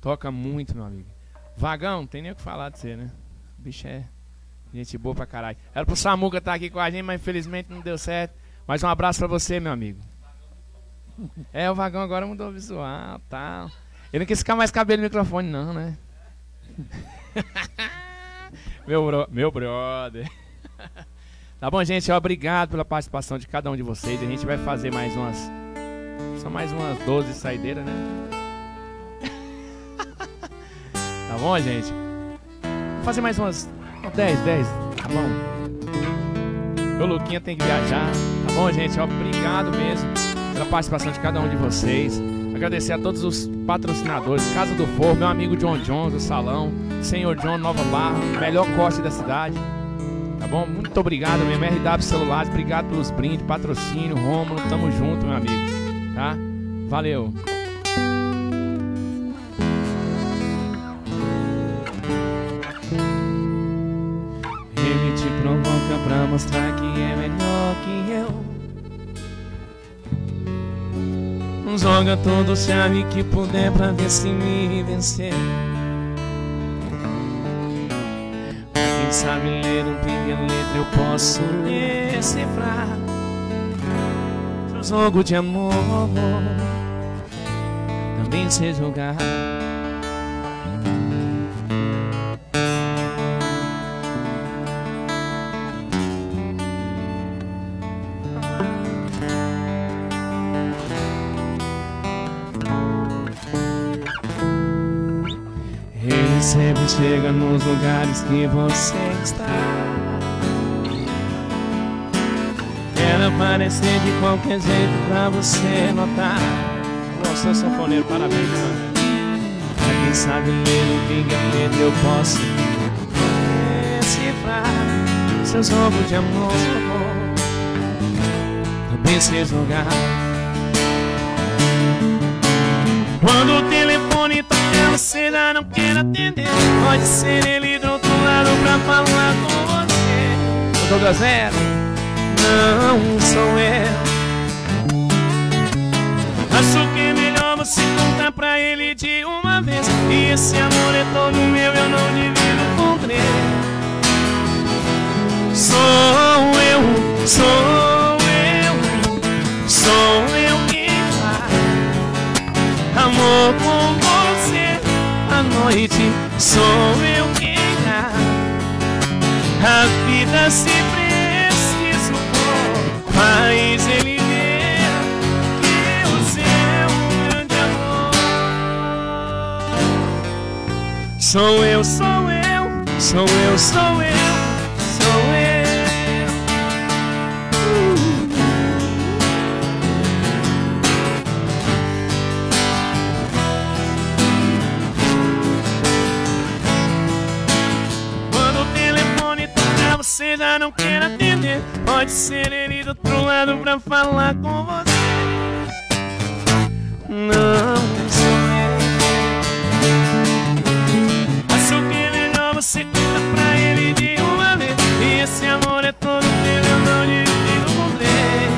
Toca muito, meu amigo. Vagão, tem nem o que falar de você, né? O bicho é gente boa pra caralho. Era pro Samuca estar tá aqui com a gente, mas infelizmente não deu certo. Mas um abraço pra você, meu amigo. É, o vagão agora mudou o visual, tal. Ele não quis ficar mais cabelo no microfone, não, né? meu, bro, meu brother. tá bom, gente? Obrigado pela participação de cada um de vocês. A gente vai fazer mais umas. São mais umas 12 saideiras, né? tá bom, gente? Vou fazer mais umas 10, 10, tá bom? O Luquinha tem que viajar, tá bom, gente? Obrigado mesmo pela participação de cada um de vocês. Agradecer a todos os patrocinadores, Casa do Forro, meu amigo John John do Salão, Senhor John Nova Barra, melhor corte da cidade. Tá bom? Muito obrigado mesmo, RW Celulares, obrigado pelos brindes, patrocínio, Rômulo, tamo junto, meu amigo. Tá? Valeu. pra mostrar que é melhor que eu. Joga todo o chave que puder pra ver se me vencer. Quem sabe ler um pingue letra eu posso decifrar. Jogo de amor também sei jogar. sempre chega nos lugares que você está. Aparecer de qualquer jeito pra você notar. Nossa, sanfoneiro, parabéns, mano. Pra quem sabe ler o que eu posso decifrar seus roubos de amor. Também sei jogar. Quando o telefone toca você já não quer atender Pode ser ele do outro lado pra falar com você O Douglas Zero Não sou eu. Acho que é melhor você contar pra ele de uma vez. E esse amor é todo meu, eu não divido com três. Sou eu, sou eu Sou eu quem faz Amor com noite. Sou eu quem dá a vida se faz ele você é um grande amor. Sou eu sou eu sou eu sou eu você já não quer atender. Pode ser ele do outro lado pra falar com você. Não eu Acho que é melhor você contar pra ele de uma vez E esse amor é todo teu, eu não divido com três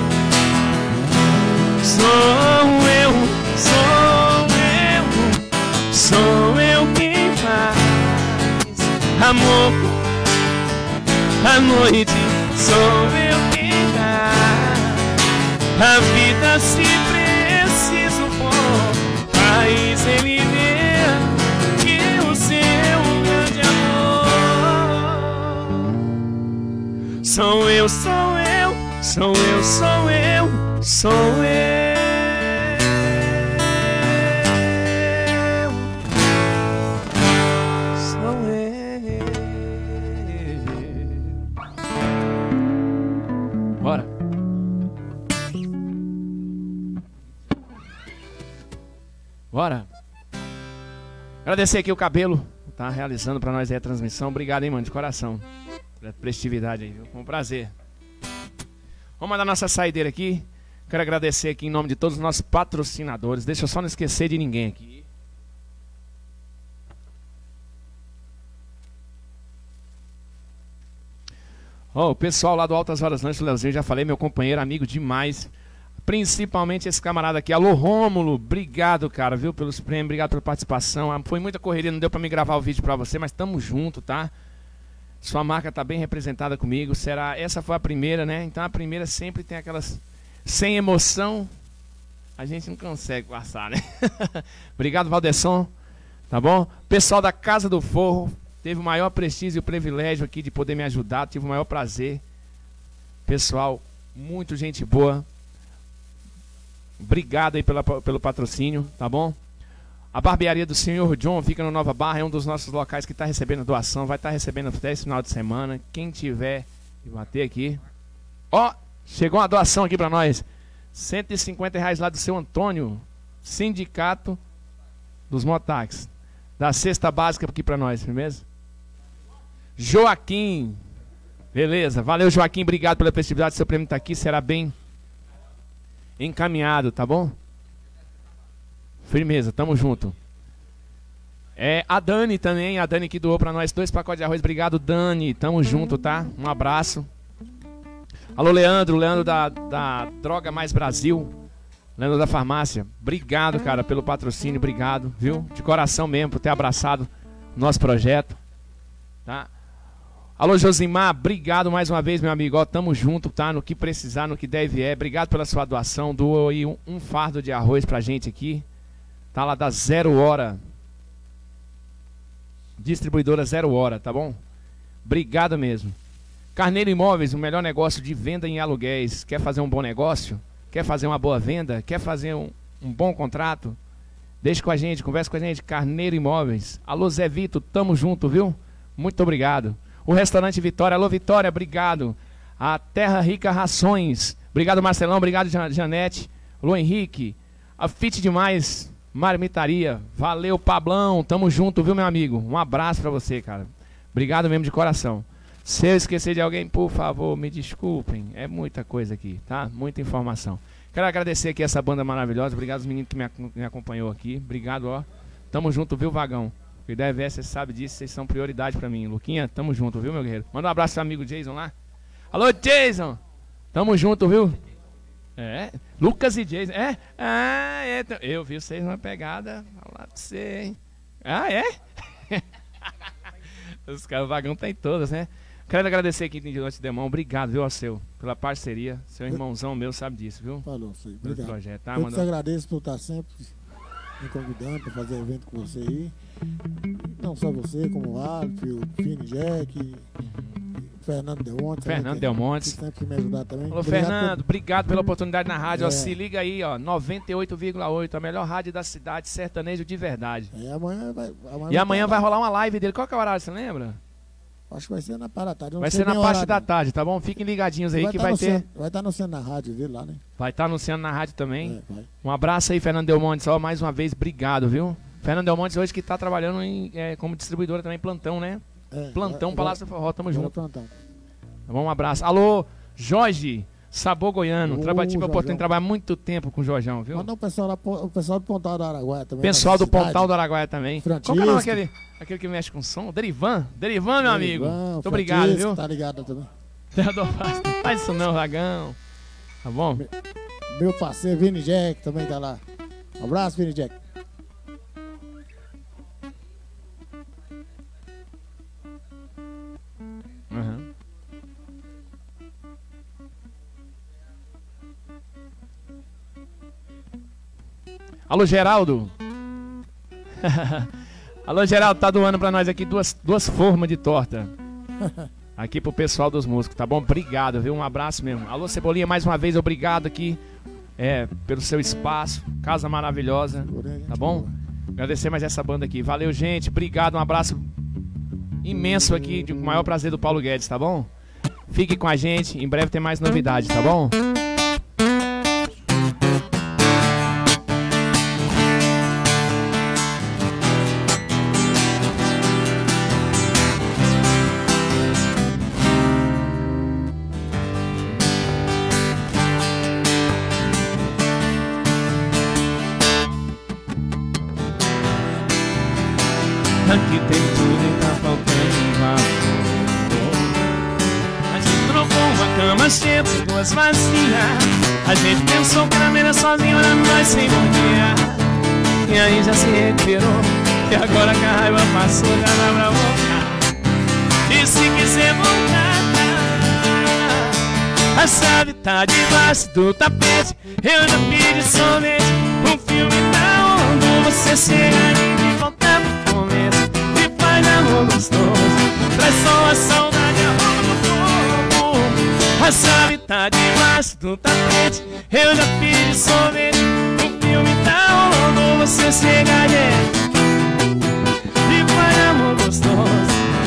Sou eu, sou eu, sou eu quem faz louco. A noite sou eu quem dá. A vida se preciso for, faz ele ver que o seu grande amor sou eu, sou eu, sou eu, sou eu, sou eu. Bora. Agradecer aqui o cabelo, tá realizando para nós aí a transmissão. Obrigado, hein, mano, de coração. Pela prestividade aí, viu? Com um prazer. Vamos mandar nossa saideira aqui. Quero agradecer aqui em nome de todos os nossos patrocinadores. Deixa eu só não esquecer de ninguém aqui. Ó, oh, o pessoal lá do Altas Horas Lanches, o Leozinho, já falei, meu companheiro, amigo demais. Principalmente esse camarada aqui. Alô, Rômulo. Obrigado, cara, viu, pelos prêmios. Obrigado pela participação. Ah, foi muita correria, não deu para me gravar o vídeo para você, mas tamo junto, tá? Sua marca tá bem representada comigo. Será essa foi a primeira, né? Então a primeira sempre tem aquelas sem emoção. A gente não consegue passar, né? Obrigado, Valdesson. Tá bom? Pessoal da Casa do Forro, teve o maior prestígio e o privilégio aqui de poder me ajudar. Tive o maior prazer. Pessoal, muito gente boa. Obrigado aí pela, pelo patrocínio, tá bom? A barbearia do Senhor John fica no Nova Barra, é um dos nossos locais que está recebendo doação, vai estar tá recebendo até esse final de semana. Quem tiver que bater aqui. Ó, chegou uma doação aqui para nós. 150 reais lá do seu Antônio, sindicato dos motax. Da cesta básica aqui para nós, beleza? Joaquim. Beleza, valeu Joaquim, obrigado pela festividade. Seu prêmio está aqui, será bem encaminhado, tá bom? Firmeza, tamo junto. É, a Dani também, a Dani que doou para nós dois pacotes de arroz. Obrigado, Dani. Tamo junto, tá? Um abraço. Alô, Leandro, Leandro da, da Droga Mais Brasil. Leandro da farmácia. Obrigado, cara, pelo patrocínio. Obrigado, viu? De coração mesmo por ter abraçado nosso projeto. Tá? Alô, Josimar, obrigado mais uma vez, meu amigo. Ó, tamo junto, tá? No que precisar, no que deve é. Obrigado pela sua doação. Doou aí um, um fardo de arroz pra gente aqui. Tá lá da Zero Hora. Distribuidora Zero Hora, tá bom? Obrigado mesmo. Carneiro Imóveis, o melhor negócio de venda em aluguéis. Quer fazer um bom negócio? Quer fazer uma boa venda? Quer fazer um, um bom contrato? Deixe com a gente, converse com a gente. Carneiro Imóveis. Alô, Zé Vito, tamo junto, viu? Muito obrigado. O restaurante Vitória. Alô, Vitória, obrigado. A Terra Rica Rações. Obrigado, Marcelão. Obrigado, Janete. Alô, Henrique. A Fit Demais Marmitaria. Valeu, Pablão. Tamo junto, viu, meu amigo? Um abraço para você, cara. Obrigado mesmo de coração. Se eu esquecer de alguém, por favor, me desculpem. É muita coisa aqui, tá? Muita informação. Quero agradecer aqui essa banda maravilhosa. Obrigado aos meninos que me, me acompanhou aqui. Obrigado, ó. Tamo junto, viu, Vagão? O ideia é, você sabe disso, vocês são prioridade para mim. Luquinha, tamo junto, viu, meu guerreiro? Manda um abraço pro amigo Jason lá. Alô, Jason! Tamo junto, viu? É, Lucas e Jason. É? Ah, é. Eu vi vocês numa pegada. Falar pra você, hein? Ah, é? Os caras vagão tem todas, né? Quero agradecer aqui de Noite Demão. Obrigado, viu, seu, pela parceria. Seu irmãozão meu sabe disso, viu? Falou, sei. Obrigado. Projeto, tá, Eu te agradeço por estar sempre me convidando para fazer evento com você aí. Não só você, como o Alf, o Fini Jack, Fernando Del Monte. Fernando Del Monte. sempre me ajudar também. Alô, obrigado Fernando, por... obrigado pela oportunidade na rádio. É. Ó, se liga aí, ó, 98,8, a melhor rádio da cidade, sertanejo de verdade. É, amanhã vai, amanhã e amanhã vai rolar uma live dele. Qual que é o horário, você lembra? Acho que vai ser na parte da tarde. vai ser na parte horário. da tarde, tá bom? Fiquem ligadinhos aí vai que vai ter. Vai estar tá anunciando na rádio dele lá, né? Vai estar tá anunciando na rádio também. É, um abraço aí, Fernando Del Monte. Só mais uma vez, obrigado, viu? Fernando Del Monte hoje que está trabalhando em, é, como distribuidora também, plantão, né? É, plantão, é, Palácio do Forró, tamo junto. Plantão. Tá bom, um abraço. Alô, Jorge, Sabor Goiano. Uh, Traba, tive a oportunidade de trabalhar muito tempo com o Jorjão, viu? Manda o pessoal, lá, o pessoal do Pontal do Araguaia também. Pessoal do Pontal do Araguaia também. Francisco. Qual que é aquele, aquele que mexe com som? Derivan. Derivan, meu amigo. Muito obrigado, viu? Tá ligado também. Não faz isso não, Ragão. Tá bom? Meu parceiro Vini Jack também tá lá. Um abraço, Vini Jack. Alô, Geraldo. Alô, Geraldo, tá doando pra nós aqui duas, duas formas de torta. Aqui pro pessoal dos músicos, tá bom? Obrigado, viu? Um abraço mesmo. Alô, Cebolinha, mais uma vez, obrigado aqui é, pelo seu espaço. Casa maravilhosa, tá bom? Agradecer mais essa banda aqui. Valeu, gente. Obrigado, um abraço imenso aqui, de maior prazer do Paulo Guedes, tá bom? Fique com a gente, em breve tem mais novidades, tá bom? Que a raiva passou, já vai pra voltar E se quiser voltar A chave tá debaixo do tapete. Eu já pedi sorvete. Um filme tá onde você chega e voltar pro começo. E faz amor gostoso. Traz só a saudade, a roupa a chave tá debaixo do tapete. Eu já fiz sorvete. O filme tá rolando Você chega direto Vai amor gostoso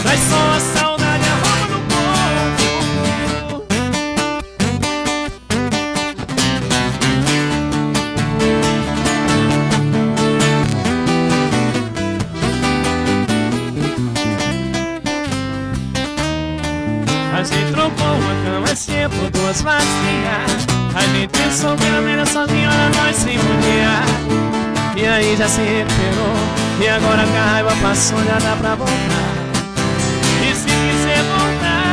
Traz só a saudade A roupa do corpo A gente trocou uma mais tempo, duas vazias A gente pensou que era melhor sozinho, era nós sem mulher E aí já se recuperou E agora que a raiva passou, já dá pra voltar. E se quiser voltar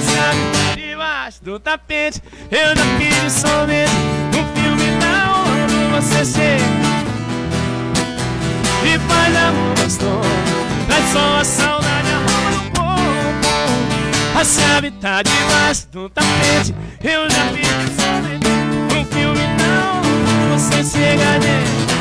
Sabe tá debaixo do tapete Eu já quis sorvete O filme tá rolando, você chega E faz amor gostoso Traz só a saudade, a a chave tá debaixo do tapete Eu já vi um filme não Você chega dentro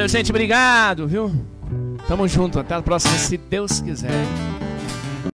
Valeu, gente. Obrigado, viu? Tamo junto. Até a próxima, se Deus quiser.